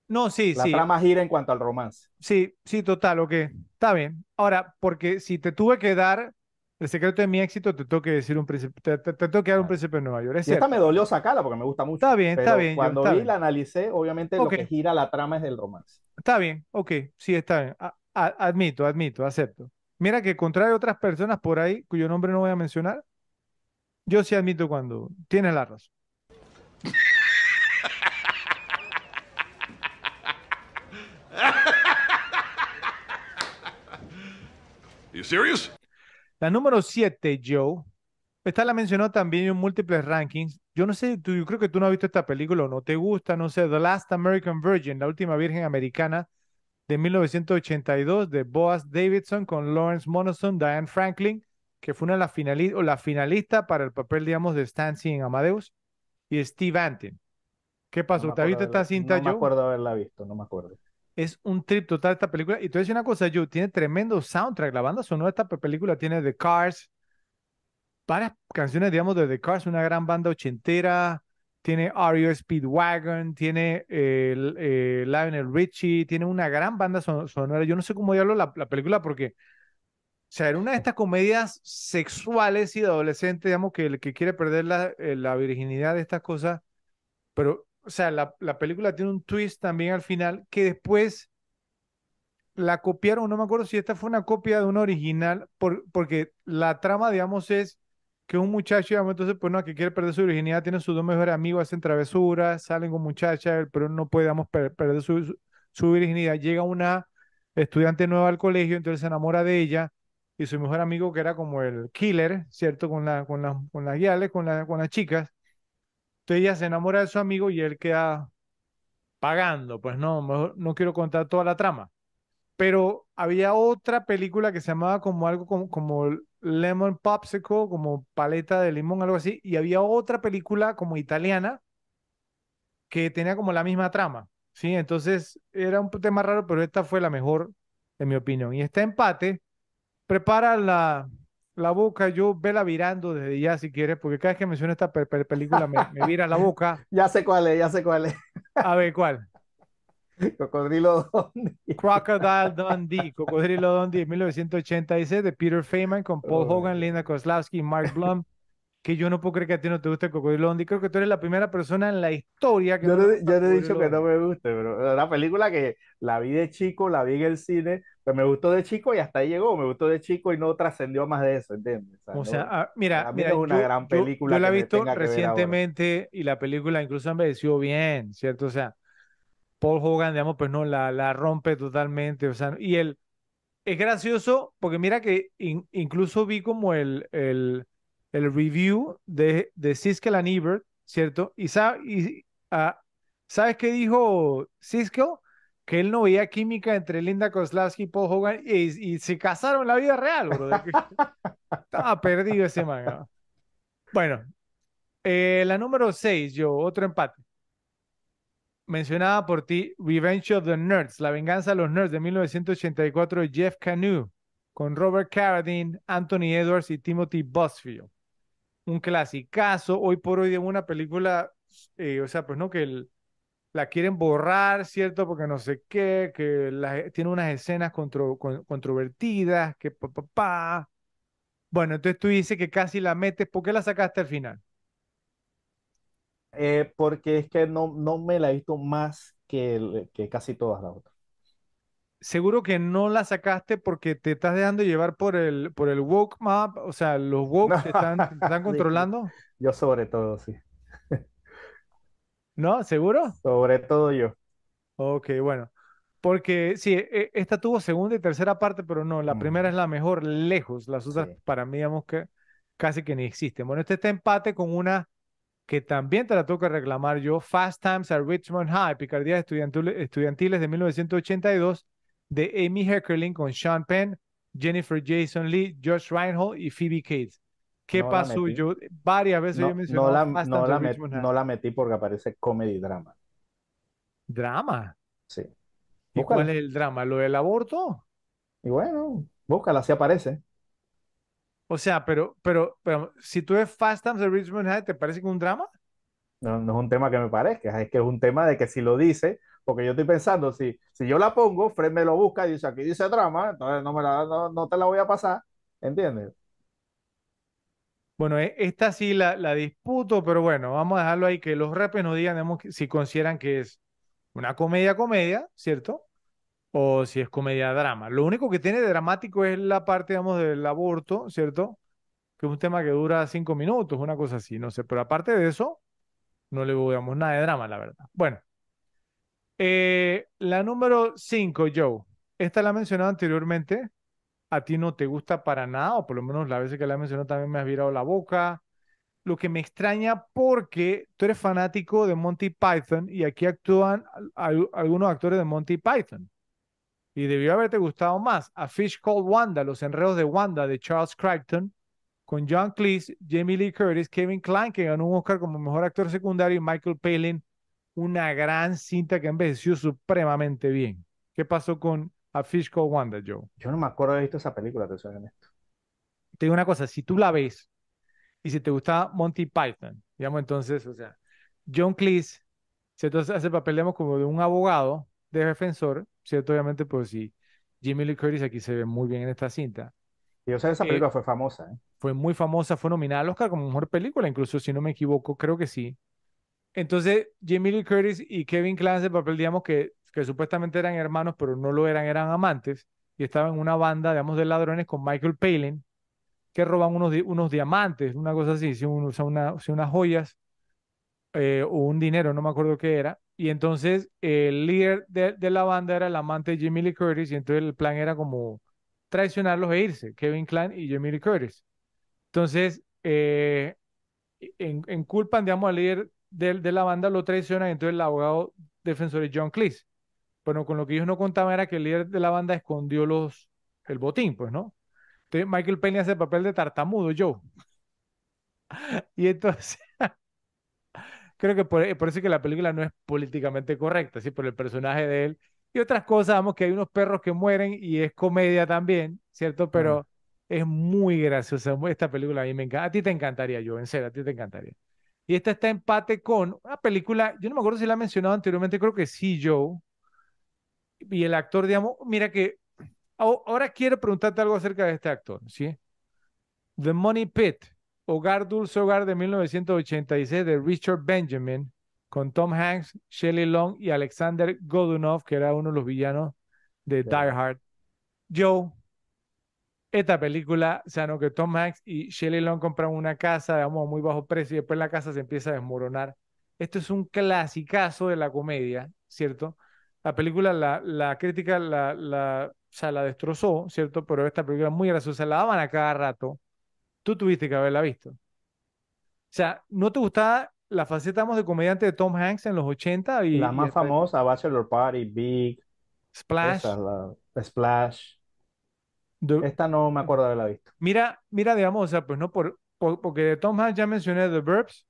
No, sí, La sí, trama gira en cuanto al romance. sí, sí, total, ok, está bien. Ahora, porque si te tuve que dar el secreto de mi éxito, te tengo que decir un príncipe, te, te- te tengo que dar un príncipe de Nueva York, es Y esta me dolió sacarla porque me gusta mucho. Está bien, está bien, Cuando está vi, bien. la analicé, obviamente lo que gira la trama es del romance. Está bien, ok, sí, está bien. A- a- admito, admito, acepto. Mira que contrario a otras personas por ahí, cuyo nombre no voy a mencionar, yo sí admito cuando tienes la razón. [laughs] You serious? La número 7, Joe, esta la mencionó también en múltiples rankings yo no sé, tú, yo creo que tú no has visto esta película o no te gusta, no sé, The Last American Virgin, la última virgen americana de 1982 de Boaz Davidson con Lawrence Monoson, Diane Franklin, que fue una de las finalistas, o la finalista para el papel, digamos, de Stancy en Amadeus, y Steve Antin. ¿Qué pasó? ¿Te has visto esta cinta, No me acuerdo haberla visto, no me acuerdo. Es un trip total esta película. Y te voy a decir una cosa, Joe, tiene tremendo soundtrack. La banda sonora de esta película tiene The Cars, varias canciones, digamos, de The Cars, una gran banda ochentera. Tiene REO Speedwagon, tiene el, eh, Lionel Richie, tiene una gran banda sonora. Yo no sé cómo diablo la, la película porque, o sea, era una de estas comedias sexuales y de adolescentes, digamos, que el que quiere perder la, eh, la virginidad de estas cosas, pero o sea, la, la, película tiene un twist también al final que después la copiaron, no me acuerdo si esta fue una copia de una original, por, porque la trama, digamos, es que un muchacho, digamos, entonces, pues no, que quiere perder su virginidad, tiene sus dos mejores amigos, hacen travesuras, salen con muchachas, pero no puede, perder su, su, virginidad. Llega una estudiante nueva al colegio, entonces se enamora de ella, y su mejor amigo, que era como el killer, ¿cierto? Con, la, con, la, con las guiales, con, la, con las chicas, entonces ella se enamora de su amigo y él queda pagando. Pues no, mejor, no quiero contar toda la trama. Pero había otra película que se llamaba como algo como, como Lemon Popsicle, como paleta de limón, algo así. Y había otra película como italiana que tenía como la misma trama. ¿sí? Entonces era un tema raro, pero esta fue la mejor, en mi opinión. Y este empate prepara la, la boca, yo vela virando desde ya si quieres, porque cada vez que menciono esta película me, me, vira la boca. [laughs] ya sé cuál es, ya sé cuál es. A ver, ¿cuál? Cocodrilo Dundee. Crocodile Dundee, Cocodrilo Dundee, 1986, de Peter Feynman con Paul Hogan, Linda Kozlowski Mark Blum. que yo no puedo creer que a ti no te guste Cocodrilo Dundee. Creo que tú eres la primera persona en la historia que. Yo no, yo no he dicho que no me guste, pero una película que la vi de chico, la vi en el cine, pero me gustó de chico y hasta ahí llegó. Me gustó de chico y no trascendió más de eso, ¿entiendes? O sea, no, ah, mira, mira, es una yo, gran película. Yo, yo la he visto recientemente y la película incluso envejeció bien, ¿cierto? O sea, Paul Hogan, digamos, pues no, la, la rompe totalmente. O sea, y él es gracioso porque mira que in, incluso vi como el. el el review de, de Siskel and Ebert, ¿cierto? Y, y uh, ¿sabes qué dijo Siskel? Que él no veía química entre Linda Kozlowski y Paul Hogan y, y se casaron en la vida real, bro. [laughs] Estaba perdido ese man. Bueno, eh, la número 6, yo, otro empate. Mencionada por ti, Revenge of the Nerds, La venganza de los nerds de 1984 de Jeff Canoe, con Robert Carradine, Anthony Edwards y Timothy Busfield un clasicazo. Hoy por hoy de una película, eh, o sea, pues no, que la quieren borrar, ¿cierto? Porque no sé qué, que tiene unas escenas contro, con, controvertidas, que papá. Pa, pa. Bueno, entonces tú dices que casi la metes, ¿por qué la sacaste al final? Eh, porque es que no, no me la he visto más que, que casi todas las otras seguro que no la sacaste porque te estás dejando llevar por el, por el woke map, o sea, los [laughs] woke te están, te están [laughs] controlando. Yo sobre todo, sí. ¿No? ¿Seguro? Sobre todo yo. Ok, bueno. Porque sí, e, esta tuvo segunda y tercera parte, pero no, la mm. primera es la mejor, lejos. Las otras, sí. para mí, digamos que casi que ni existen. Bueno, este está empate con una que también te la tengo que reclamar yo, Fast Times at Richmond High, Picardías Estudiantiles de 1982, de Amy Heckerling con Sean Penn, Jennifer Jason Lee, Josh Reinhold y Phoebe Cates. ¿Qué no pasó? Yo varias veces no, yo mencioné. No la, no, la met, no la metí porque aparece comedy drama. ¿Drama? Sí. ¿Y cuál es el drama? ¿Lo del aborto? Y bueno, búscala, así aparece. O sea, pero, pero, pero si tú ves Fast Times at Richmond High, ¿te parece que es un drama? No, no es un tema que me parezca, es que es un tema de que si lo dice, porque yo estoy pensando, si, si yo la pongo, Fred me lo busca y dice, aquí dice drama, entonces no, me la, no, no te la voy a pasar, ¿entiendes? Bueno, e, esta sí la, la, disputo, pero bueno, vamos a dejarlo ahí, que los repes nos digan digamos, si consideran que es una comedia-comedia, ¿cierto? O si es comedia-drama. Lo único que tiene de dramático es la parte, digamos, del aborto, ¿cierto? Que es un tema que dura cinco minutos, una cosa así, no sé, pero aparte de eso, no le damos nada de drama, la verdad. Bueno, eh, la número 5, Joe. Esta la he mencionado anteriormente. A ti no te gusta para nada, o por lo menos la veces que la he mencionado también me has virado la boca. lo que me extraña porque tú eres fanático de Monty Python y aquí actúan algunos actores de Monty Python. Y debió haberte gustado más A Fish Called Wanda, Los Enredos de Wanda de Charles Crichton, con John Cleese, Jamie Lee Curtis, Kevin Kline, que ganó un Oscar como mejor actor secundario, y Michael Palin, una gran cinta que envejeció supremamente bien. ¿Qué pasó con A Fish Called Wanda, Joe? Yo no me acuerdo de visto esa película, te soy honesto. Te digo una cosa, si tú la ves y si te gusta Monty Python, digamos entonces, o sea, John Cleese, entonces hace el papel, digamos, como de un abogado de defensor, ¿cierto? Obviamente, pues sí, Jimmy Lee Curtis aquí se ve muy bien en esta cinta. Y yo sé, esa película fue famosa, ¿eh? Fue muy famosa, fue nominada al Oscar como mejor película, incluso si no me equivoco, creo que sí. Entonces, Jamie Lee Curtis y Kevin Kline el papel, digamos, que, que supuestamente eran hermanos, pero no lo eran, eran amantes, y estaban en una banda, digamos, de ladrones con Michael Palin, que roban unos, unos diamantes, una cosa así, o sea, una, unas joyas eh, o un dinero, no me acuerdo qué era. Y entonces el líder de, la banda era el amante de Jamie Lee Curtis, y entonces el plan era como traicionarlos e irse, Kevin Kline y Jamie Lee Curtis. Entonces, eh, en, culpan, digamos, al líder de, la banda lo traiciona, y entonces el abogado defensor es John Cleese. Bueno, con lo que ellos no contaban era que el líder de la banda escondió los, el botín, pues, ¿no? Entonces Michael Penny hace el papel de tartamudo, Joe. [laughs] Y entonces, creo que por, por, eso que la película no es políticamente correcta, ¿sí? Por el personaje de él. Y otras cosas, vamos, que hay unos perros que mueren y es comedia también, ¿cierto? Pero es muy graciosa. Esta película a mí me encanta. A ti te encantaría, Joe, en serio, a ti te encantaría. Y esta está empate con una película, yo no me acuerdo si la he mencionado anteriormente, creo que sí, Joe. Y el actor, digamos, mira que ahora quiero preguntarte algo acerca de este actor, ¿sí? The Money Pit, Hogar Dulce Hogar de 1986 de Richard Benjamin, con Tom Hanks, Shelley Long y Alexander Godunov, que era uno de los villanos de Die Hard. Joe, esta película, o sea, no que Tom Hanks y Shelley Long compran una casa, digamos, a muy bajo precio y después la casa se empieza a desmoronar. Esto es un clasicazo de la comedia, ¿cierto? La película, la, la crítica la, la, o sea, la destrozó, ¿cierto? Pero esta película es muy graciosa, la daban a cada rato. Tú tuviste que haberla visto. O sea, ¿no te gustaba la faceta de comediante de Tom Hanks en los 80? Y, la más famosa, Bachelor Party, Big, Splash. Splash. Esta no me acuerdo de haberla visto. Mira, mira, digamos, o sea, pues no por, porque de Tom Hanks ya mencioné The Burbs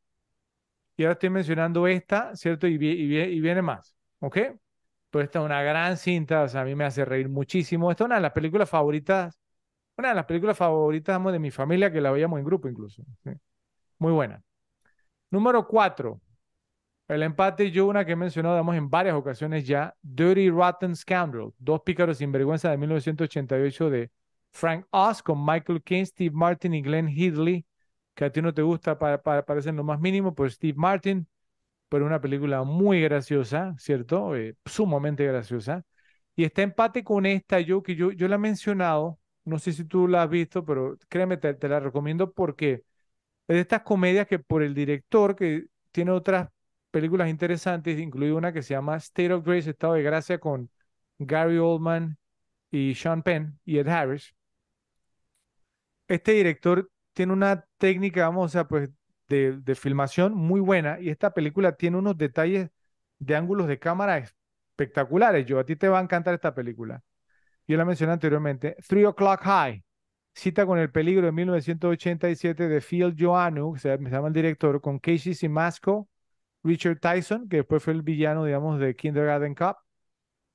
y ahora estoy mencionando esta, ¿cierto? Y, y, viene más, ¿ok? Pues esta es una gran cinta, o sea, a mí me hace reír muchísimo. Esta es una de las películas favoritas, una de las películas favoritas de mi familia que la veíamos en grupo incluso. Muy buena. Número cuatro. El empate yo una que he mencionado digamos, en varias ocasiones ya, Dirty Rotten Scoundrel, Dos pícaros sin vergüenza de 1988 de Frank Oz con Michael Caine, Steve Martin y Glenn Headley, que a ti no te gusta para, para lo más mínimo, pues Steve Martin, pero una película muy graciosa, ¿cierto? Eh, sumamente graciosa. Y está empate con esta, yo que yo, yo la he mencionado, no sé si tú la has visto, pero créeme, te, te la recomiendo porque es de estas comedias que por el director, que tiene otras películas interesantes, incluida una que se llama State of Grace, Estado de Gracia, con Gary Oldman y Sean Penn y Ed Harris. Este director tiene una técnica, vamos, a pues, de, de filmación muy buena y esta película tiene unos detalles de ángulos de cámara espectaculares. Yo, a ti te va a encantar esta película. Yo la mencioné anteriormente. Three O'Clock High, cita con el peligro de 1987 de Phil Joannou, que se llama el director, con Casey Simasco, Richard Tyson, que después fue el villano, digamos, de Kindergarten Cup.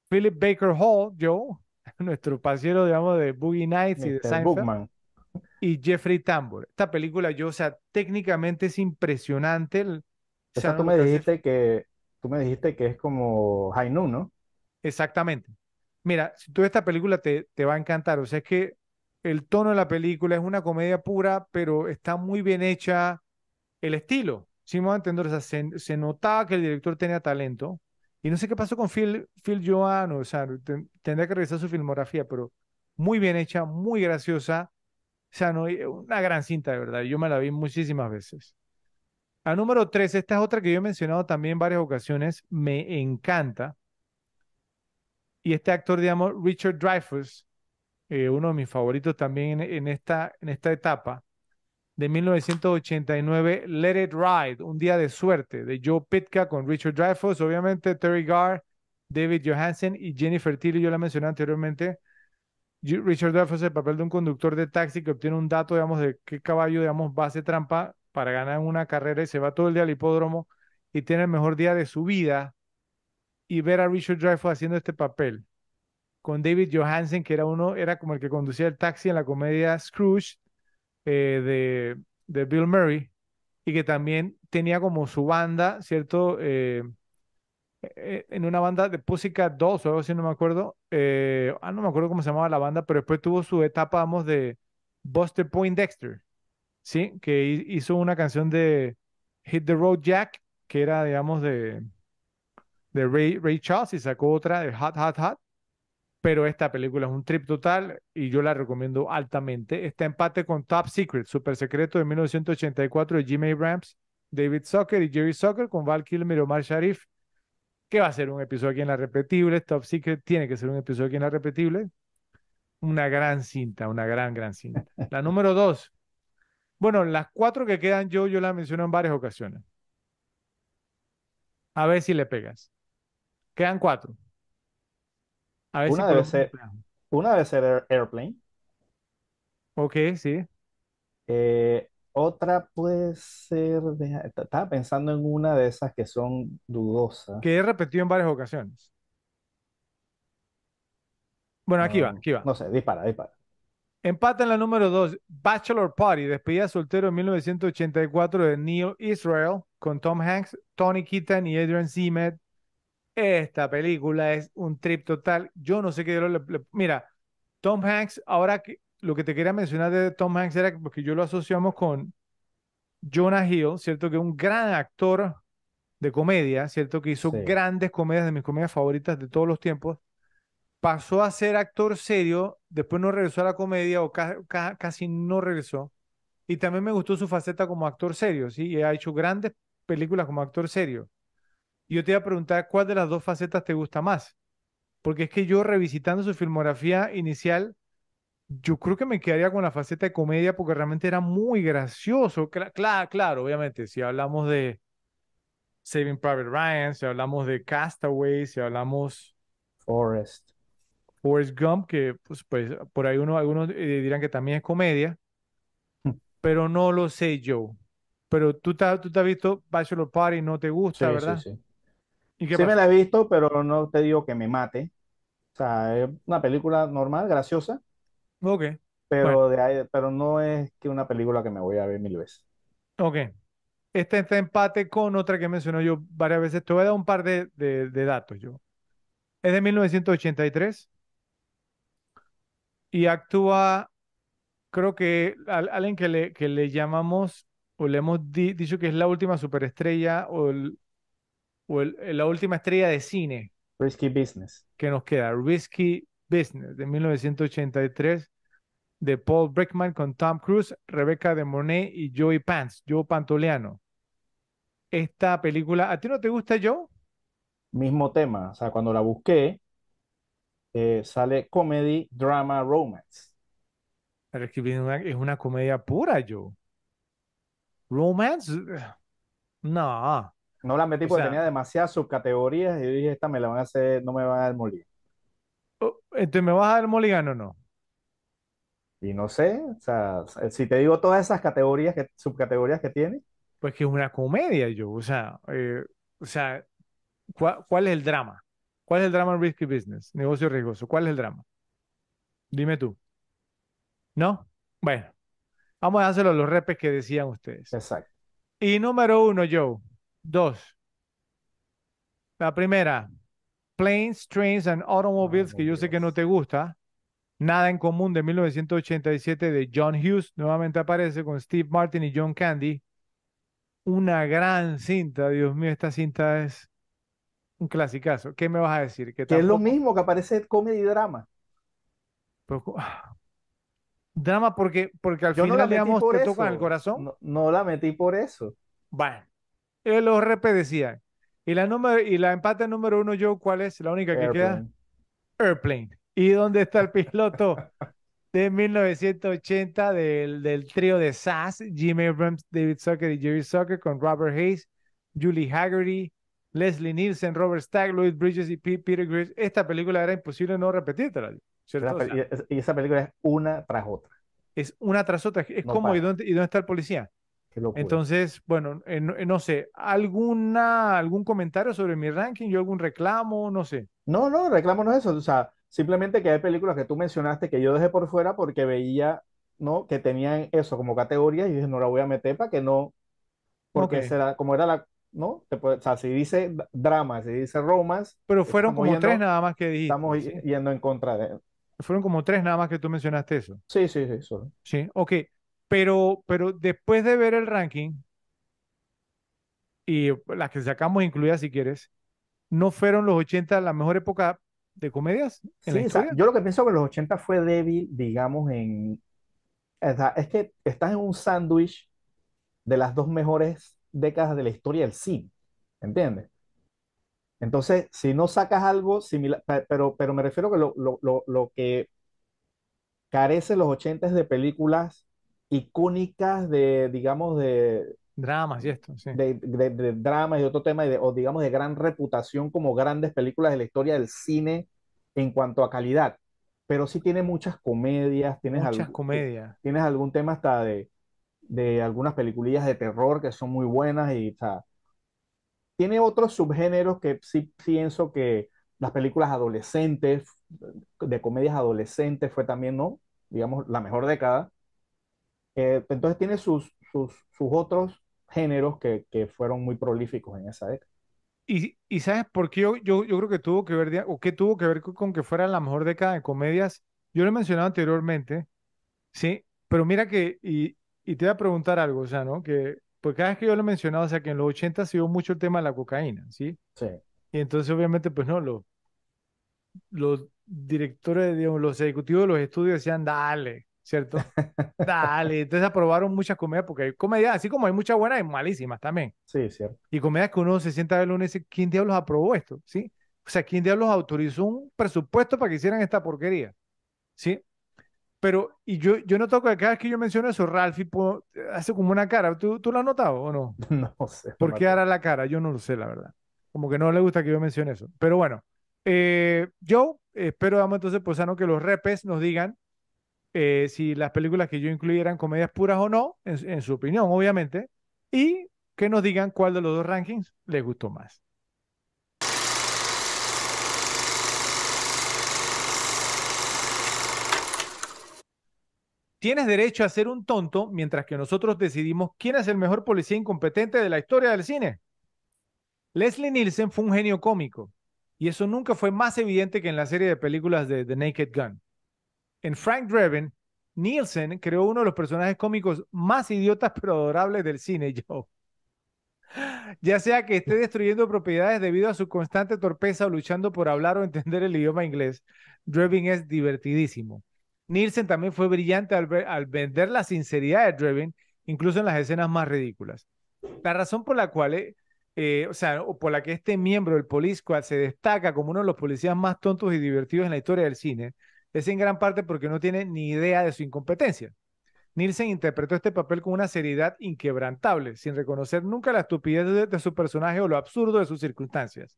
Philip Baker Hall, Joe, [laughs] nuestro pasero, digamos, de Boogie Nights y de Seinfeld. Y Jeffrey Tambor. Esta película, yo, o sea, técnicamente es impresionante. O sea, tú me dijiste que tú me dijiste que es como High Noon, ¿no? Exactamente. Mira, si tú ves esta película te, te va a encantar. O sea, es que el tono de la película es una comedia pura, pero está muy bien hecha el estilo. Sí, me entender, o sea, se, notaba que el director tenía talento. Y no sé qué pasó con Phil, Phil o sea, tendría que revisar su filmografía, pero muy bien hecha, muy graciosa. O sea, no, una gran cinta, de verdad. Yo me la vi muchísimas veces. A número tres, esta es otra que yo he mencionado también en varias ocasiones, me encanta. Y este actor, digamos, Richard Dreyfuss, eh, uno de mis favoritos también en, esta, en esta etapa, De 1989, Let It Ride, Un Día de Suerte, de Joe Pitka con Richard Dreyfuss, obviamente Terry Garr, David Johansen y Jennifer Tilly, yo la mencioné anteriormente. Richard Dreyfuss el papel de un conductor de taxi que obtiene un dato, digamos, de qué caballo, digamos, va a hacer trampa para ganar una carrera y se va todo el día al hipódromo y tiene el mejor día de su vida y ver a Richard Dreyfuss haciendo este papel con David Johansen, que era uno, era como el que conducía el taxi en la comedia Scrooge eh, de, Bill Murray, y que también tenía como su banda, ¿cierto? Eh, eh, en una banda de Pussycat 2 o algo así, no me acuerdo. ah, no me acuerdo cómo se llamaba la banda, pero después tuvo su etapa, vamos, de Buster Point Dexter, ¿sí? Que hizo una canción de Hit the Road Jack, que era, digamos, de, de Ray, Ray Charles, y sacó otra de Hot, Hot, Hot pero esta película es un trip total y yo la recomiendo altamente. Está empate con Top Secret, Super Secreto de 1984 de Jimmy Abrams, David Zucker y Jerry Zucker con Val Kilmer y Omar Sharif, que va a ser un episodio aquí en la repetible. Top Secret tiene que ser un episodio aquí en la repetible. Una gran cinta, una gran, gran cinta. La [laughs] número dos. Bueno, las cuatro que quedan yo, yo las menciono en varias ocasiones. A ver si le pegas. Quedan cuatro. A ver Una debe ser, una debe ser Airplane. Ok, sí. Eh, otra puede ser, estaba pensando en una de esas que son dudosas. Que he repetido en varias ocasiones. Bueno, aquí va, aquí va. No sé, dispara, dispara. Empata en la número 2, Bachelor Party, despedida soltero en 1984 de Neil Israel, con Tom Hanks, Tony Keaton y Adrian Zemed. Esta película es un trip total. Yo no sé qué. mira, Tom Hanks, ahora que lo que te quería mencionar de Tom Hanks era porque yo lo asociamos con Jonah Hill, ¿cierto? Que es un gran actor de comedia, ¿cierto? Que hizo grandes comedias de mis comedias favoritas de todos los tiempos. Pasó a ser actor serio, después no regresó a la comedia o casi no regresó. Y también me gustó su faceta como actor serio, ¿sí? Y ha hecho grandes películas como actor serio yo te iba a preguntar cuál de las dos facetas te gusta más. Porque es que yo revisitando su filmografía inicial, yo creo que me quedaría con la faceta de comedia porque realmente era muy gracioso. Claro, claro, obviamente, si hablamos de Saving Private Ryan, si hablamos de Castaway, si hablamos... Forrest. Forrest Gump, que pues, pues por ahí uno, algunos eh, dirán que también es comedia, pero no lo sé yo. Pero tú te, tú te has visto Bachelor Party, no te gusta, ¿verdad? Sí, sí sí me la he visto, pero no te digo que me mate. O sea, es una película normal, graciosa, Ok, pero, de pero no es que una película que me voy a ver mil veces. ok. Este está empate con otra que mencionó yo varias veces. Te voy a dar un par de, de- datos yo. Es de 1983 y actúa, creo que alguien que le, que le llamamos o le hemos dicho que es la última superestrella o el, o la última estrella de cine Risky Business. que nos queda, Risky Business, de 1983, de Paul Brickman con Tom Cruise, Rebecca de Mornay y Joey Pants, Joe Pantoliano. Esta película, ¿a ti no te gusta Joe? Mismo tema, o sea, cuando la busqué, eh, sale comedy, drama, romance. Pero es que es una comedia pura, Joe. Romance, no. No la metí porque tenía demasiadas subcategorías y dije, esta me la van a hacer, no me van a dar molir. Oh, entonces, ¿me vas a dar Mulligan o no? Y no sé, o sea, si te digo todas esas categorías, que, subcategorías que tiene. Pues que es una comedia, yo, o sea, eh, o sea, ¿cuál, es el drama? ¿Cuál es el drama en Risky Business? Negocio riesgoso, ¿cuál es el drama? Dime tú. ¿No? Bueno, vamos a hacerlo a los repes que decían ustedes. Exacto. Y número uno, Joe. Dos. La primera, Planes, Trains and Automobiles, que yo sé que no te gusta. Nada en común de 1987 de John Hughes. Nuevamente aparece con Steve Martin y John Candy. Una gran cinta, Dios mío, esta cinta es un clasicazo. ¿Qué me vas a decir? Que, es lo mismo que aparece comedy y drama. drama porque, porque al final, digamos, te tocan el corazón. No, no, la metí por eso. Bueno, y los RP decían. Y la, número, y la empate número uno, yo, ¿cuál es? La única que queda. Airplane. ¿Y dónde está el piloto? de 1980 del, del trío de Sass, Jim Abrams, David Zucker y Jerry Zucker con Robert Hayes, Julie Haggerty, Leslie Nielsen, Robert Stack, Louis Bridges y Peter Grace. Esta película era imposible no repetírtela, y, esa película es una tras otra. es una tras otra. Es No como, ¿y dónde, ¿y dónde está el policía? Entonces, bueno, eh, no, eh, no sé, ¿alguna, algún comentario sobre mi ranking? ¿Yo algún reclamo? No sé. No, no, reclamo no es eso. O sea, simplemente que hay películas que tú mencionaste que yo dejé por fuera porque veía, ¿no? Que tenían eso como categoría y dije, no la voy a meter para que no, porque Ok. será, como era la, ¿no? Te puede- o sea, si dice drama, si dice romance, Pero fueron como tres yendo, nada más que dijiste, estamos ¿sí? yendo en contra de... Fueron como tres nada más que tú mencionaste eso. Sí, sí, sí, solo. Sí, ok. Pero, pero después de ver el ranking y las que sacamos incluidas si quieres, ¿no fueron los 80 la mejor época de comedias en la Sí, o sea, yo lo que pienso que los 80 fue débil, digamos, en... o sea, es que estás en un sándwich de las dos mejores décadas de la historia del cine, ¿entiendes? Entonces, si no sacas algo similar, pe- pero, pero me refiero que lo, lo, lo, lo que carece los 80 es de películas icónicas de, digamos, de, Dramas y esto, sí. de, de, de dramas y otro tema, y de- o digamos, de gran reputación como grandes películas de la historia del cine en cuanto a calidad. Pero sí tiene muchas comedias, tienes, Muchas algún- comedias. tienes algún tema hasta de, de algunas peliculillas de terror que son muy buenas y, o sea, tiene otros subgéneros que sí pienso que las películas adolescentes, de comedias adolescentes, fue también, ¿no? Digamos, la mejor década. Eh, entonces tiene sus, sus, sus otros géneros que, que fueron muy prolíficos en esa década. Y, y ¿sabes por qué yo, yo, yo creo que tuvo que ver, o qué tuvo que ver con, que fuera la mejor década de comedias? Yo lo he mencionado anteriormente, sí, pero mira que, y, y te voy a preguntar algo, o sea, ¿no? Que, pues cada vez que yo lo he mencionado, o sea, que en los 80 se dio mucho el tema de la cocaína, ¿sí? Sí, Y entonces, obviamente, pues no, los, los directores, digamos, los ejecutivos de los estudios decían, dale, ¿cierto? [laughs] Dale. Entonces aprobaron muchas comedias, porque hay comedias, así como hay muchas buenas, hay malísimas también. sí, cierto. Y comedias que uno se sienta a verlo y dice, ¿quién diablos aprobó esto? ¿Sí? O sea, ¿quién diablos autorizó un presupuesto para que hicieran esta porquería? ¿Sí? Pero, y yo, yo noto que cada vez que yo menciono eso, Ralphie po- hace como una cara. ¿Tú, tú lo has notado o no? [laughs] No sé. ¿Por qué hará la cara? Yo no lo sé, la verdad. Como que no le gusta que yo mencione eso. Pero bueno, eh, yo espero, vamos entonces, pues, Sano, que los repes nos digan eh, si las películas que yo incluí eran comedias puras o no, en, en su opinión, obviamente, y que nos digan cuál de los dos rankings les gustó más. Tienes derecho a ser un tonto mientras que nosotros decidimos quién es el mejor policía incompetente de la historia del cine. Leslie Nielsen fue un genio cómico, y eso nunca fue más evidente que en la serie de películas de The Naked Gun. En Frank Drebin, Nielsen creó uno de los personajes cómicos más idiotas [laughs] pero adorables del cine, Joe. Ya sea que esté destruyendo propiedades debido a su constante torpeza o luchando por hablar o entender el idioma inglés, Drebin es divertidísimo. Nielsen también fue brillante al, ver- vender la sinceridad de Drebin, incluso en las escenas más ridículas. La razón por la cual, eh, o sea, por la que este miembro del Police Squad se destaca como uno de los policías más tontos y divertidos en la historia del cine, es en gran parte porque no tiene ni idea de su incompetencia. Nielsen interpretó este papel con una seriedad inquebrantable, sin reconocer nunca la estupidez de, de su personaje o lo absurdo de sus circunstancias,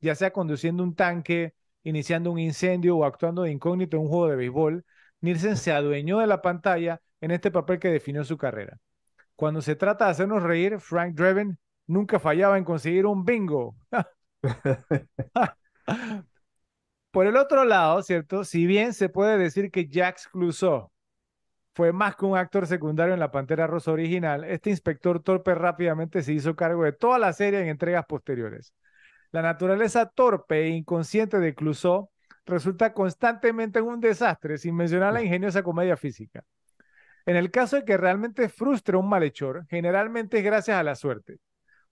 ya sea conduciendo un tanque, iniciando un incendio o actuando de incógnito en un juego de béisbol. Nielsen se adueñó de la pantalla en este papel que definió su carrera. Cuando se trata de hacernos reír, Frank Drebin nunca fallaba en conseguir un bingo. [laughs] [laughs] Por el otro lado, ¿cierto? Si bien se puede decir que Jacques Clouseau fue más que un actor secundario en la Pantera Rosa original, este inspector torpe rápidamente se hizo cargo de toda la serie en entregas posteriores. La naturaleza torpe e inconsciente de Clouseau resulta constantemente un desastre, sin mencionar la ingeniosa comedia física. En el caso de que realmente frustre a un malhechor, generalmente es gracias a la suerte.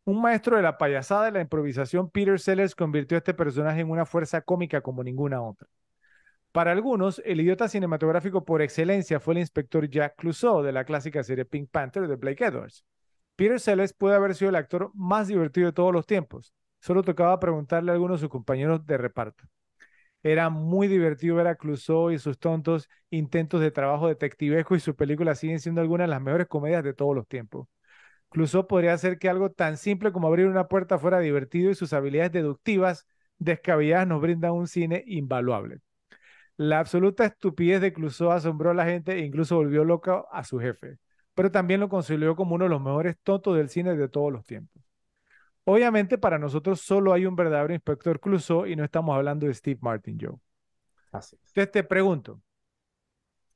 Un maestro de la payasada y la improvisación, Peter Sellers convirtió a este personaje en una fuerza cómica como ninguna otra. Para algunos, el idiota cinematográfico por excelencia fue el inspector Jack Clouseau de la clásica serie Pink Panther de Blake Edwards. Peter Sellers puede haber sido el actor más divertido de todos los tiempos. Solo tocaba preguntarle a algunos de sus compañeros de reparto. Era muy divertido ver a Clouseau y sus tontos intentos de trabajo detectivesco y sus películas siguen siendo algunas de las mejores comedias de todos los tiempos. Clouseau podría hacer que algo tan simple como abrir una puerta fuera divertido y sus habilidades deductivas descabelladas nos brindan un cine invaluable. La absoluta estupidez de Clouseau asombró a la gente e incluso volvió loca a su jefe, pero también lo consolidó como uno de los mejores tontos del cine de todos los tiempos. Obviamente para nosotros solo hay un verdadero inspector Clouseau y no estamos hablando de Steve Martin, Joe. Entonces te pregunto,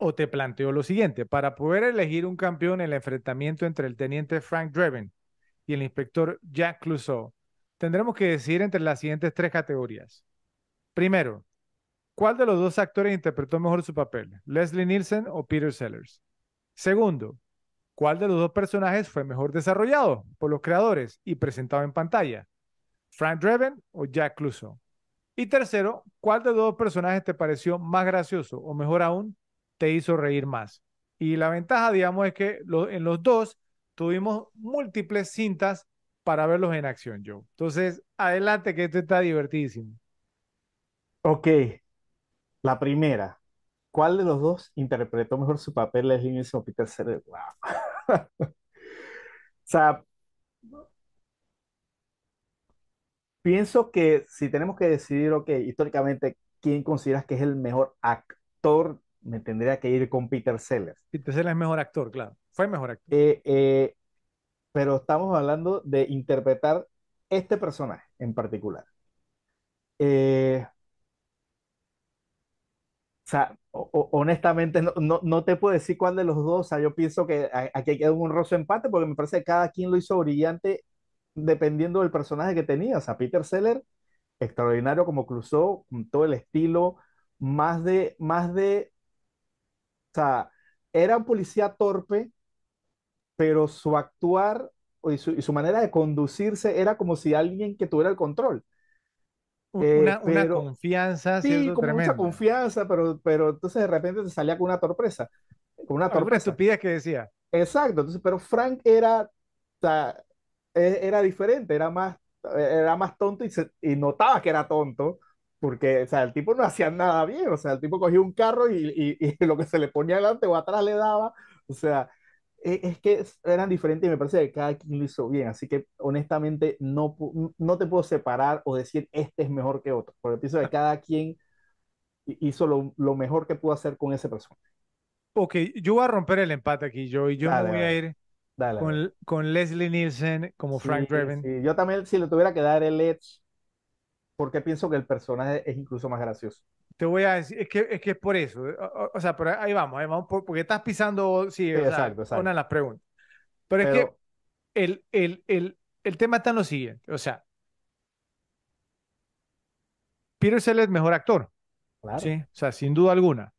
o te planteo lo siguiente, para poder elegir un campeón en el enfrentamiento entre el teniente Frank Drebin y el inspector Jack Clouseau, tendremos que decidir entre las siguientes tres categorías. Primero, ¿cuál de los dos actores interpretó mejor su papel? ¿Leslie Nielsen o Peter Sellers? Segundo, ¿cuál de los dos personajes fue mejor desarrollado por los creadores y presentado en pantalla? ¿Frank Drebin o Jack Clouseau? Y tercero, ¿cuál de los dos personajes te pareció más gracioso o mejor aún, te hizo reír más? Y la ventaja, digamos, es que en los dos tuvimos múltiples cintas para verlos en acción, Joe. Entonces, adelante, que esto está divertidísimo. Ok, la primera. ¿Cuál de los dos interpretó mejor su papel Leslie Nielsen Peter Sellers? Wow. [laughs] o sea, pienso que si tenemos que decidir, ok, históricamente, ¿quién consideras que es el mejor actor? Me tendría que ir con Peter Sellers. Peter Sellers es mejor actor, claro. Fue mejor actor. Eh, eh, pero estamos hablando de interpretar este personaje en particular. Eh, o sea, honestamente no, no, te puedo decir cuál de los dos. O sea, yo pienso que aquí queda un honroso empate porque me parece que cada quien lo hizo brillante dependiendo del personaje que tenía. O sea, Peter Seller, extraordinario como Clouseau, con todo el estilo, más de, más de, sea, era un policía torpe, pero su actuar y su, y su manera de conducirse era como si alguien que tuviera el control. Una, eh, confianza, sí, como mucha confianza, pero, pero entonces de repente te salía con una sorpresa. Con una Alguna estupidez que decía. Exacto, entonces, pero Frank era, o sea, e, era diferente, era más, era más tonto y, se, y notaba que era tonto, porque, o sea, el tipo no hacía nada bien, o sea, el tipo cogía un carro y, y, y [laughs] lo que se le ponía adelante o atrás le daba, o sea, e, es que eran diferentes y me parece que cada quien lo hizo bien, así que honestamente no, no te puedo separar o decir este es mejor que otro, porque pienso que cada quien hizo lo, lo mejor que pudo hacer con ese personaje. Ok, yo voy a romper el empate aquí, yo, y yo me voy a ir con, con, Leslie Nielsen como Frank Draven. Yo también, si le tuviera que dar el edge, porque pienso que el personaje es incluso más gracioso. Te voy a decir, es que es, que es por eso. Eh, o, sea, pero ahí vamos, ahí vamos, porque estás pisando, sí, exacto, exacto. una de las preguntas. Pero, es que el, el, el, el, tema está en lo siguiente, o sea, Peter Sellers es mejor actor, claro. ¿sí? O sea, sin duda alguna.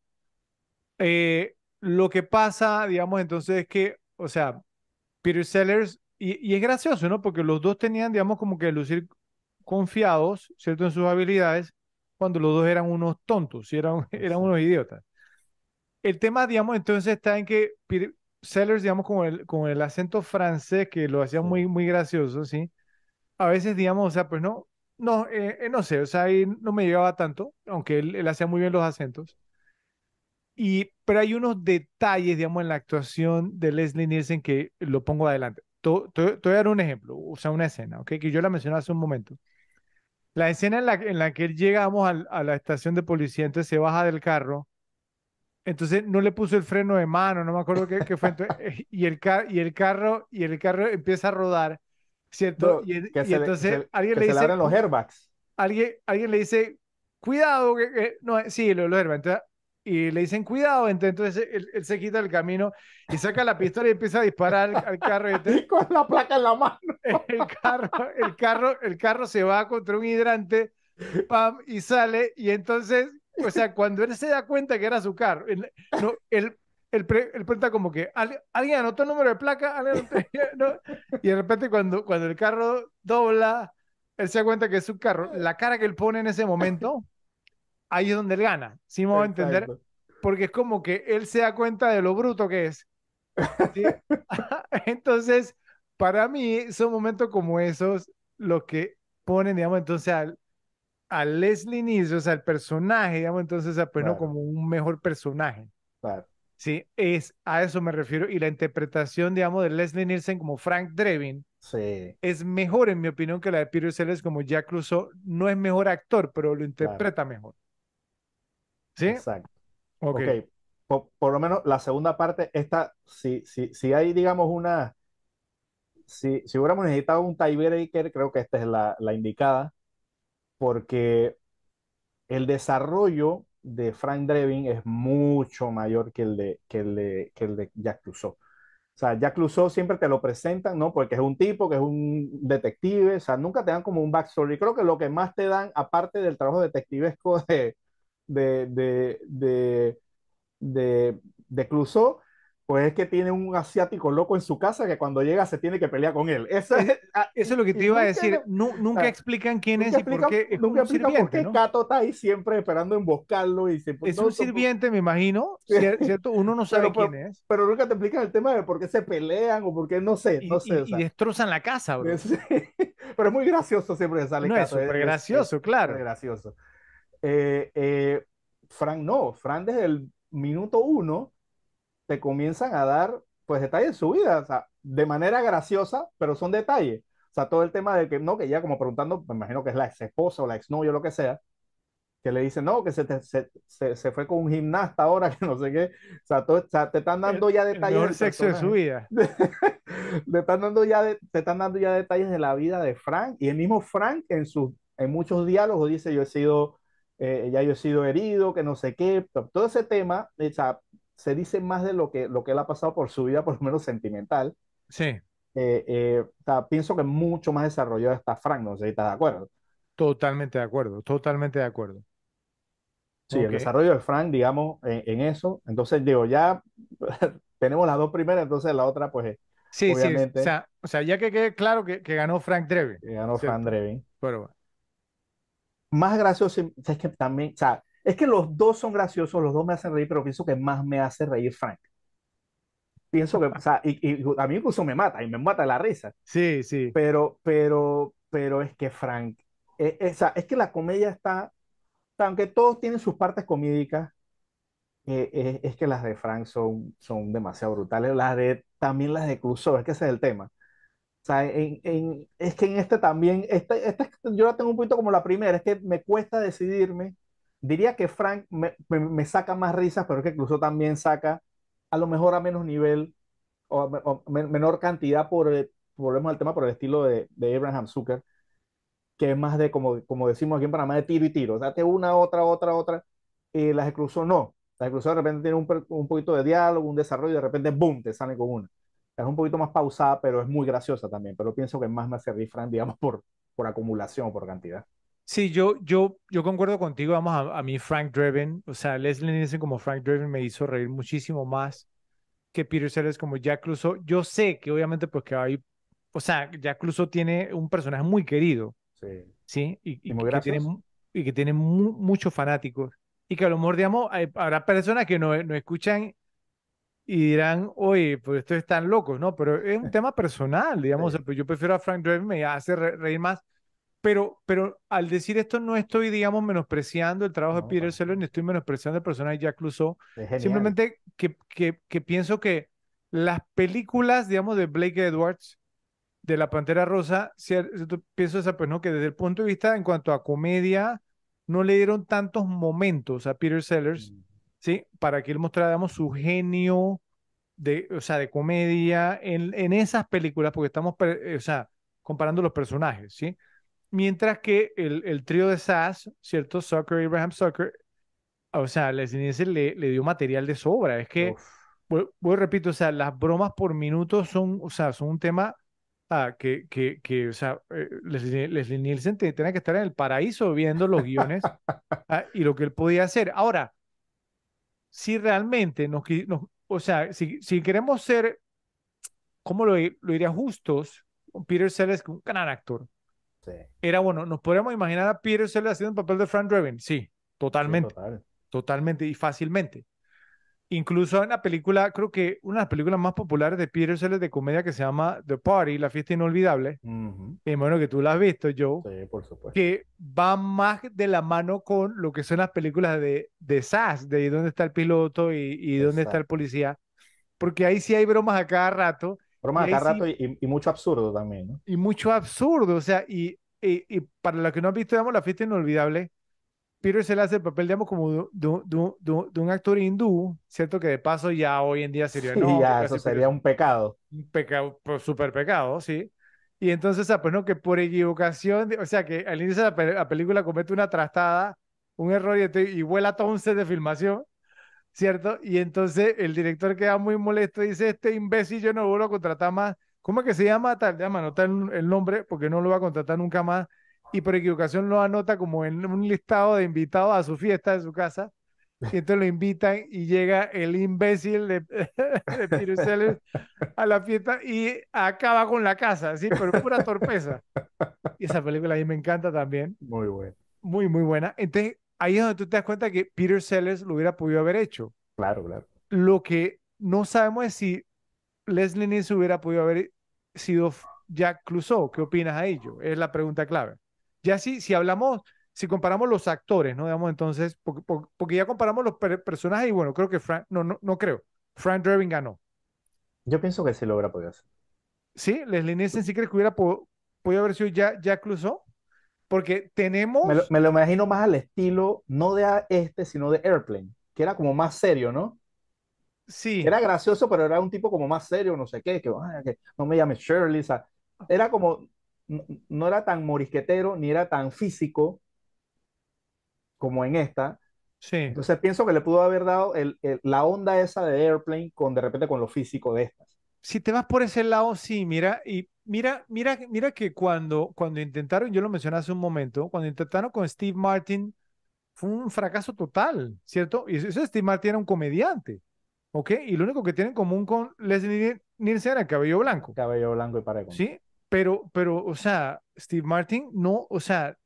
Eh, lo que pasa, digamos, entonces es que, o sea, Peter Sellers, y, y es gracioso, ¿no? Porque los dos tenían, digamos, como que lucir confiados, ¿cierto? En sus habilidades, cuando los dos eran unos tontos, y eran, [laughs] eran unos idiotas. El tema, digamos, entonces está en que Sellers, digamos, con el, con el acento francés, que lo hacía muy, muy gracioso, ¿sí? A veces, digamos, o sea, pues no, no, eh, eh, no sé, o sea, ahí no me llegaba tanto, aunque él, él, hacía muy bien los acentos. Y, pero hay unos detalles, digamos, en la actuación de Leslie Nielsen que lo pongo adelante. Te, te, voy a dar un ejemplo, o sea, una escena, ¿ok? Que yo la mencioné hace un momento. La escena en la, en la que llegamos a la estación de policía, entonces se baja del carro, entonces no le puso el freno de mano, no me acuerdo qué, qué fue, eh, y, el y el carro y el carro empieza a rodar, ¿cierto? y, entonces alguien le dice... los airbags. Alguien, alguien le dice, cuidado, que, no, sí, los, los airbags. Entonces, y le dicen cuidado, entonces él, se quita el camino y saca la pistola y empieza a disparar al, carro. Y [laughs] con la placa en la mano. [laughs] El carro, el carro, el carro se va contra un hidrante, pam, y sale, y entonces, o sea, cuando él se da cuenta que era su carro, él, no, él, él, pregunta como que, ¿alguien anotó el número de placa? Y de repente cuando, cuando el carro dobla, él se da cuenta que es su carro. La cara que él pone en ese momento ahí es donde él gana. ¿Sí me voy a entender? Porque es como que él se da cuenta de lo bruto que es. [laughs] [laughs] entonces, para mí, son momentos como esos los que ponen, digamos, entonces al, a Leslie Nielsen, o sea, el personaje, digamos, entonces, pues no Claro. como un mejor personaje. Claro. Sí, es a eso me refiero. Y la interpretación, digamos, de Leslie Nielsen como Frank Drebin Sí, es mejor, en mi opinión, que la de Peter Sellers como Jack Clouseau. No es mejor actor, pero lo interpreta mejor. ¿Sí? exacto. Ok. Ok, Por, por lo menos la segunda parte, esta, si, si, si hay, digamos, una, si, si hubiéramos necesitado un tiebreaker, creo que esta es la, la indicada, porque el desarrollo de Frank Drebin es mucho mayor que el de, que el de, que el de Jack Clouseau. O sea, Jack Clouseau siempre te lo presentan, ¿no? Porque es un tipo, que es un detective, o sea, nunca te dan como un backstory. Creo que lo que más te dan, aparte del trabajo detectivesco de, de, de, de, de, de Clouseau, pues es que tiene un asiático loco en su casa que cuando llega se tiene que pelear con él. Eso es, ah, Eso es lo que te y iba a decir. Nu- nunca ah, explican quién nunca es y explican- por qué. Es nunca un explican por qué ¿no? Cato está ahí siempre esperando emboscarlo y se Es no, un no, sirviente, me imagino, [laughs] ¿cierto? Uno no sabe Pero, quién es. pero nunca te explican el tema de por qué se pelean o por qué no sé, Y, no sé. y- o y sea, destrozan la casa, bro. [laughs] es- pero es muy gracioso siempre que sale No, es Cato, súper es- gracioso, es claro. súper gracioso. Eh, eh, Frank no, Frank desde el minuto uno te comienzan a dar pues detalles de su vida, o sea, de manera graciosa, pero son detalles. O sea, todo el tema de que, no, que ya como preguntando, me imagino que es la ex esposa o la ex novia o lo que sea, que le dicen, no, que se, te- se, se, se fue con un gimnasta ahora, [laughs] que no sé qué. O sea, todo- o sea, te están dando ya El detalles mejor del sexo de su vida. [laughs] te están dando ya de- te están dando ya detalles de la vida de Frank y el mismo Frank en sus en muchos diálogos dice yo he sido eh, ya yo he sido herido que no sé qué to- todo ese tema o sea, se dice más de lo que lo que él ha pasado por su vida por lo menos sentimental Sí, Eh, eh, o sea, pienso que mucho más desarrollado está Frank no sé si estás de acuerdo totalmente de acuerdo, totalmente de acuerdo. sí el Ok. desarrollo de Frank digamos en, en eso entonces digo ya [laughs] tenemos las dos primeras entonces la otra pues Sí, sí, o obviamente sea, o sea, ya que quede claro que, que ganó Frank Drebin, eh, ganó ¿cierto? Frank Drebin Pero bueno. Más gracioso, es que también, o sea, es que los dos son graciosos, los dos me hacen reír, pero pienso que más me hace reír Frank. Pienso que, o sea, y, y a mí incluso me mata, y me mata la risa, Sí, sí. pero, pero, pero es que Frank, es, es, o sea, es que la comedia está, aunque todos tienen sus partes comídicas, eh, eh, es que las de Frank son, son demasiado brutales, las de, también las de Clouseau, es que ese es el tema. O sea, en, en- es que en este también, este, este, yo la tengo un poquito como la primera, es que me cuesta decidirme. Diría que Frank me, me- me saca más risas, pero es que incluso también saca a lo mejor a menos nivel o, a o men- menor cantidad por, volvemos al tema por el estilo de, de Abraham Zucker, que es más de, como, como decimos aquí en Panamá, de tiro y tiro. O sea, te una, otra, otra, otra. Y las Clouseau no. Las Clouseau de repente tienen un, un poquito de diálogo, un desarrollo, y de repente, ¡boom!, te sale con una. Es un poquito más pausada, pero es muy graciosa también. Pero pienso que más me hace reír Frank, digamos, por, por acumulación, por cantidad. Sí, yo, yo, yo concuerdo contigo, vamos, a, a mí Frank Drebin, o sea, Leslie Nielsen como Frank Drebin me hizo reír muchísimo más que Peter Sellers como Jack Clouseau. Yo sé que obviamente pues que hay, o sea, Jack Clouseau tiene un personaje muy querido, Sí. ¿sí? Y, y Y que tiene, y que tiene mu- muchos fanáticos. Y que a lo mejor, digamos, hay- habrá personas que no, no escuchan y dirán, oye, pues estos están locos, ¿no? Pero es un [laughs] tema personal, digamos, Sí. o sea, pues yo prefiero a Frank Drebin, me hace re- reír más. Pero, pero al decir esto no estoy, digamos, menospreciando el trabajo de Peter Sellers, ni estoy menospreciando el personaje de Jack genial. Simplemente que, que, que pienso que las películas, digamos, de Blake Edwards, de La Pantera Rosa, cier- cierto, pienso esa, pues, ¿no? Que desde el punto de vista en cuanto a comedia, no le dieron tantos momentos a Peter Sellers, Mm. ¿Sí? Para que él mostrara, digamos, su genio de, o sea, de comedia en, en esas películas, porque estamos, eh, o sea, comparando los personajes, ¿sí? Mientras que el, el trío de Sass, ¿cierto? Zucker, Abraham Zucker, o sea, Leslie Nielsen le, le dio material de sobra. Es que, voy, voy, repito, o sea, las bromas por minuto son, o sea, son un tema ah, que, que, que, o sea, eh, Leslie, Leslie Nielsen te- tenía que estar en el paraíso viendo los guiones [laughs] ah, y lo que él podía hacer. Ahora, si realmente nos, nos- o sea, si, si queremos ser, ¿cómo lo, lo diría? Justos, Peter Sellers, un gran actor. sí. Era bueno, nos podríamos imaginar a Peter Sellers haciendo un papel de Frank Drebin. Sí, Sí, totalmente, total. totalmente y fácilmente. Incluso hay una película, creo que una de las películas más populares de Peter Sellers de comedia que se llama The Party, La Fiesta Inolvidable. Ujú. Y bueno, que tú la has visto, Joe. Sí, por supuesto. que va más de la mano con lo que son las películas de, de SAS, de dónde está el piloto y, y dónde está el policía, porque ahí sí hay bromas a cada rato Broma y a cada sí- rato y, y- y mucho absurdo también, ¿no? y mucho absurdo, o sea, y, y, y para los que no han visto, digamos, La Fiesta Inolvidable, Peter se le hace el papel, digamos, como de, de- de- de- un actor hindú, ¿cierto? Que de paso ya hoy en día sería, Sí, no, ya, eso sería un pecado. un pecado, pues, súper pecado, ¿sí? Y entonces, sea, pues no, que por equivocación, o sea, que al inicio de la, pe- la película comete una trastada, un error y, ente- y vuela todo un set de filmación, ¿cierto? Y entonces el director queda muy molesto y dice, este imbécil yo no vuelvo a contratar más. ¿Cómo es que se llama? Tal, llama, anota el, el nombre porque no lo va a contratar nunca más. Y por equivocación lo anota como en un listado de invitados a su fiesta de su casa. Y entonces lo invitan y llega el imbécil de, [laughs] de Peter Sellers a la fiesta y acaba con la casa, ¿sí? Pero pura torpeza. Y esa película a mí me encanta también. Muy bueno. Muy, muy buena. Entonces, ahí es donde tú te das cuenta que Peter Sellers lo hubiera podido haber hecho. Claro, claro. Lo que no sabemos es si Leslie Nielsen hubiera podido haber sido Jack Clouseau. ¿Qué opinas a ello? Es la pregunta clave. Ya si, si hablamos, si comparamos los actores, ¿no? Digamos, entonces, porque, ya comparamos los per- personajes y bueno, creo que Frank, no, no, no creo. Frank Drebin ganó. Yo pienso que sí lo hubiera podido hacer. ¿Sí? Leslie Nielsen sí crees que hubiera po- podido haber sido Jack Clouseau. Porque tenemos... Me lo, me lo imagino más al estilo, no de a- este, sino de Airplane, que era como más serio, ¿no? Sí, Era gracioso, pero era un tipo como más serio, no sé qué, que, "Ay, que no me llames Shirley, o sea, era como, no, no era tan morisquetero, ni era tan físico como en esta. sí. Entonces pienso que le pudo haber dado el- el- la onda esa de Airplane con de repente con lo físico de estas. Si te vas por ese lado, sí, mira, y mira, mira, mira que cuando, cuando intentaron, yo lo mencioné hace un momento, cuando intentaron con Steve Martin, fue un fracaso total, ¿cierto? Y eso Steve Martin era un comediante, ¿ok? Y lo único que tiene en común con Leslie Nielsen era el cabello blanco, Cabello blanco y contar. ¿sí? Pero, pero, o sea, Steve Martin no, o sea,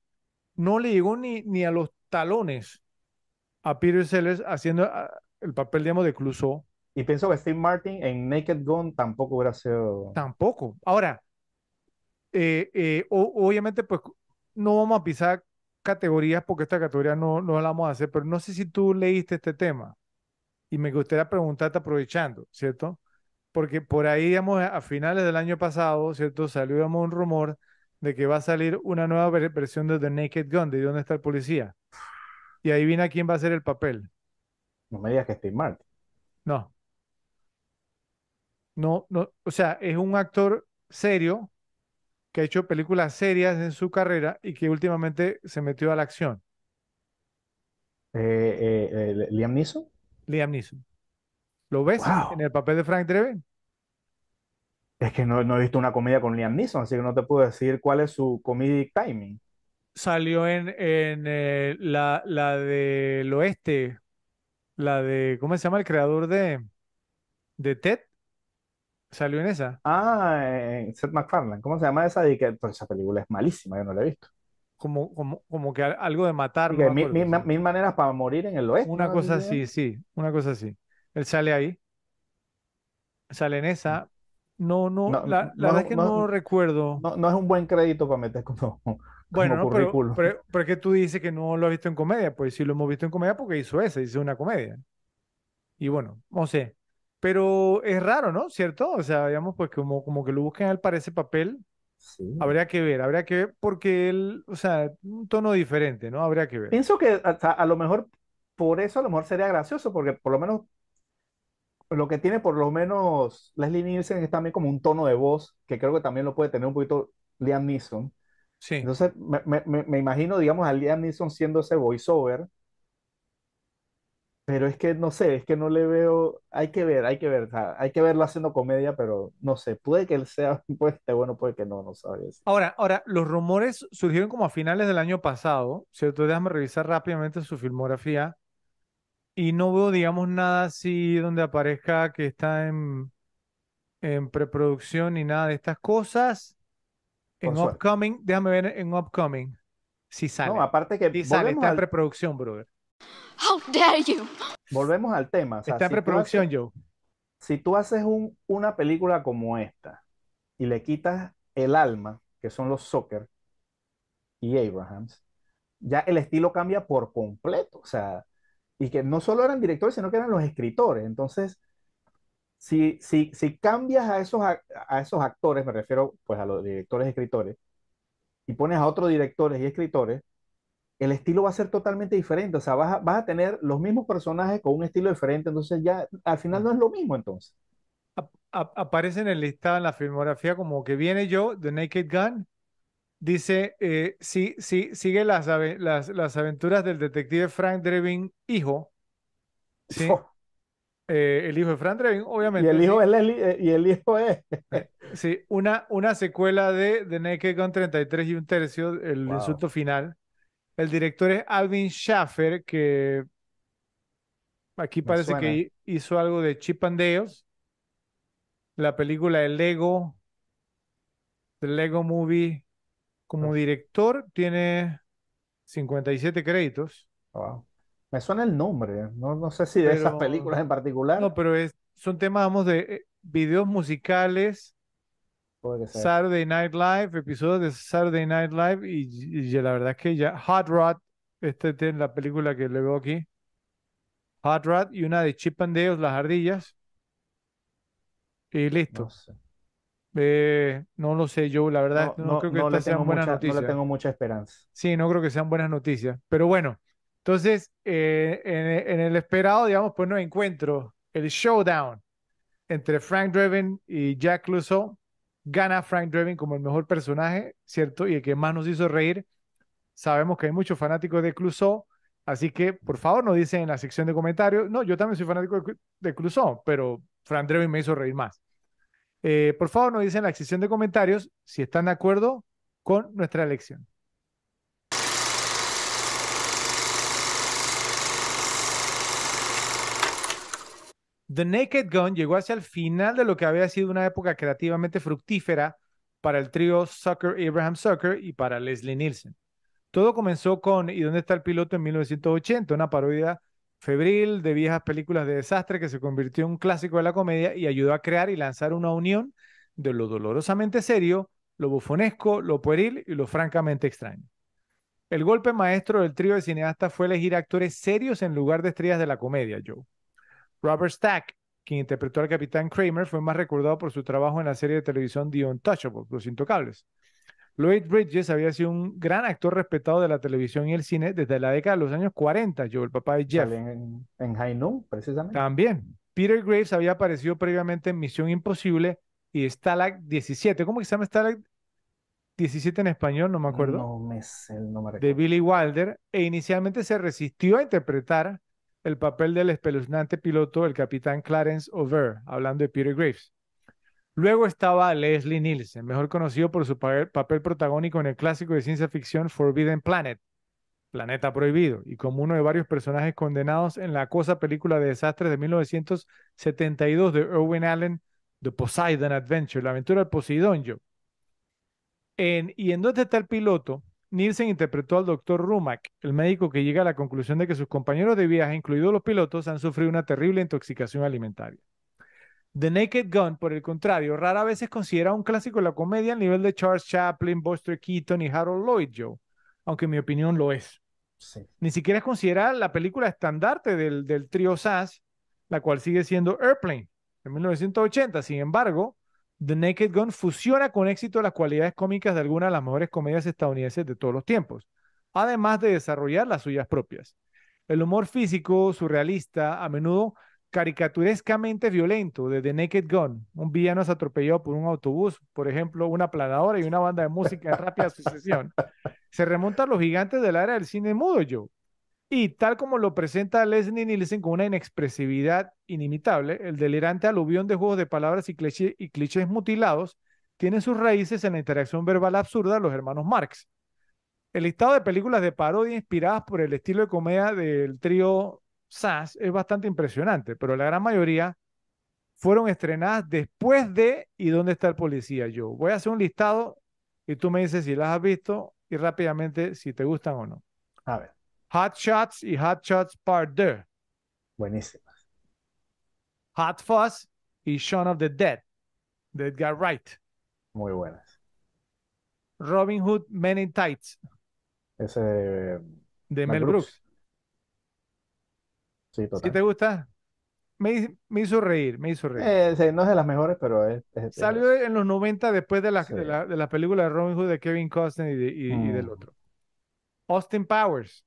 no le llegó ni, ni a los talones a Peter Sellers haciendo ah, el papel, digamos, de Clouseau. Y pienso que Steve Martin en Naked Gun tampoco hubiera sido. Tampoco. Ahora, eh, eh, o- obviamente, pues no vamos a pisar categorías porque esta categoría no, no la vamos a hacer, pero no sé si tú leíste este tema y me gustaría preguntarte aprovechando, ¿cierto? Porque por ahí, digamos, a finales del año pasado, ¿cierto? Salió, digamos, un rumor de que va a salir una nueva ver- versión de The Naked Gun, de dónde está el policía. Y adivina quién va a hacer el papel. No me digas que Steve Martin. No. No, no, o sea, es un actor serio que ha hecho películas serias en su carrera y que últimamente se metió a la acción. Eh, eh, eh, Liam Neeson. Liam Neeson. ¿Lo ves Wow. en el papel de Frank Drebin? Es que no, no he visto una comedia con Liam Neeson, así que no te puedo decir cuál es su comedic timing. Salió en, en eh, la, la del oeste, la de, ¿cómo se llama el creador de, de Ted? Salió en esa, Ah, eh, Seth MacFarlane. ¿Cómo se llama esa? Y que, pues esa película es malísima, yo no la he visto. como, como, como que al- algo de matar, Y no que me mil, mil- maneras para morir en el oeste. Una ¿no? cosa así, sí, una cosa así. Él sale ahí, sale en esa. No, no, No, la, la no, verdad es que no, recuerdo. No, es un buen crédito para meter como, [laughs] como Bueno, no, pero, pero, pero es que tú dices que no lo has visto en comedia. Pues sí lo hemos visto en comedia porque hizo esa, hizo una comedia. Y bueno, no sé. Pero es raro, ¿no? ¿Cierto? O sea, digamos, pues como, como que lo busquen a él para ese papel. Sí. Habría que ver, habría que ver porque él, o sea, un tono diferente, ¿no? Habría que ver. Pienso que hasta a lo mejor, por eso a lo mejor sería gracioso, porque por lo menos lo que tiene por lo menos Leslie Nielsen es también como un tono de voz, que creo que también lo puede tener un poquito Liam Neeson. Sí. Entonces me, me- me- imagino, digamos, a Liam Neeson siendo ese voiceover, pero es que no sé, es que no le veo, hay que ver, hay que ver, o sea, hay que verlo haciendo comedia, pero no sé, puede que él sea, [laughs] puede que esté bueno, puede que no, no sabes. Ahora, ahora, los rumores surgieron como a finales del año pasado, ¿cierto? Déjame revisar rápidamente su filmografía y no veo, digamos, nada así donde aparezca que está en, en preproducción ni nada de estas cosas. En upcoming, déjame ver en upcoming si sale. No, aparte que Sí sale, está en preproducción, brother. How dare you? Volvemos al tema. Está en preproducción, Joe. Si tú haces un, una película como esta y le quitas el alma, que son los Soccer y Abrahams, ya el estilo cambia por completo. O sea, y que no solo eran directores, sino que eran los escritores. Entonces, si, si, si cambias a esos, a, esos actores, me refiero pues a los directores y escritores, y pones a otros directores y escritores, el estilo va a ser totalmente diferente. O sea, vas a, vas a tener los mismos personajes con un estilo diferente. Entonces ya al final no es lo mismo entonces. aparece en el listado en la filmografía como que viene yo, The Naked Gun, Dice, eh, sí, sí, sigue las, las, las, aventuras del detective Frank Drebin, hijo. Sí. Oh. [laughs] Eh, el hijo de Frank Drebin, obviamente. Y el hijo, es, eh, y el hijo es. [laughs] sí, una, una secuela de The Naked Gun 33 y un tercio, el insulto final. El director es Alvin Schaffer, que aquí parece que hizo algo de Chip and Dale's. La película El Lego, The Lego Movie, como director tiene 57 créditos. Me suena el nombre, no, no sé si de esas películas en particular. No, pero es, son temas, vamos, de eh, videos musicales, Saturday Night Live, episodios de Saturday Night Live, y, la verdad es que ya Hot Rod, esta es la película que le veo aquí, Hot Rod y una de Chip and Dale, Las Ardillas, y listo. Eh, no lo sé yo, la verdad no, creo que estas sean buenas noticias. No le tengo mucha esperanza. Sí, no creo que sean buenas noticias. Pero bueno, entonces eh, en, el esperado, digamos, pues no encuentro el showdown entre Frank Drebin y Jack Clouseau. Gana Frank Drebin como el mejor personaje, ¿cierto? Y el que más nos hizo reír. Sabemos que hay muchos fanáticos de Clouseau, así que por favor nos dicen en la sección de comentarios. No, yo también soy fanático de, de Clouseau, pero Frank Drebin me hizo reír más. Eh, por favor, nos dicen en la sección de comentarios si están de acuerdo con nuestra elección. The Naked Gun llegó hacia el final de lo que había sido una época creativamente fructífera para el trío Sucker Abraham Sucker y para Leslie Nielsen. Todo comenzó con ¿Y dónde está el piloto? en 1980, una parodia febril de viejas películas de desastre que se convirtió en un clásico de la comedia y ayudó a crear y lanzar una unión de lo dolorosamente serio, lo bufonesco, lo pueril y lo francamente extraño. El golpe maestro del trío de cineastas fue elegir actores serios en lugar de estrellas de la comedia, Joe. Robert Stack, quien interpretó al capitán Kramer, fue más recordado por su trabajo en la serie de televisión The Untouchables, Los Intocables. Lloyd Bridges había sido un gran actor respetado de la televisión y el cine desde la década de los años 40, yo, el papá de Jeff. En, en High Noon, precisamente. También. Peter Graves había aparecido previamente en Misión Imposible y Stalag 17. ¿Cómo que se llama Stalag 17 en español? No me acuerdo. No me sé, no me De Billy Wilder. E inicialmente se resistió a interpretar el papel del espeluznante piloto, el capitán Clarence Over, hablando de Peter Graves. Luego estaba Leslie Nielsen, mejor conocido por su papel protagónico en el clásico de ciencia ficción Forbidden Planet, Planeta Prohibido, y como uno de varios personajes condenados en la cosa película de desastres de 1972 de Erwin Allen, The Poseidon Adventure, la aventura del Poseidón, yo. En, y en dónde está el piloto, Nielsen interpretó al doctor Rumack, el médico que llega a la conclusión de que sus compañeros de viaje, incluidos los pilotos, han sufrido una terrible intoxicación alimentaria. The Naked Gun, por el contrario, rara vez es considerado un clásico de la comedia al nivel de Charles Chaplin, Buster Keaton y Harold Lloyd Joe, aunque en mi opinión lo es. Ni siquiera es considerada la película estandarte del, del trío SAS, la cual sigue siendo Airplane, en 1980. Sin embargo, The Naked Gun fusiona con éxito las cualidades cómicas de algunas de las mejores comedias estadounidenses de todos los tiempos, además de desarrollar las suyas propias. El humor físico, surrealista, a menudo caricaturescamente violento de The Naked Gun. Un villano es atropellado por un autobús, por ejemplo, una planadora y una banda de música en rápida [laughs] sucesión. Se remonta a los gigantes del área del cine mudo, Joe. Y tal como lo presenta Leslie Nielsen con una inexpresividad inimitable, el delirante aluvión de juegos de palabras y, y clichés mutilados tiene sus raíces en la interacción verbal absurda de los hermanos Marx. El listado de películas de parodia inspiradas por el estilo de comedia del trío SAS es bastante impresionante, pero la gran mayoría fueron estrenadas después de ¿Y dónde está el policía? Yo voy a hacer un listado y tú me dices si las has visto y rápidamente si te gustan o no. A ver. Hot Shots y Hot Shots Part 2. Buenísimas. Hot Fuzz y Shaun of the Dead de Edgar Wright. Muy buenas. Robin Hood Men in Tights Ese de Mel Mel Brooks. Brooks. Sí, ¿Sí total. te gusta? Me, me hizo reír, me hizo reír. Eh, sí, no es de las mejores, pero es, es- es- Salió en los 90 después de la, Sí. de la, de la película de Robin Hood de Kevin Costner y, de- y- y del Mm. otro. Austin Powers.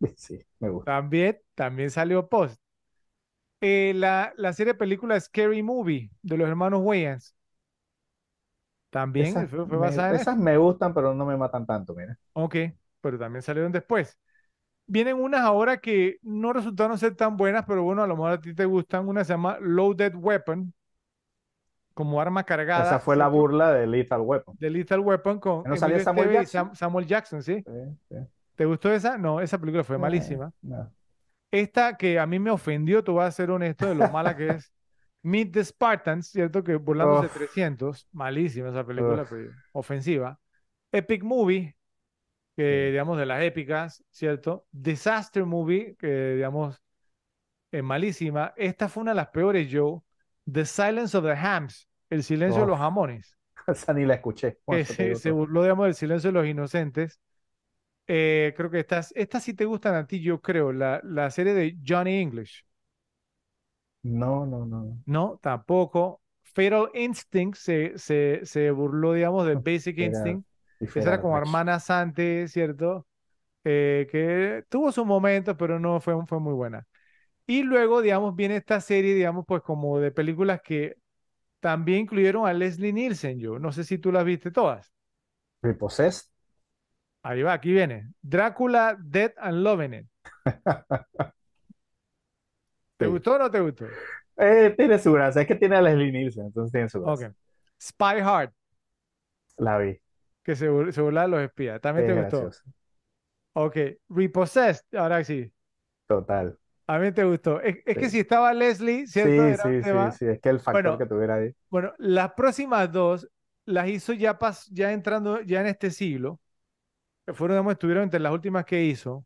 [laughs] sí, me gusta. También, también salió post. Eh, la, la serie de películas Scary Movie de los hermanos Wayans. También Esas, fue, fue me, esas me gustan, pero no me matan tanto, mira. Ok, pero también salieron después. Vienen unas ahora que no resultaron ser tan buenas, pero bueno, a lo mejor a ti te gustan. Una se llama Loaded Weapon, como arma cargada. Esa fue la burla de Lethal Weapon. De Lethal Weapon con ¿No salía Samuel Jackson? Sam- Samuel Jackson, ¿sí? Sí, sí. ¿Te gustó esa? No, esa película fue Eh, malísima. no. Esta que a mí me ofendió, tú vas a ser honesto, de lo mala que es. [laughs] Meet the Spartans, ¿cierto? Que burlándose de Uf. 300, malísima esa película, Uf. pero ofensiva. Epic Movie, que digamos de las épicas, ¿cierto? Disaster Movie, que digamos es malísima. Esta fue una de las peores, Joe. The Silence of the Hams, El silencio de los jamones, [laughs] Esa ni la escuché. Que se, se burló, digamos, del silencio de los inocentes. Eh, creo que estas, estas sí te gustan a ti, yo creo. La, la serie de Johnny English. No, no, no. No, tampoco. Fatal Instinct se, se, se burló, digamos, de [laughs] Basic Instinct. Esa era como hermana Sante, ¿cierto? Eh, que tuvo sus momentos, pero no fue, fue muy buena. Y luego, digamos, viene esta serie, digamos, pues como de películas que también incluyeron a Leslie Nielsen, yo. No sé si tú las viste todas. Repossessed. Ahí va, aquí viene. Drácula, Dead and Loving It. [laughs] ¿Te Sí. gustó o no te gustó? Eh, tiene su gracia. Es que tiene a Leslie Nielsen, entonces tiene su gracia. Spy Hard, La vi. Que se, se burla de los espías. ¿También Es te gustó? Ok. Repossessed, ahora sí. Total. A mí te gustó. Es, es que si estaba Leslie, ¿cierto? Sí, sí, sí, sí. Es que el factor Bueno. que tuviera ahí. Bueno, las próximas dos las hizo ya, pas- ya entrando ya en este siglo. Que fueron, digamos, estuvieron entre las últimas que hizo.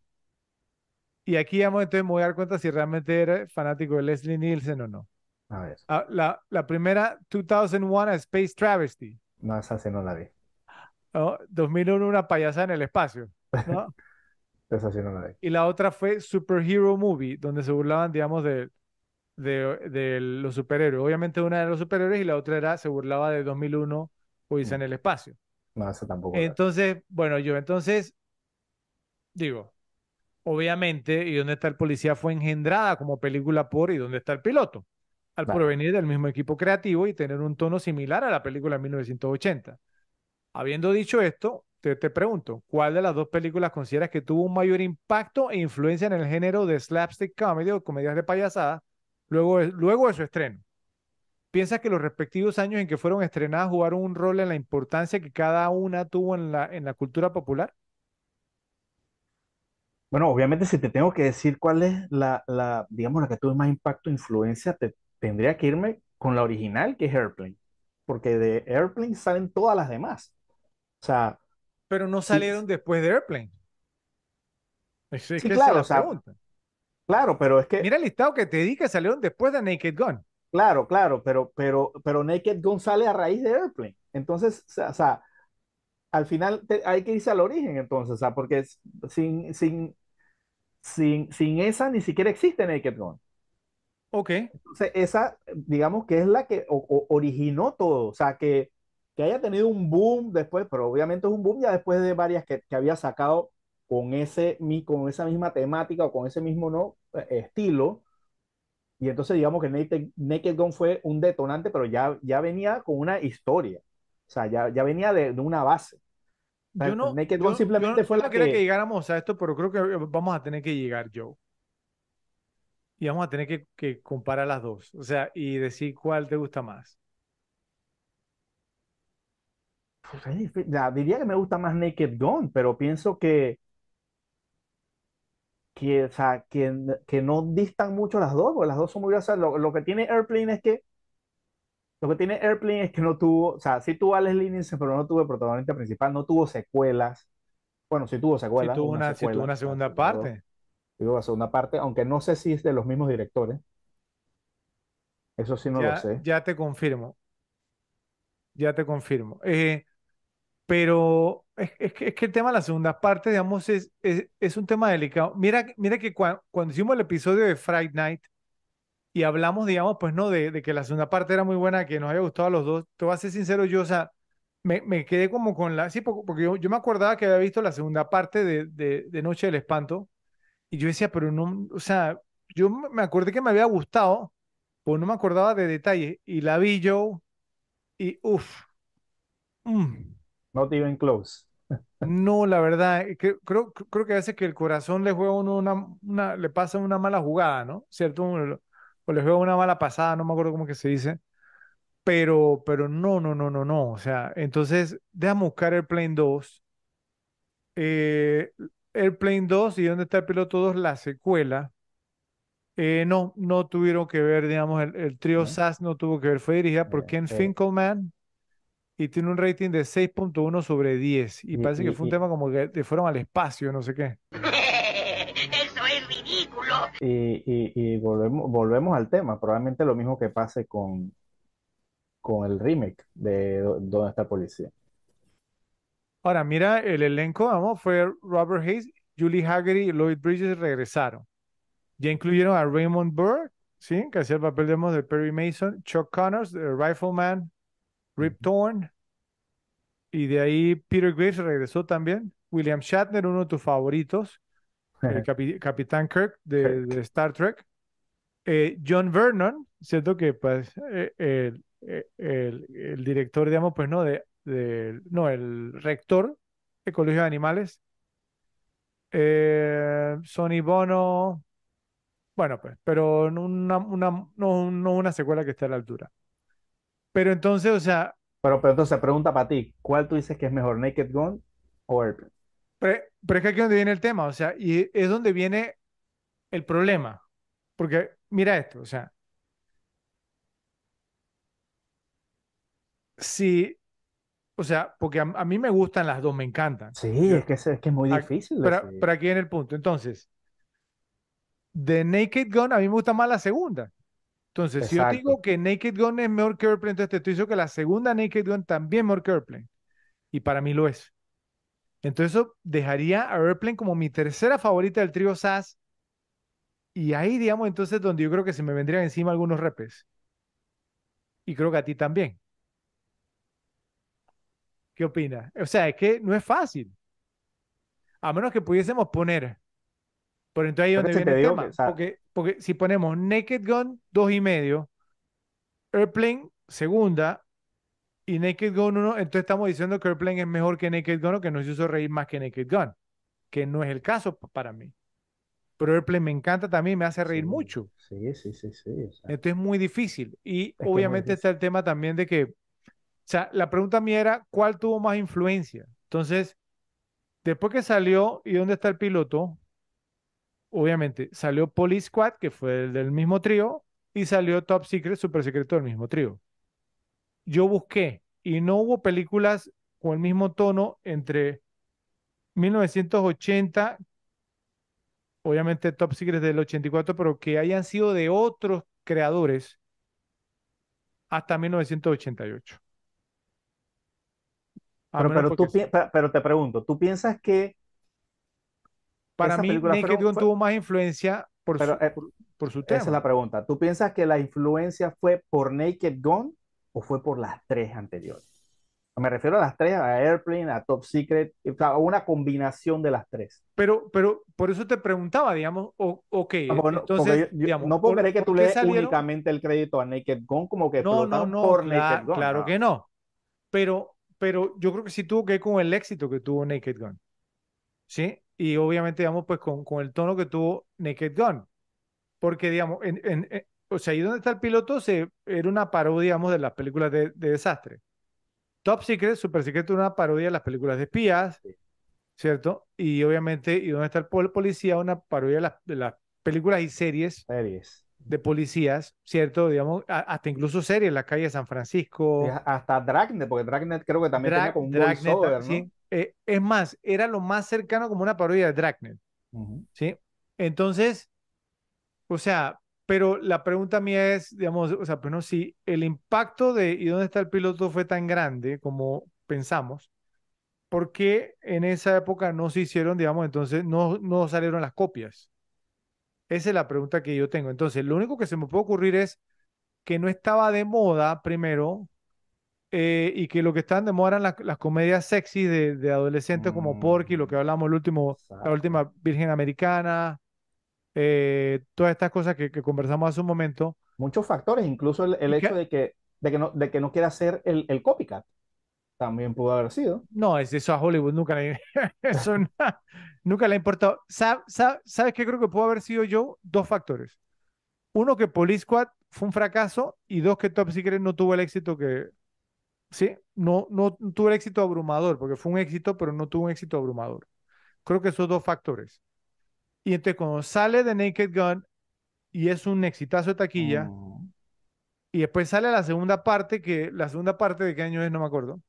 Y aquí, vamos, entonces me voy a dar cuenta si realmente era fanático de Leslie Nielsen o no. A ver. Ah, la, la primera, 2001, A Space Travesty. No, esa sí no la vi. ¿No? 2001, una payasada en el espacio. ¿no? [laughs] Esa sí no la vi. Y la otra fue Superhero Movie, donde se burlaban, digamos, de, de, de los superhéroes. Obviamente una de los superhéroes y la otra era, se burlaba de 2001, Odisea en el espacio. No, esa tampoco. Entonces, bueno, yo, entonces, digo, obviamente, ¿y dónde está el policía? Fue engendrada como película por ¿y dónde está el piloto? Al provenir del mismo equipo creativo y tener un tono similar a la película de 1980. Habiendo dicho esto, te, te pregunto, ¿cuál de las dos películas consideras que tuvo un mayor impacto e influencia en el género de slapstick comedy o comedias de payasada luego de, luego de su estreno? ¿Piensas que los respectivos años en que fueron estrenadas jugaron un rol en la importancia que cada una tuvo en la, en la cultura popular? Bueno, obviamente si te tengo que decir cuál es la, la, digamos, la que tuvo más impacto e influencia, te, tendría que irme con la original, que es Airplane. Porque de Airplane salen todas las demás. O sea, Pero no Sí. salieron después de Airplane. Es, es Sí, que esa es claro, la o sea, claro, pero es que, Mira el listado que te di que salieron después de Naked Gun. claro, claro, pero, pero, pero Naked Gun sale a raíz de Airplane. Entonces, o sea, al final te- hay que irse al origen, entonces, o sea, porque sin, sin, sin, sin esa ni siquiera existe Naked Gun. Ok. Entonces, esa, digamos que es la que o- o- originó todo, o sea, que, que haya tenido un boom después, pero obviamente es un boom ya después de varias que, que había sacado con, ese, con esa misma temática o con ese mismo ¿no? eh, estilo. Y entonces digamos que Naked, Naked Gun fue un detonante, pero ya, ya venía con una historia, o sea, ya, ya venía de, de una base. O sea, Yo no, Naked yo- Gun simplemente yo fue no la quería que que... llegáramos a esto, pero creo que vamos a tener que llegar, Joe. Y vamos a tener que, que comparar las dos. O sea, y decir cuál te gusta más. Pues, diría que me gusta más Naked Gun, pero pienso que, que, o sea, que, que no distan mucho las dos, porque las dos son muy graciosas. Lo, lo que tiene Airplane es que lo que tiene Airplane es que no tuvo, o sea, sí tuvo a Leslie Nielsen, pero no tuvo el protagonista principal, no tuvo secuelas. Bueno, sí tuvo Si secuela, tuvo una una, sí tuvo una segunda sí parte. tuvo una segunda parte, aunque no sé si es de los mismos directores, eso sí no lo sé. ya te confirmo, ya te confirmo. Eh, pero es, es que, es que el tema de la segunda parte, digamos, es, es, es un tema delicado. Mira, mira que cua- cuando hicimos el episodio de Friday Night y hablamos, digamos, pues no, de, de que la segunda parte era muy buena, que nos había gustado a los dos, te voy a ser sincero, yo, o sea, me, me quedé como con la, sí, porque, yo, yo me acordaba que había visto la segunda parte de, de, de Noche del Espanto y yo decía, pero no, o sea, yo me acordé que me había gustado, pues no me acordaba de detalles y la vi yo y uff. Not even close. No, la verdad, eh, que- creo, creo que a veces que el corazón le juega uno una, una, le pasa una mala jugada, ¿no? ¿Cierto? O le juega una mala pasada, no me acuerdo cómo que se dice, pero, pero no, no, no, no, no. O sea, entonces, déjame buscar Airplane 2. Eh, Airplane 2 y ¿Dónde está el piloto 2? La secuela. Eh, no, no tuvieron que ver, digamos, el, el trío. SAS no tuvo que ver, fue dirigida por Ken eh, Finkelman y tiene un rating de 6.1 sobre 10 y parece que fue un tema como que te fueron al espacio, no sé qué. [laughs] Eso es ridículo. y- y- y volvemos, volvemos al tema, probablemente lo mismo que pase con, con el remake de ¿Dónde está el policía? Ahora, mira, el elenco, vamos, fue Robert Hayes, Julie Haggerty y Lloyd Bridges regresaron. Ya incluyeron a Raymond Burr, ¿sí? Que hacía el papel, de Perry Mason, Chuck Connors, de Rifleman, Rip Torn, y de ahí Peter Graves regresó también. William Shatner, uno de tus favoritos, [laughs] el capi- Capitán Kirk de, de Star Trek. Eh, John Vernon, ¿cierto? Que pues eh, el, eh, el- el director, digamos, pues no, de, de- no, el rector del Colegio de Animales. Eh, Sonny Bono, bueno, pues, pero una, no, no una secuela que esté a la altura. Pero entonces, o sea, Pero, pero entonces pregunta para ti, ¿cuál tú dices que es mejor, Naked Gun o Airplane? Pero, pero es que aquí es donde viene el tema, o sea, y es donde viene el problema. Porque mira esto, o sea, si, o sea, porque a, a mí me gustan las dos, me encantan. Sí, es que es, es que es muy difícil pero, pero aquí viene el punto. Entonces, de Naked Gun, a mí me gusta más la segunda. Entonces, si yo digo que Naked Gun es mejor que Airplane, entonces te estoy diciendo que la segunda Naked Gun también es mejor que Airplane. Y para mí lo es. Entonces, eso dejaría a Airplane como mi tercera favorita del trío SAS. Y ahí, digamos, entonces donde yo creo que se me vendrían encima algunos repes. Y creo que a ti también. ¿Qué opinas? O sea, es que no es fácil. A menos que pudiésemos poner. Pero entonces ahí es donde viene el tema. que, o sea, Porque, porque si ponemos Naked Gun, dos y medio, Airplane, segunda, y Naked Gun, uno, entonces estamos diciendo que Airplane es mejor que Naked Gun o que nos hizo reír más que Naked Gun. Que no es el caso pa- para mí. Pero Airplane me encanta también, me hace reír sí, mucho. sí, sí, sí, sí, o sea, Entonces es muy difícil. Y es obviamente está el tema también de que, o sea, la pregunta mía era, ¿cuál tuvo más influencia? Entonces, después que salió, ¿y dónde está el piloto? Obviamente, salió Police Squad, que fue el del mismo trío, y salió Top Secret, Super Secreto del mismo trío. Yo busqué y no hubo películas con el mismo tono entre 1980, obviamente Top Secret del 84, pero que hayan sido de otros creadores hasta 1988. A Pero, pero, tú, pero te pregunto, ¿tú piensas que para mí Naked Gun tuvo más influencia por pero su, eh, por, por su esa es tema. la pregunta, ¿tú piensas que la influencia fue por Naked Gun o fue por las tres anteriores? Me refiero a las tres, a Airplane, a Top Secret, a una combinación de las tres. Pero, pero por eso te preguntaba, digamos, o, ok, Ah, no, entonces, yo- yo digamos, no puedo ¿por, creer que tú le des únicamente el crédito a Naked Gun como que No, no, por Naked Gun. claro no. que no. Pero, pero yo creo que sí tuvo que ver con el éxito que tuvo Naked Gun. ¿Sí? Y obviamente, digamos, pues con, con el tono que tuvo Naked Gun. Porque, digamos, en, en- en- o sea, ahí donde está el piloto se, era una parodia, digamos, de las películas de, de desastre. Top Secret, Super Secret, era una parodia de las películas de espías, Sí. ¿cierto? Y obviamente, ¿y dónde está el pol- policía? Una parodia de las, de las películas y series Series. de policías, ¿cierto? Digamos, a- hasta incluso series, La calle de San Francisco, hasta Dragnet, porque Dragnet creo que también tenía Drag, como un Dragnet, ¿no? sí. Eh, es más, era lo más cercano como una parodia de Dragnet. ¿sí? Entonces, o sea, pero la pregunta mía es, digamos, o sea, pues no, si el impacto de ¿y dónde está el piloto? fue tan grande como pensamos, ¿por qué en esa época no se hicieron, digamos, entonces no, no salieron las copias? Esa es la pregunta que yo tengo. Entonces, lo único que se me puede ocurrir es que no estaba de moda primero eh, y que lo que estaban de moda eran las, las comedias sexy de, de adolescentes como Porky, lo que hablamos el último, la última Virgen Americana, eh, todas estas cosas que, que conversamos hace un momento. Muchos factores, incluso el, el ¿Y hecho de que, de que no, de que no quiera ser el, el copycat, también pudo haber sido. No, es eso a Hollywood nunca le, [laughs] eso [laughs] no- nunca le ha importado. Sa- sa- ¿Sabes qué creo que pudo haber sido yo? Dos factores. Uno, que Police Squad fue un fracaso y dos, que Top Secret no tuvo el éxito que... Sí, no, no tuvo el éxito abrumador, porque fue un éxito, pero no tuvo un éxito abrumador. Creo que esos dos factores. Y entonces cuando sale de Naked Gun y es un exitazo de taquilla, Mm, y después sale la segunda parte, que la segunda parte de qué año es, no me acuerdo.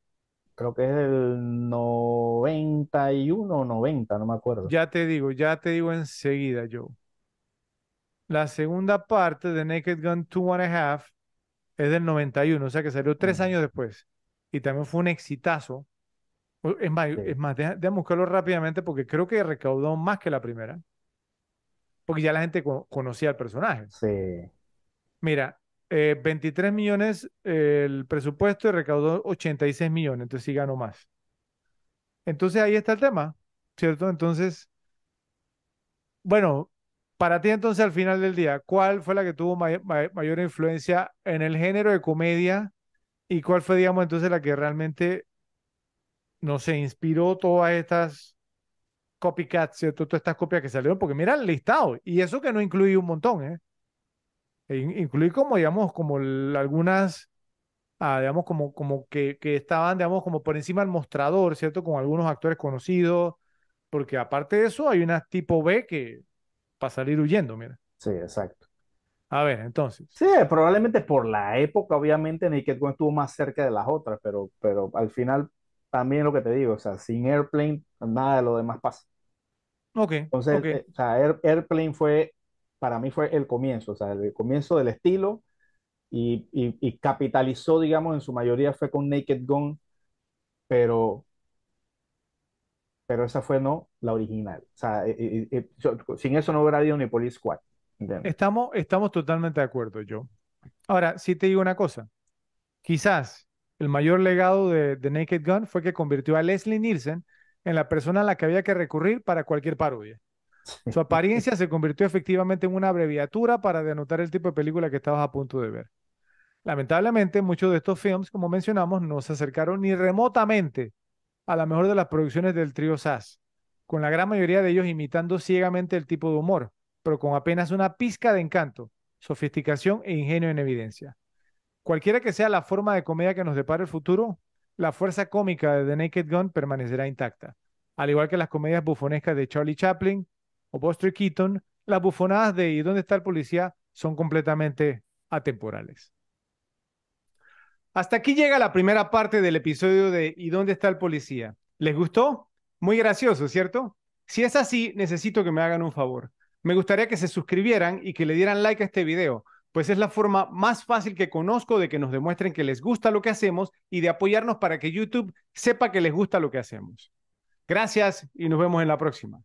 creo que es del 91 o 90, no me acuerdo. Ya te digo, ya te digo enseguida, Joe. La segunda parte de Naked Gun Two and a Half es del 91, o sea que salió tres Mm. años después. Y también fue un exitazo. Es más, Sí. es más, déjame buscarlo rápidamente porque creo que recaudó más que la primera. Porque ya la gente co- conocía al personaje. Sí, Mira, eh, 23 millones eh, el presupuesto y recaudó 86 millones, entonces sí ganó más. Entonces ahí está el tema, ¿cierto? Entonces, bueno, para ti entonces al final del día, ¿cuál fue la que tuvo may- may- mayor influencia en el género de comedia y cuál fue, digamos, entonces la que realmente, no sé, inspiró todas estas copycats, ¿cierto? Todas estas copias que salieron, porque mira el listado, y eso que no incluye un montón, ¿eh? E in- incluí como, digamos, como algunas, ah, digamos, como, como que, que estaban, digamos, como por encima del mostrador, ¿cierto? Con algunos actores conocidos, porque aparte de eso hay unas tipo B que para salir huyendo, mira. sí, exacto. A ver, entonces, Sí, probablemente por la época, obviamente, Naked Gun estuvo más cerca de las otras, pero, pero al final también lo que te digo, o sea, sin Airplane, nada de lo demás pasa. ok, Entonces, ok. eh, o sea, Air- Airplane fue, para mí fue el comienzo, o sea, el comienzo del estilo y, y, y capitalizó, digamos, en su mayoría fue con Naked Gun, pero, pero esa fue no la original. O sea, eh, eh, eh, yo- sin eso no hubiera habido ni Police Squad. ¿entiendes? Estamos, estamos totalmente de acuerdo, yo. Ahora, sí te digo una cosa. Quizás el mayor legado de, de Naked Gun fue que convirtió a Leslie Nielsen en la persona a la que había que recurrir para cualquier parodia. Su apariencia se convirtió efectivamente en una abreviatura para denotar el tipo de película que estabas a punto de ver. Lamentablemente, muchos de estos films, como mencionamos, no se acercaron ni remotamente a la mejor de las producciones del trío SAS, con la gran mayoría de ellos imitando ciegamente el tipo de humor, pero con apenas una pizca de encanto, sofisticación e ingenio en evidencia. Cualquiera que sea la forma de comedia que nos depare el futuro, la fuerza cómica de The Naked Gun permanecerá intacta. Al igual que las comedias bufonescas de Charlie Chaplin o Buster Keaton, las bufonadas de ¿Y dónde está el policía? son completamente atemporales. Hasta aquí llega la primera parte del episodio de ¿Y dónde está el policía? ¿Les gustó? Muy gracioso, ¿cierto? Si es así, necesito que me hagan un favor. Me gustaría que se suscribieran y que le dieran like a este video, pues es la forma más fácil que conozco de que nos demuestren que les gusta lo que hacemos y de apoyarnos para que YouTube sepa que les gusta lo que hacemos. Gracias y nos vemos en la próxima.